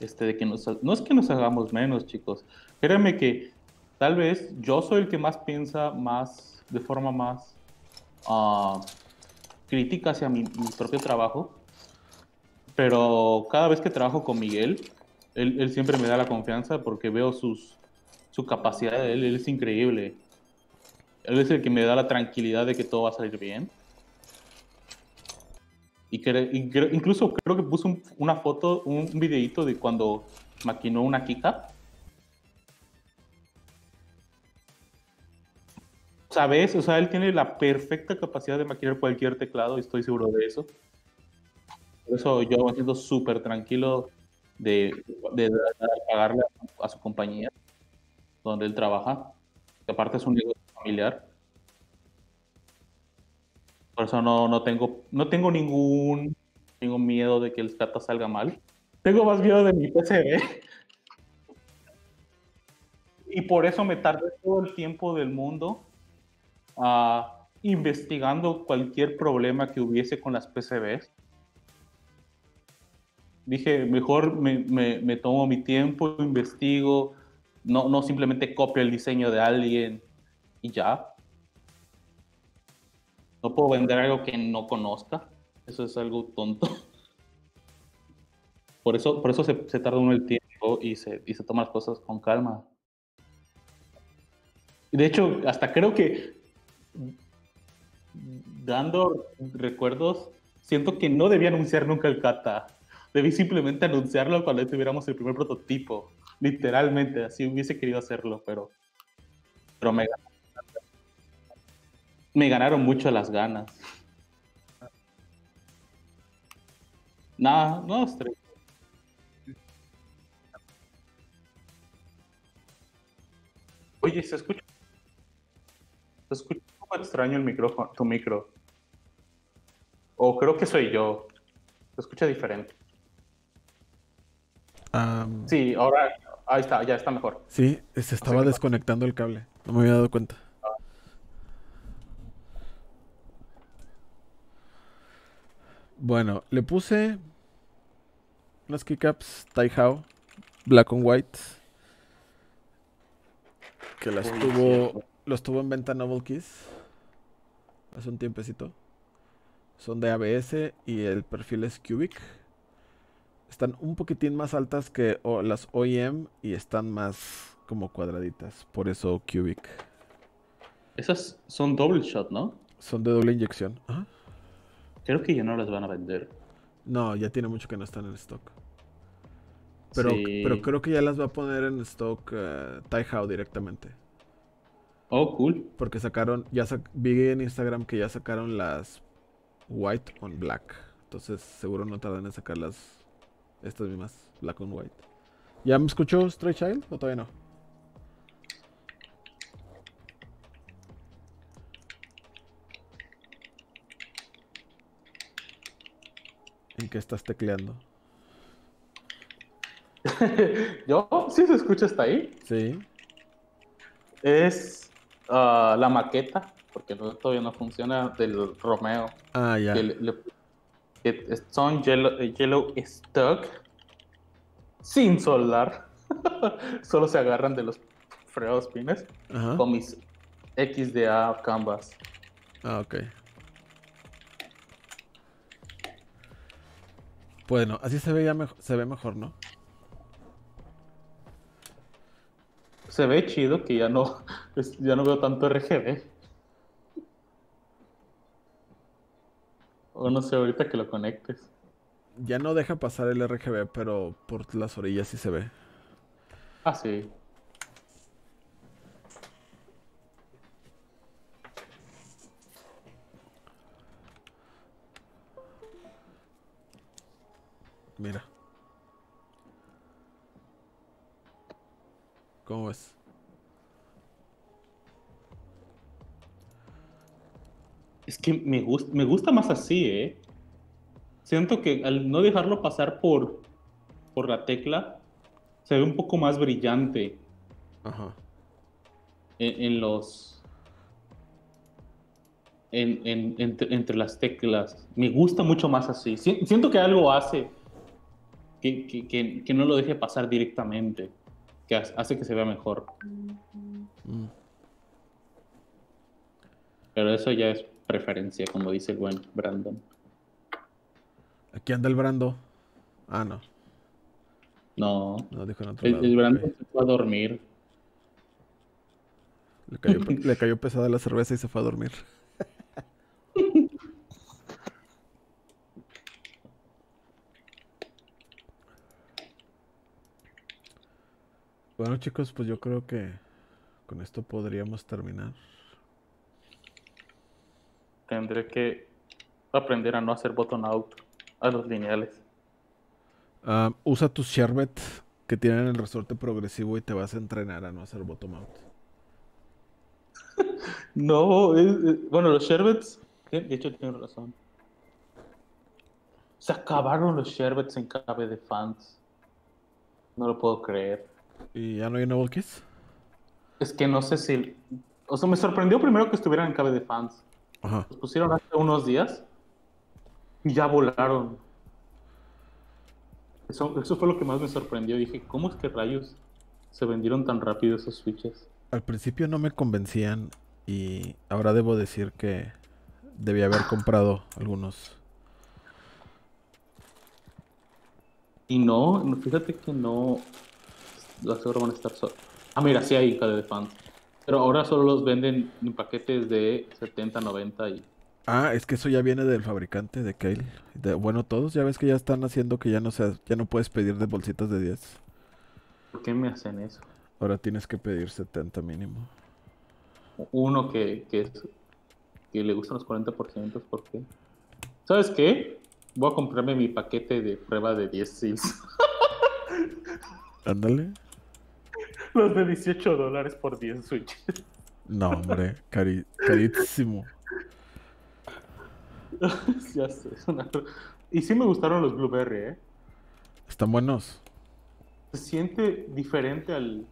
B: este, de que no es que nos hagamos menos, chicos. Créanme que tal vez yo soy el que más piensa más, de forma más ah, crítica hacia mi, propio trabajo. Pero cada vez que trabajo con Miguel, él, siempre me da la confianza porque veo sus, su capacidad él es increíble. Él es el que me da la tranquilidad de que todo va a salir bien. Y, cre- incluso creo que puso un- una foto, un, un videito de cuando maquinó una keycap. ¿Sabes? O sea, él tiene la perfecta capacidad de maquinar cualquier teclado estoy seguro de eso. Por eso yo me siento súper tranquilo de, pagarle a, a su compañía donde él trabaja. Que aparte es un negocio familiar. Por eso no, no tengo, no tengo ningún, ningún miedo de que el cata salga mal. Tengo más miedo de mi PCB. Y por eso me tardé todo el tiempo del mundo ah, investigando cualquier problema que hubiese con las PCBs. Dije, mejor me, me- me tomo mi tiempo, investigo, no, no simplemente copio el diseño de alguien y ya. No puedo vender algo que no conozca. Eso es algo tonto. Por eso, por eso se, se tarda uno el tiempo y se, y toma las cosas con calma. De hecho, hasta creo que dando recuerdos, siento que no debía anunciar nunca el kata. Debí simplemente anunciarlo cuando tuviéramos el primer prototipo. Literalmente, así hubiese querido hacerlo, pero, pero me, me ganaron mucho las ganas. Nada, no, estrés. Oye, se escucha. Se escucha un poco extraño el micrófono, tu micro. O creo que soy yo. Se escucha diferente. Sí, ahora. Ahí está, ya está mejor.
A: sí, se estaba desconectando el cable. No me había dado cuenta. Bueno, le puse unas keycaps Taihao Black and White que las
B: Uy,
A: tuvo los tuvo en venta Novel Keys hace un tiempecito. Son de ABS y el perfil es Cubic. Están un poquitín más altas que o- las OEM y están más como cuadraditas. Por eso Cubic.
B: Esas son double shot, ¿no?
A: Son de doble inyección. Ajá.
B: Creo que ya no las van a vender.
A: No, ya tiene mucho que no están en stock. Pero,
B: Sí.
A: pero creo que ya las va a poner en stock eh, Taihao directamente.
B: Oh, cool.
A: Porque sacaron, ya sac- vi en Instagram que ya sacaron las white on black. Entonces seguro no tardan en sacar las estas mismas black on white. ¿Ya me escuchó Stray Child o todavía no? ¿En qué estás tecleando?
B: Yo, sí se escucha hasta ahí.
A: Sí.
B: Es ah, la maqueta, porque no- todavía no funciona, del Romeo.
A: Ah, ya.
B: que le- le- que es- son yellow, eh, yellow stock sin soldar. Solo se agarran de los fregados pines
A: Ajá.
B: con mis XDA canvas.
A: Ah, ok. Bueno, así se ve ya mejo- se ve mejor, ¿no?
B: Se ve chido que ya no, ya no veo tanto RGB. O no sé, ahorita que lo conectes.
A: Ya no deja pasar el RGB, pero por las orillas sí se ve.
B: Ah, sí. Que me, gusta me gusta más así, ¿eh? Siento que al no dejarlo pasar por, por la tecla, se ve un poco más brillante
A: Ajá.
B: en, en los... En, en- entre, entre las teclas. Me gusta mucho más así. Si- Siento que algo hace que, que- que- que no lo deje pasar directamente, que ha- hace que se vea mejor.
A: Mm.
B: Pero eso ya es preferencia, como dice el buen Brandon.
A: Aquí anda el Brando. Ah, no.
B: No,
A: No, dijo en otro
B: el,
A: lado.
B: el Brandon se fue a dormir.
A: Le cayó, le cayó pesada la cerveza y se fue a dormir. Bueno, chicos, pues yo creo que con esto podríamos terminar.
B: Tendré que aprender a no hacer button out a los lineales.
A: Ah, usa tus sherbet que tienen el resorte progresivo y te vas a entrenar a no hacer bottom out.
B: No, es- es- bueno, los sherbets, de de hecho tienes razón. Se acabaron los sherbets en KB de fans. No lo puedo creer.
A: ¿Y ya no hay Noble Kiss?
B: Es que no sé si... O sea, me sorprendió primero que estuvieran en KB de fans.
A: Ajá.
B: Los pusieron hace unos días y ya volaron. Eso, eso fue lo que más me sorprendió. Dije, ¿cómo es que rayos se vendieron tan rápido esos switches?
A: Al principio no me convencían y ahora debo decir que debí haber comprado algunos.
B: Y no, fíjate que no. Las van a estar solo. Ah, mira, sí hay KD de fans. Pero ahora solo los venden en paquetes de 70, 90 y.
A: Ah, es que eso ya viene del fabricante de Kale. De, bueno, todos ya ves que ya están haciendo que ya no se, ya no puedes pedir de bolsitas de 10.
B: ¿Por qué me hacen eso?
A: Ahora tienes que pedir 70 mínimo.
B: Uno que, que, es- que le gustan los 40%, ¿por qué? ¿Sabes qué? Voy a comprarme mi paquete de prueba de 10 seals.
A: Ándale.
B: Los de 18 dólares por 10 switches.
A: No, hombre, cari- carísimo.
B: ya sé, es una- Y sí me gustaron los Blueberry, ¿eh?
A: Están buenos.
B: Se siente diferente al,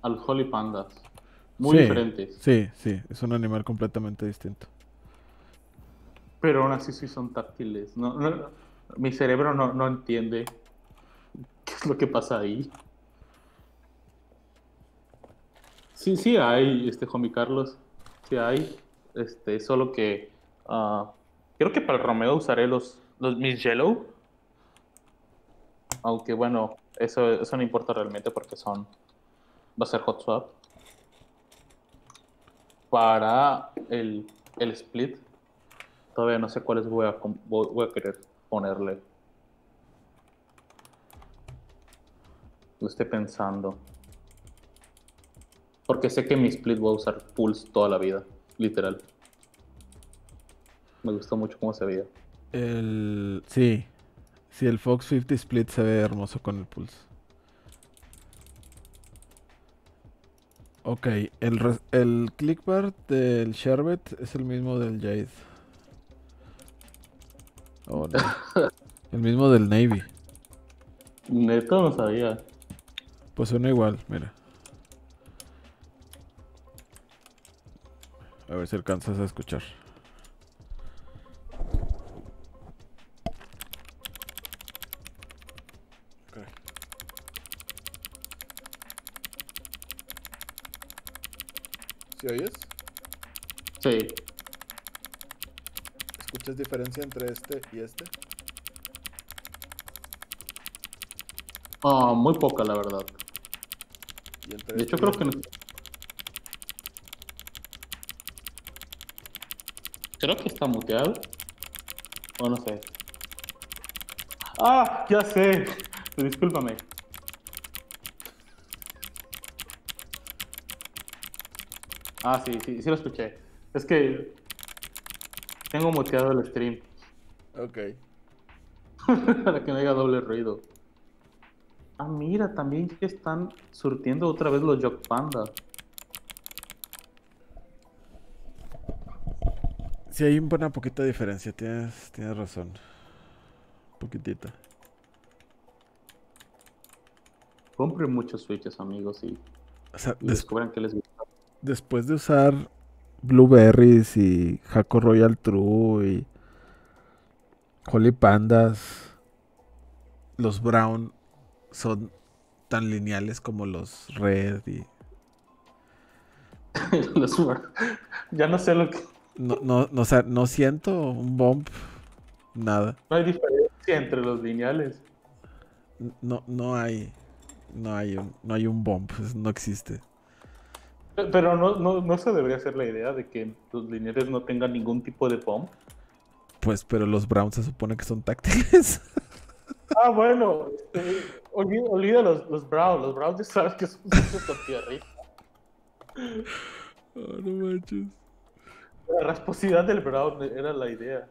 B: al Holy Pandas. Muy
A: Sí,
B: diferentes.
A: Sí, sí, es un animal completamente distinto.
B: Pero aún así sí son táctiles. No, no- mi cerebro no, no entiende qué es lo que pasa ahí. Sí, sí hay, este Homie Carlos. Sí hay. Este, solo que ah, creo que para el Romeo usaré los, los mis Yellow. Aunque bueno, eso, eso no importa realmente porque son. Va a ser hot swap. Para el, el split. Todavía no sé cuáles voy a, voy a querer ponerle. Lo estoy pensando. Porque sé que mi split voy a usar pulse toda la vida, literal. Me gustó mucho cómo se veía.
A: El... Sí, sí, el Fox 50 Split se ve hermoso con el Pulse. Ok, el, res- el click bar del Sherbet es el mismo del Jade. Oh, no. El mismo del Navy.
B: Neto no sabía.
A: Pues suena igual, mira. A ver si alcanzas a escuchar. ¿Sí oyes?
B: Sí.
A: ¿Escuchas diferencia entre este y este?
B: Ah, muy poca, la verdad.
A: Y entre
B: De hecho,
A: este y
B: creo que no. Creo que está muteado. O no sé. Ah, ya sé. Discúlpame. Ah, sí, sí, sí lo escuché. Es que tengo muteado el stream
A: Ok.
B: para que no haya doble ruido. Ah, mira, también ya están surtiendo otra vez los Jog Panda.
A: Sí hay una poquita diferencia, tienes, tienes razón. Poquitita.
B: Compren muchos switches, amigos, y,
A: O sea,
B: y
A: des-
B: descubran que les gusta.
A: después de usar Blueberries y Jaco Royal True y Holy Pandas, los Brown son tan lineales como los Red y
B: Los- ya no sé lo que.
A: No, no, no, o sea, no siento un bump, nada.
B: No hay diferencia entre los lineales.
A: No, no hay, no hay un, no hay un bump, no existe.
B: Pe- Pero no, no, no se debería ser la idea de que los lineales no tengan ningún tipo de pump.
A: Pues, pero los Brown se supone que son táctiles.
B: Ah, bueno. este, olvida, olvida los, los Brown. Los Brown ya sabes que son con tierrita.
A: Oh, no manches.
B: La rasposidad del Brown era la idea.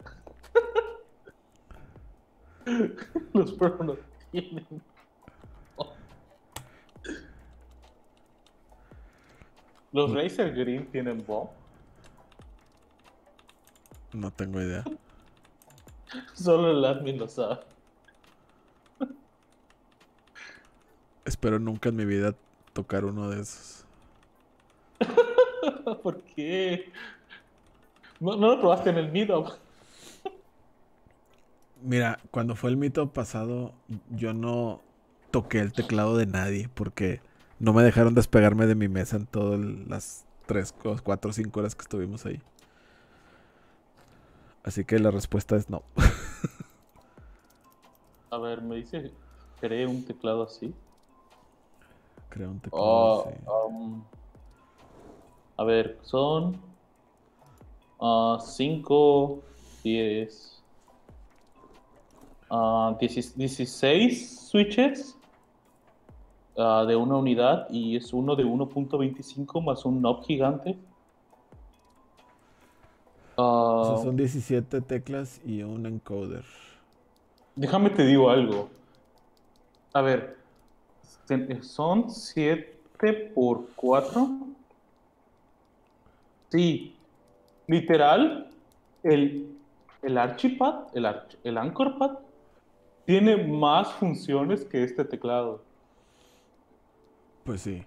B: Los Brown no tienen. Los Razer Green tienen bomb.
A: No tengo idea.
B: Solo el admin lo sabe.
A: Espero nunca en mi vida tocar uno de esos.
B: ¿Por qué? No, no lo probaste en el Meetup.
A: Mira, cuando fue el mito pasado, yo no toqué el teclado de nadie porque no me dejaron despegarme de mi mesa en todas las 3, 4 o 5 horas que estuvimos ahí. Así que la respuesta es no.
B: A ver, me dice, creé un teclado así.
A: Creo un teclado
B: Oh,
A: así.
B: um, a ver, son 5, 10, 16 switches ah, de una unidad y es uno de 1.25 más un knob gigante.
A: O sea,
B: Ah,
A: son 17 teclas y un encoder.
B: Déjame te digo algo. A ver, se- son 7 por 4. Sí, literal, el, el Archipad, el, Arch- el Anchorpad, tiene más funciones que este teclado.
A: Pues sí.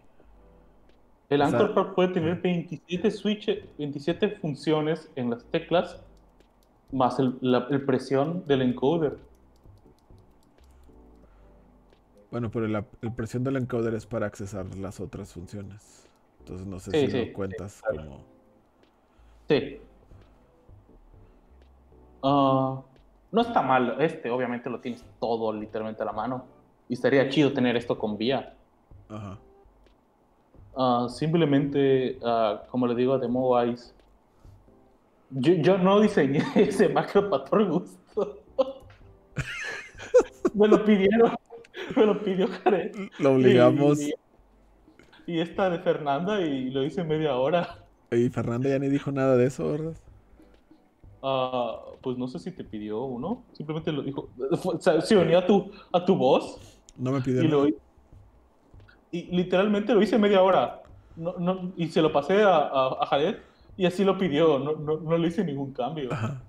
B: El
A: O sea,
B: Anchorpad puede tener 27, switches, 27 funciones en las teclas, más el, la el presión del encoder.
A: Bueno, pero la el presión del encoder es para accesar las otras funciones. Entonces no sé
B: Sí,
A: si
B: sí,
A: lo cuentas
B: claro.
A: como...
B: Sí. Ah, no está mal. Este, obviamente, lo tienes todo literalmente a la mano. Y estaría chido tener esto con vía.
A: Ajá.
B: Ah, simplemente, ah, como le digo a Demo Eyes, yo, yo no diseñé ese macro para por gusto. me lo pidieron. Me lo pidió Jared.
A: Lo obligamos.
B: Y, y esta de Fernanda y lo hice media hora.
A: Y Fernanda ya ni dijo nada de eso, ¿verdad?
B: Ah, pues no sé si te pidió uno. Simplemente lo dijo. O sea, se unió a tu, a tu voz
A: No me pidió
B: y,
A: nada.
B: lo, y literalmente lo hice media hora. No, no, y se lo pasé a, a, a Jared y así lo pidió. No, no, no le hice ningún cambio.
A: Ajá.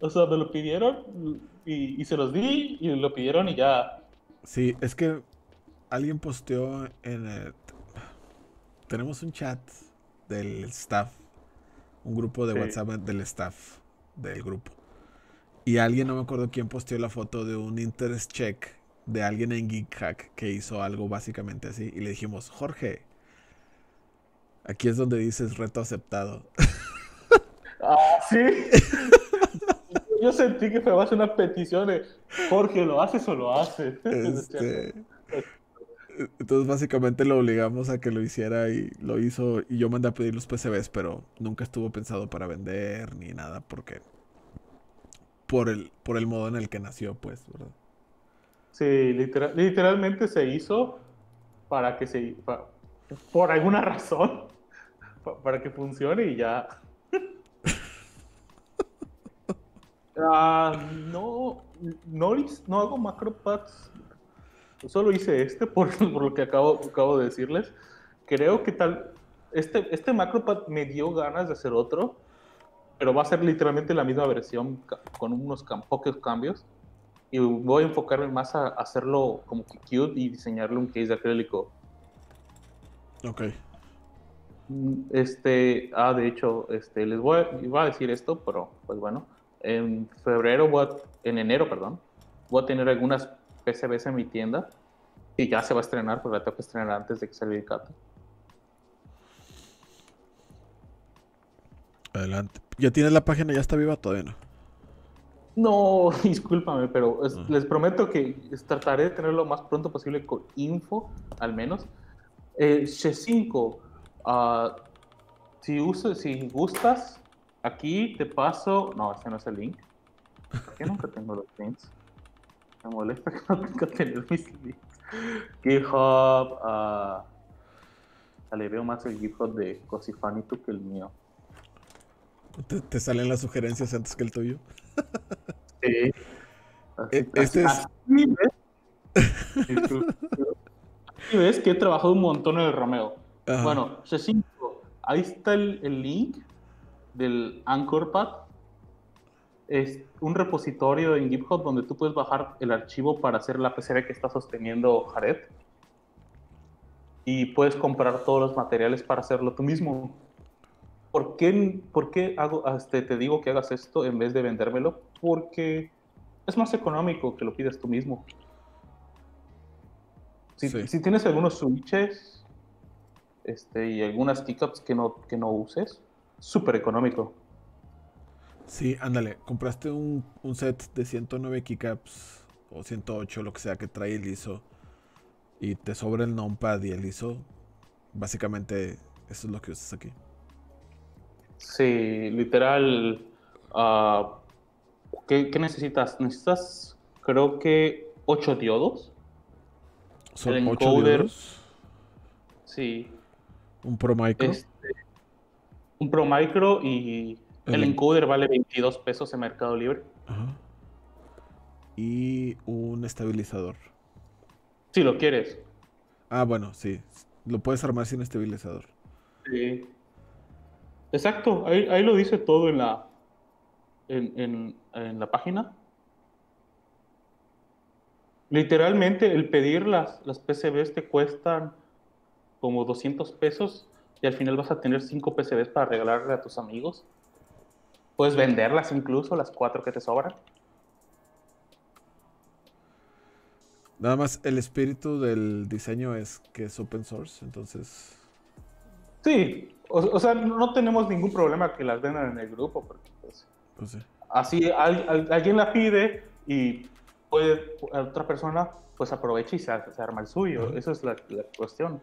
B: O sea, me lo pidieron y, y se los di y lo pidieron y ya.
A: Sí, es que alguien posteó en el... Tenemos un chat del staff, un grupo de
B: Sí.
A: WhatsApp del staff del grupo. Y alguien, no me acuerdo quién, posteó la foto de un interest check de alguien en GeekHack que hizo algo básicamente así. Y le dijimos, Jorge, aquí es donde dices reto aceptado.
B: Ah, sí. Yo sentí que fue más una petición de Jorge, ¿lo haces o lo haces?
A: Este, entonces básicamente lo obligamos a que lo hiciera y lo hizo y yo mandé a pedir los PCBs, pero nunca estuvo pensado para vender ni nada porque por el por el modo en el que nació, pues, ¿verdad?
B: Sí, literal- literalmente se hizo para que se... por alguna razón, pa- para que funcione y ya. Ah, no, no, no hago macropads. Solo hice este por, por lo que acabo, acabo de decirles. Creo que tal... Este, este macropad me dio ganas de hacer otro, pero va a ser literalmente la misma versión con unos pocos cambios. Y voy a enfocarme más a hacerlo como que cute y diseñarle un case de acrílico.
A: Ok.
B: Mm, este, ah, de hecho, este, les voy a, iba a decir esto, pero pues bueno, en febrero, voy en enero, perdón, voy a tener algunas PCBs en mi tienda y ya se va a estrenar, porque la tengo que estrenar antes de que salga el cato.
A: Adelante. ¿Ya tienes la página? ¿Ya está viva todavía no?
B: No, discúlpame, pero ah. les prometo que trataré de tenerlo lo más pronto posible con info, al menos. Eh, 5 ah, si, si gustas, aquí te paso. No, ese no es el link. ¿Por qué nunca tengo los links? Me molesta que no tenga tener mis links. GitHub. Uh, le veo más el GitHub de Cosifanito que el mío.
A: ¿Te, salen las sugerencias antes que el tuyo?
B: sí.
A: E, este es.
B: Y ves que he trabajado un montón en el Romeo. Bueno, C5, ahí está el, el link del AnchorPad. Es un repositorio en GitHub donde tú puedes bajar el archivo para hacer la PCB que está sosteniendo Jared. Y puedes comprar todos los materiales para hacerlo tú mismo. ¿Por qué, por qué hago, este, te digo que hagas esto en vez de vendérmelo? Porque es más económico que lo pides tú mismo. Si, si tienes algunos switches este, y algunas keycaps que no, que no uses, súper económico.
A: Sí, ándale, compraste un, un, set de 109 keycaps o 108, lo que sea que trae el ISO y te sobra el numpad y el ISO, básicamente eso es lo que usas aquí.
B: Sí, literal. Uh, ¿qué, ¿qué, necesitas? Necesitas, creo que, 8 diodos
A: son el encoder.
B: Sí.
A: Un Pro Micro.
B: Este, un Pro Micro y el, encoder vale 22 pesos en Mercado Libre. Ajá.
A: Y un estabilizador.
B: Si lo quieres.
A: Ah, bueno, sí. Lo puedes armar sin estabilizador.
B: Sí. Exacto, ahí, ahí lo dice todo en la, en, en, en la página. Literalmente, el pedir las, las PCBs te cuestan como 200 pesos y al final vas a tener 5 PCBs para regalarle a tus amigos. Puedes venderlas incluso, las 4 que te sobran.
A: Nada más el espíritu del diseño es que es open source, entonces...
B: Sí, o, sea, no tenemos ningún problema que las vendan en el grupo, porque pues, pues sí. así alguien la pide y puede, otra persona pues aprovecha y se, arma el suyo. Esa es la, cuestión.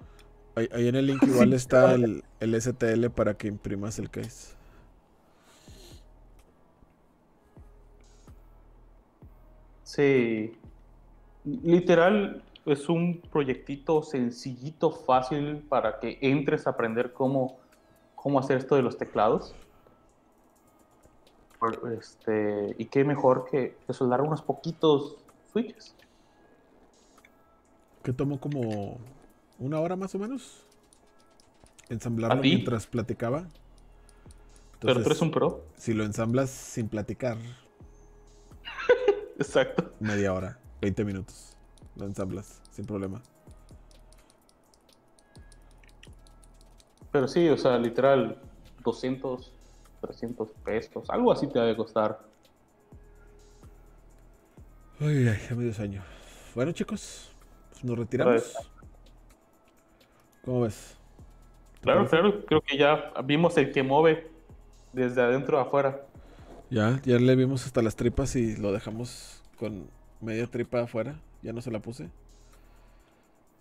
A: Ahí, en el link igual está el, el, STL para que imprimas el case.
B: Sí. Literal, es un proyectito sencillito, fácil para que entres a aprender cómo, cómo hacer esto de los teclados. Este, y qué mejor que, soldar unos poquitos switches.
A: Que tomó como una hora más o menos. Ensamblarlo mientras platicaba.
B: Pero tú eres un pro.
A: Si lo ensamblas sin platicar.
B: Exacto.
A: Media hora, 20 minutos. Lo ensamblas sin problema.
B: Pero sí, o sea, literal, 200, 300 pesos, algo así te va a costar.
A: Ay, ay, ya medio sueño. Bueno, chicos, pues nos retiramos. ¿Cómo ves?
B: Claro, claro, creo que ya vimos el que mueve desde adentro a afuera.
A: Ya, ya le vimos hasta las tripas y lo dejamos con media tripa afuera. Ya no se la puse.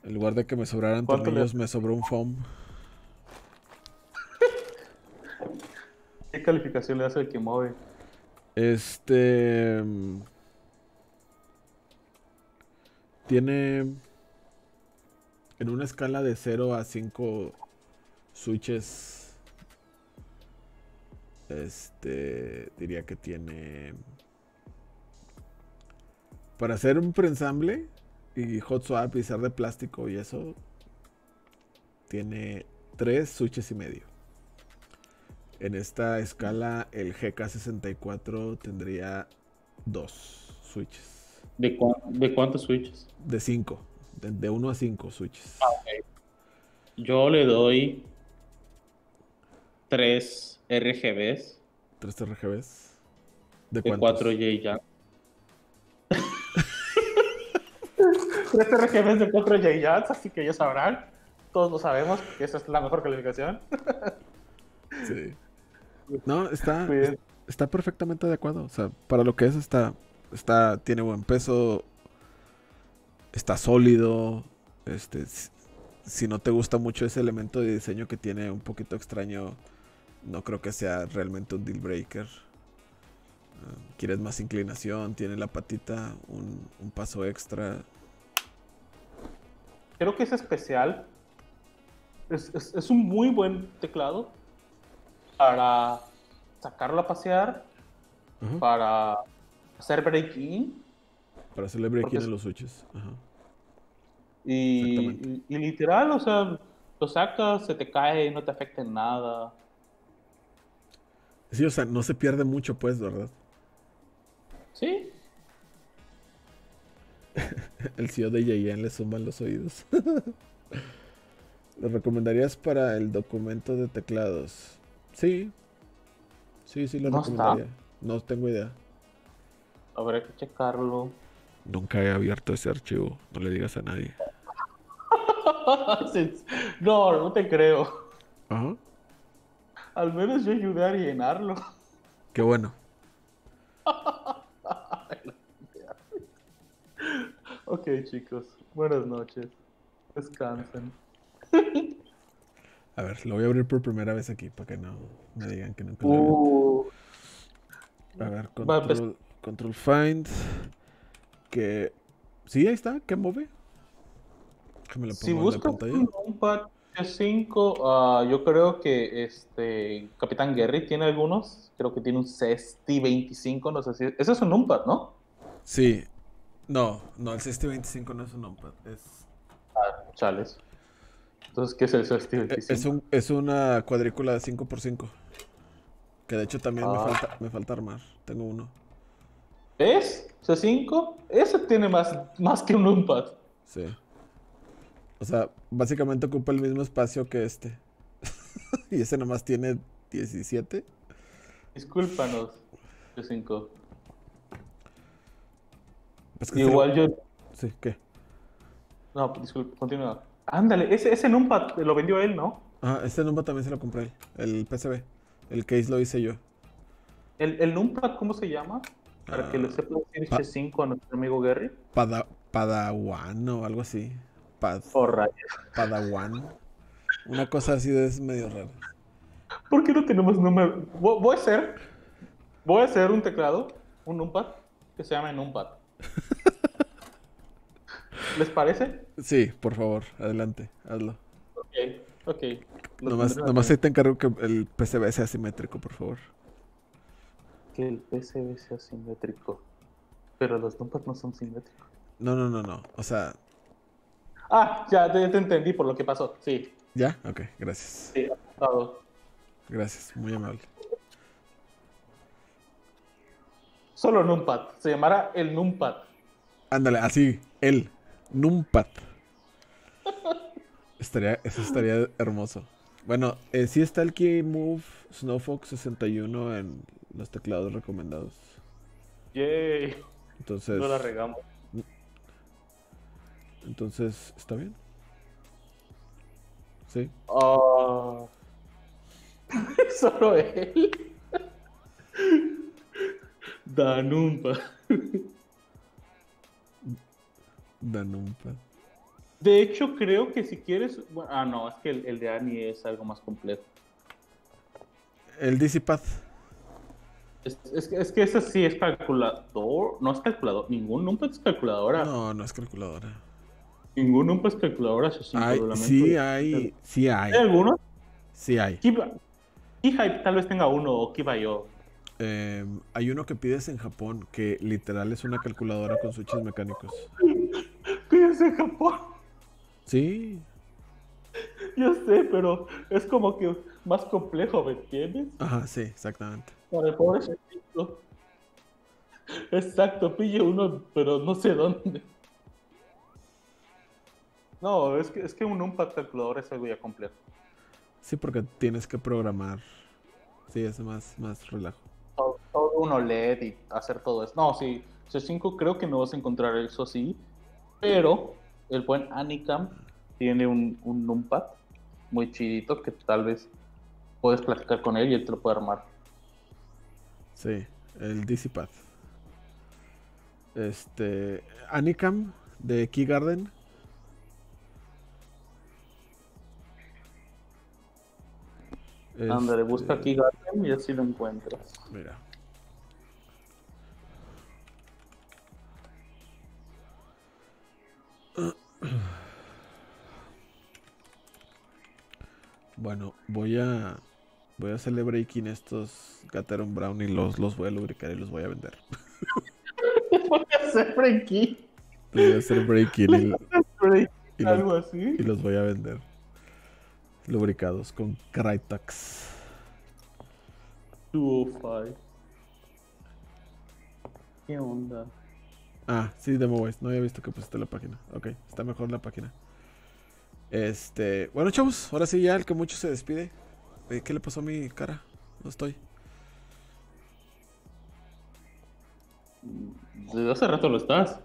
A: En lugar de que me sobraran tornillos, me sobró un foam.
B: ¿Qué calificación le hace el que mueve?
A: Este. Mm, tiene. En una escala de 0 a 5 switches. Este. Diría que tiene. Para hacer un preensamble y hot swap y ser de plástico y eso. Tiene 3 switches y medio. En esta escala, el GK64 tendría dos switches.
B: ¿De, de cuántos switches?
A: De cinco. De 1 a 5 switches.
B: Ah, okay. Yo le doy 3 RGBs.
A: 3 RGBs.
B: ¿De, de 4J 3 RGBs de 4J así que ya sabrán. Todos lo sabemos que esa es la mejor calificación.
A: sí. No, está, está perfectamente adecuado. O sea, para lo que es, está, está, tiene buen peso, está sólido. Este, si no te gusta mucho ese elemento de diseño que tiene un poquito extraño, no creo que sea realmente un deal breaker. Ah, quieres más inclinación, tiene la patita, un, un, paso extra.
B: Creo que es especial. Es, es, es, un muy buen teclado para sacarlo a pasear, uh -huh. para hacer break-in.
A: Para hacerle break-in en los switches. Ajá.
B: Y, y, y, literal, o sea, lo sacas, se te cae, no te afecta en nada.
A: Sí, o sea, no se pierde mucho, pues, ¿verdad?
B: Sí.
A: el CEO de Yeyen le suman los oídos. ¿Lo recomendarías para el documento de teclados? Sí. Sí, sí lo
B: no
A: recomendaría.
B: Está.
A: No tengo idea.
B: Habrá que checarlo.
A: Nunca he abierto ese archivo. No le digas a nadie.
B: no, no te creo.
A: Ajá.
B: Al menos yo ayudé a llenarlo.
A: Qué bueno.
B: ok, chicos. Buenas noches. Descansen.
A: A ver, lo voy a abrir por primera vez aquí para que no me digan que nunca lo uh. A ver, control, control find. Que. Sí, ahí está. ¿Qué mueve?
B: Me lo pongo si busco un numpad 5, uh, yo creo que este Capitán Gary tiene algunos. Creo que tiene un CST 25, no sé si. Ese es un numpad, ¿no?
A: Sí. No, no, el CST 25 no es un numpad. Es.
B: Ah, chales. Entonces, ¿qué es el CST 25?
A: Es, un, es una cuadrícula de 5x5. Que de hecho también ah. me, falta, me falta armar. Tengo uno.
B: ¿Es? ¿C5? Ese tiene más, más que un numpad.
A: Sí. O sea, básicamente ocupa el mismo espacio que este. y ese nomás tiene 17.
B: Discúlpanos, C5. Es que Igual yo.
A: Sí, ¿qué?
B: No, disculpa, continúa. Ándale, ese, ese Numpad lo vendió él, ¿no?
A: Ah, ese Numpad también se lo compré él. El PCB. El case lo hice yo.
B: ¿El, el Numpad cómo se llama? Para que lo sepa decir pa 5 a nuestro amigo Gary.
A: Pada, Padawan o algo así. Pad,
B: oh.
A: Padawan. Una cosa así es medio rara.
B: ¿Por qué no tenemos número? Voy a hacer. Voy a hacer un teclado, un numpad, que se llama numpad. ¿Les parece?
A: Sí, por favor, adelante, hazlo.
B: Ok, ok.
A: Nomás, nomás ahí te encargo que el PCB sea simétrico, por favor.
B: Que el PCB sea simétrico. Pero los numpads no son simétricos.
A: No, no, no, no. O sea.
B: Ah, ya te, te entendí por lo que pasó. Sí.
A: ¿Ya? Ok, gracias.
B: Sí.
A: Gracias, muy amable.
B: Solo Numpad. Se llamará el Numpad.
A: Ándale, así, el Numpad. estaría, eso estaría hermoso. Bueno, eh, sí está el Key Move Snowfox 61 en los teclados recomendados.
B: Yay.
A: Entonces.
B: No la regamos.
A: Entonces, ¿está bien? Sí.
B: Oh. Solo él. Danumpa.
A: Danumpa.
B: De hecho, creo que si quieres. Bueno, ah, no, es que el, el, de Ani es algo más complejo.
A: El DC-Pad.
B: Es, es, es, que ese sí es calculador. No es calculador. Ningún Numpa es calculadora.
A: No, no es calculadora.
B: Ningún Numpa es calculadora. Eso
A: hay, sí, hay. Sí, hay.
B: ¿Hay alguno?
A: Sí, hay.
B: Keyhype tal vez tenga uno o Kibayo.
A: Eh, hay uno que pides en Japón que literal es una calculadora con switches mecánicos.
B: ¿Pides en Japón?
A: Sí.
B: Yo sé, pero es como que más complejo, ¿me entiendes?
A: Ajá, sí, exactamente.
B: Para el pobre. Exacto, pille uno, pero no sé dónde. No, es que, es que un numpad calculador es algo ya complejo.
A: Sí, porque tienes que programar. Sí, es más, más relajo.
B: Todo, todo un OLED y hacer todo eso. No, sí, C5 creo que no vas a encontrar eso así, pero el buen Anicam tiene un, un numpad muy chidito que tal vez puedes platicar con él y él te lo puede armar.
A: Sí, el DC-Pad. Este. Anicam de Key Garden.
B: Ándale, busca
A: Este,
B: aquí Garden y así lo encuentras.
A: Mira. Bueno, voy a voy a hacerle breaking estos Gateron Brown y los, los voy a lubricar y los voy a vender.
B: voy a hacer.
A: Le voy a hacer breaking y, y los,
B: Algo así.
A: y los voy a vender. Lubricados con Crytax.
B: 205. ¿Qué onda?
A: Ah, sí, DemoWise. No había visto que pusiste la página. Ok, está mejor la página. Este. Bueno, chavos, ahora sí ya el que mucho se despide. Eh, ¿Qué le pasó a mi cara? No estoy.
B: Desde hace rato lo estás.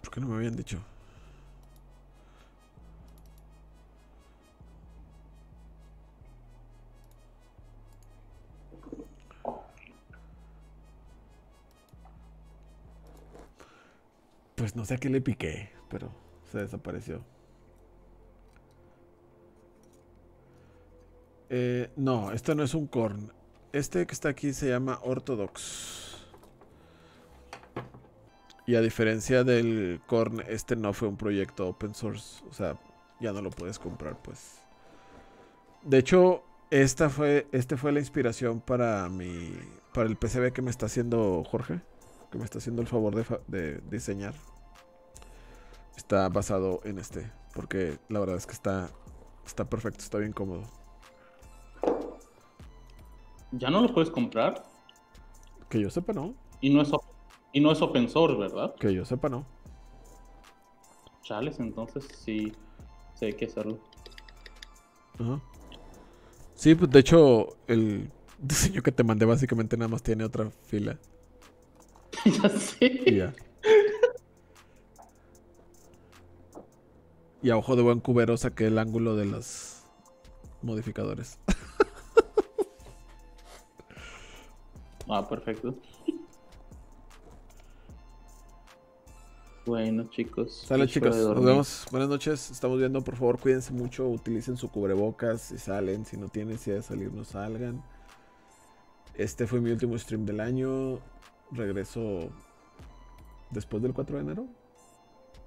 A: ¿Por qué no me habían dicho? Pues no sé a qué le piqué, pero se desapareció. Eh, no, este no es un corn. Este que está aquí se llama Orthodox. Y a diferencia del Korn, este no fue un proyecto open source. O sea, ya no lo puedes comprar, pues. De hecho, esta fue, este fue la inspiración para mi. para el PCB que me está haciendo Jorge. Que me está haciendo el favor de, fa- de diseñar. Está basado en este. Porque la verdad es que está. Está perfecto, está bien cómodo.
B: Ya no lo puedes comprar
A: Que yo sepa, no.
B: y no es, y no es open source, ¿verdad?
A: Que yo sepa, no.
B: Chales, entonces sí, sí hay que hacerlo.
A: Ajá. Sí, pues de hecho, el diseño que te mandé básicamente nada más tiene otra fila.
B: ya sé.
A: Y ya. Y a ojo de buen cubero saqué el ángulo de los modificadores.
B: Ah, perfecto. Bueno, chicos.
A: Sale chicos, nos vemos. Buenas noches. Estamos viendo, por favor, cuídense mucho, utilicen su cubrebocas si salen, si no tienen si de salir, no salgan. Este fue mi último stream del año. Regreso después del 4 de enero.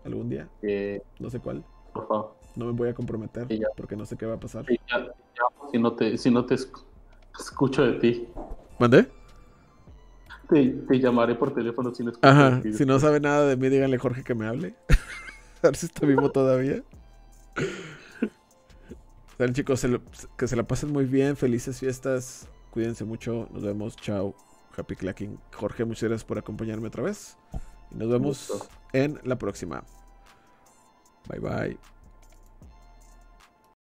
A: Algún día,
B: Eh,
A: no sé cuál.
B: Por favor.
A: No me voy a comprometer
B: Sí,
A: porque no sé qué va a pasar.
B: Sí, ya- ya, si no te, si no te esc- escucho de ti,
A: ¿Mandé?
B: te, te llamaré por teléfono si no escucho
A: Ajá,
B: de ti.
A: si no sabe nada de mí, díganle a Jorge que me hable. a ver si está vivo todavía. Salen chicos, se lo- que se la pasen muy bien, felices fiestas, cuídense mucho, nos vemos, chao, happy clacking. Jorge, muchas gracias por acompañarme otra vez y nos vemos en la próxima. Bye bye.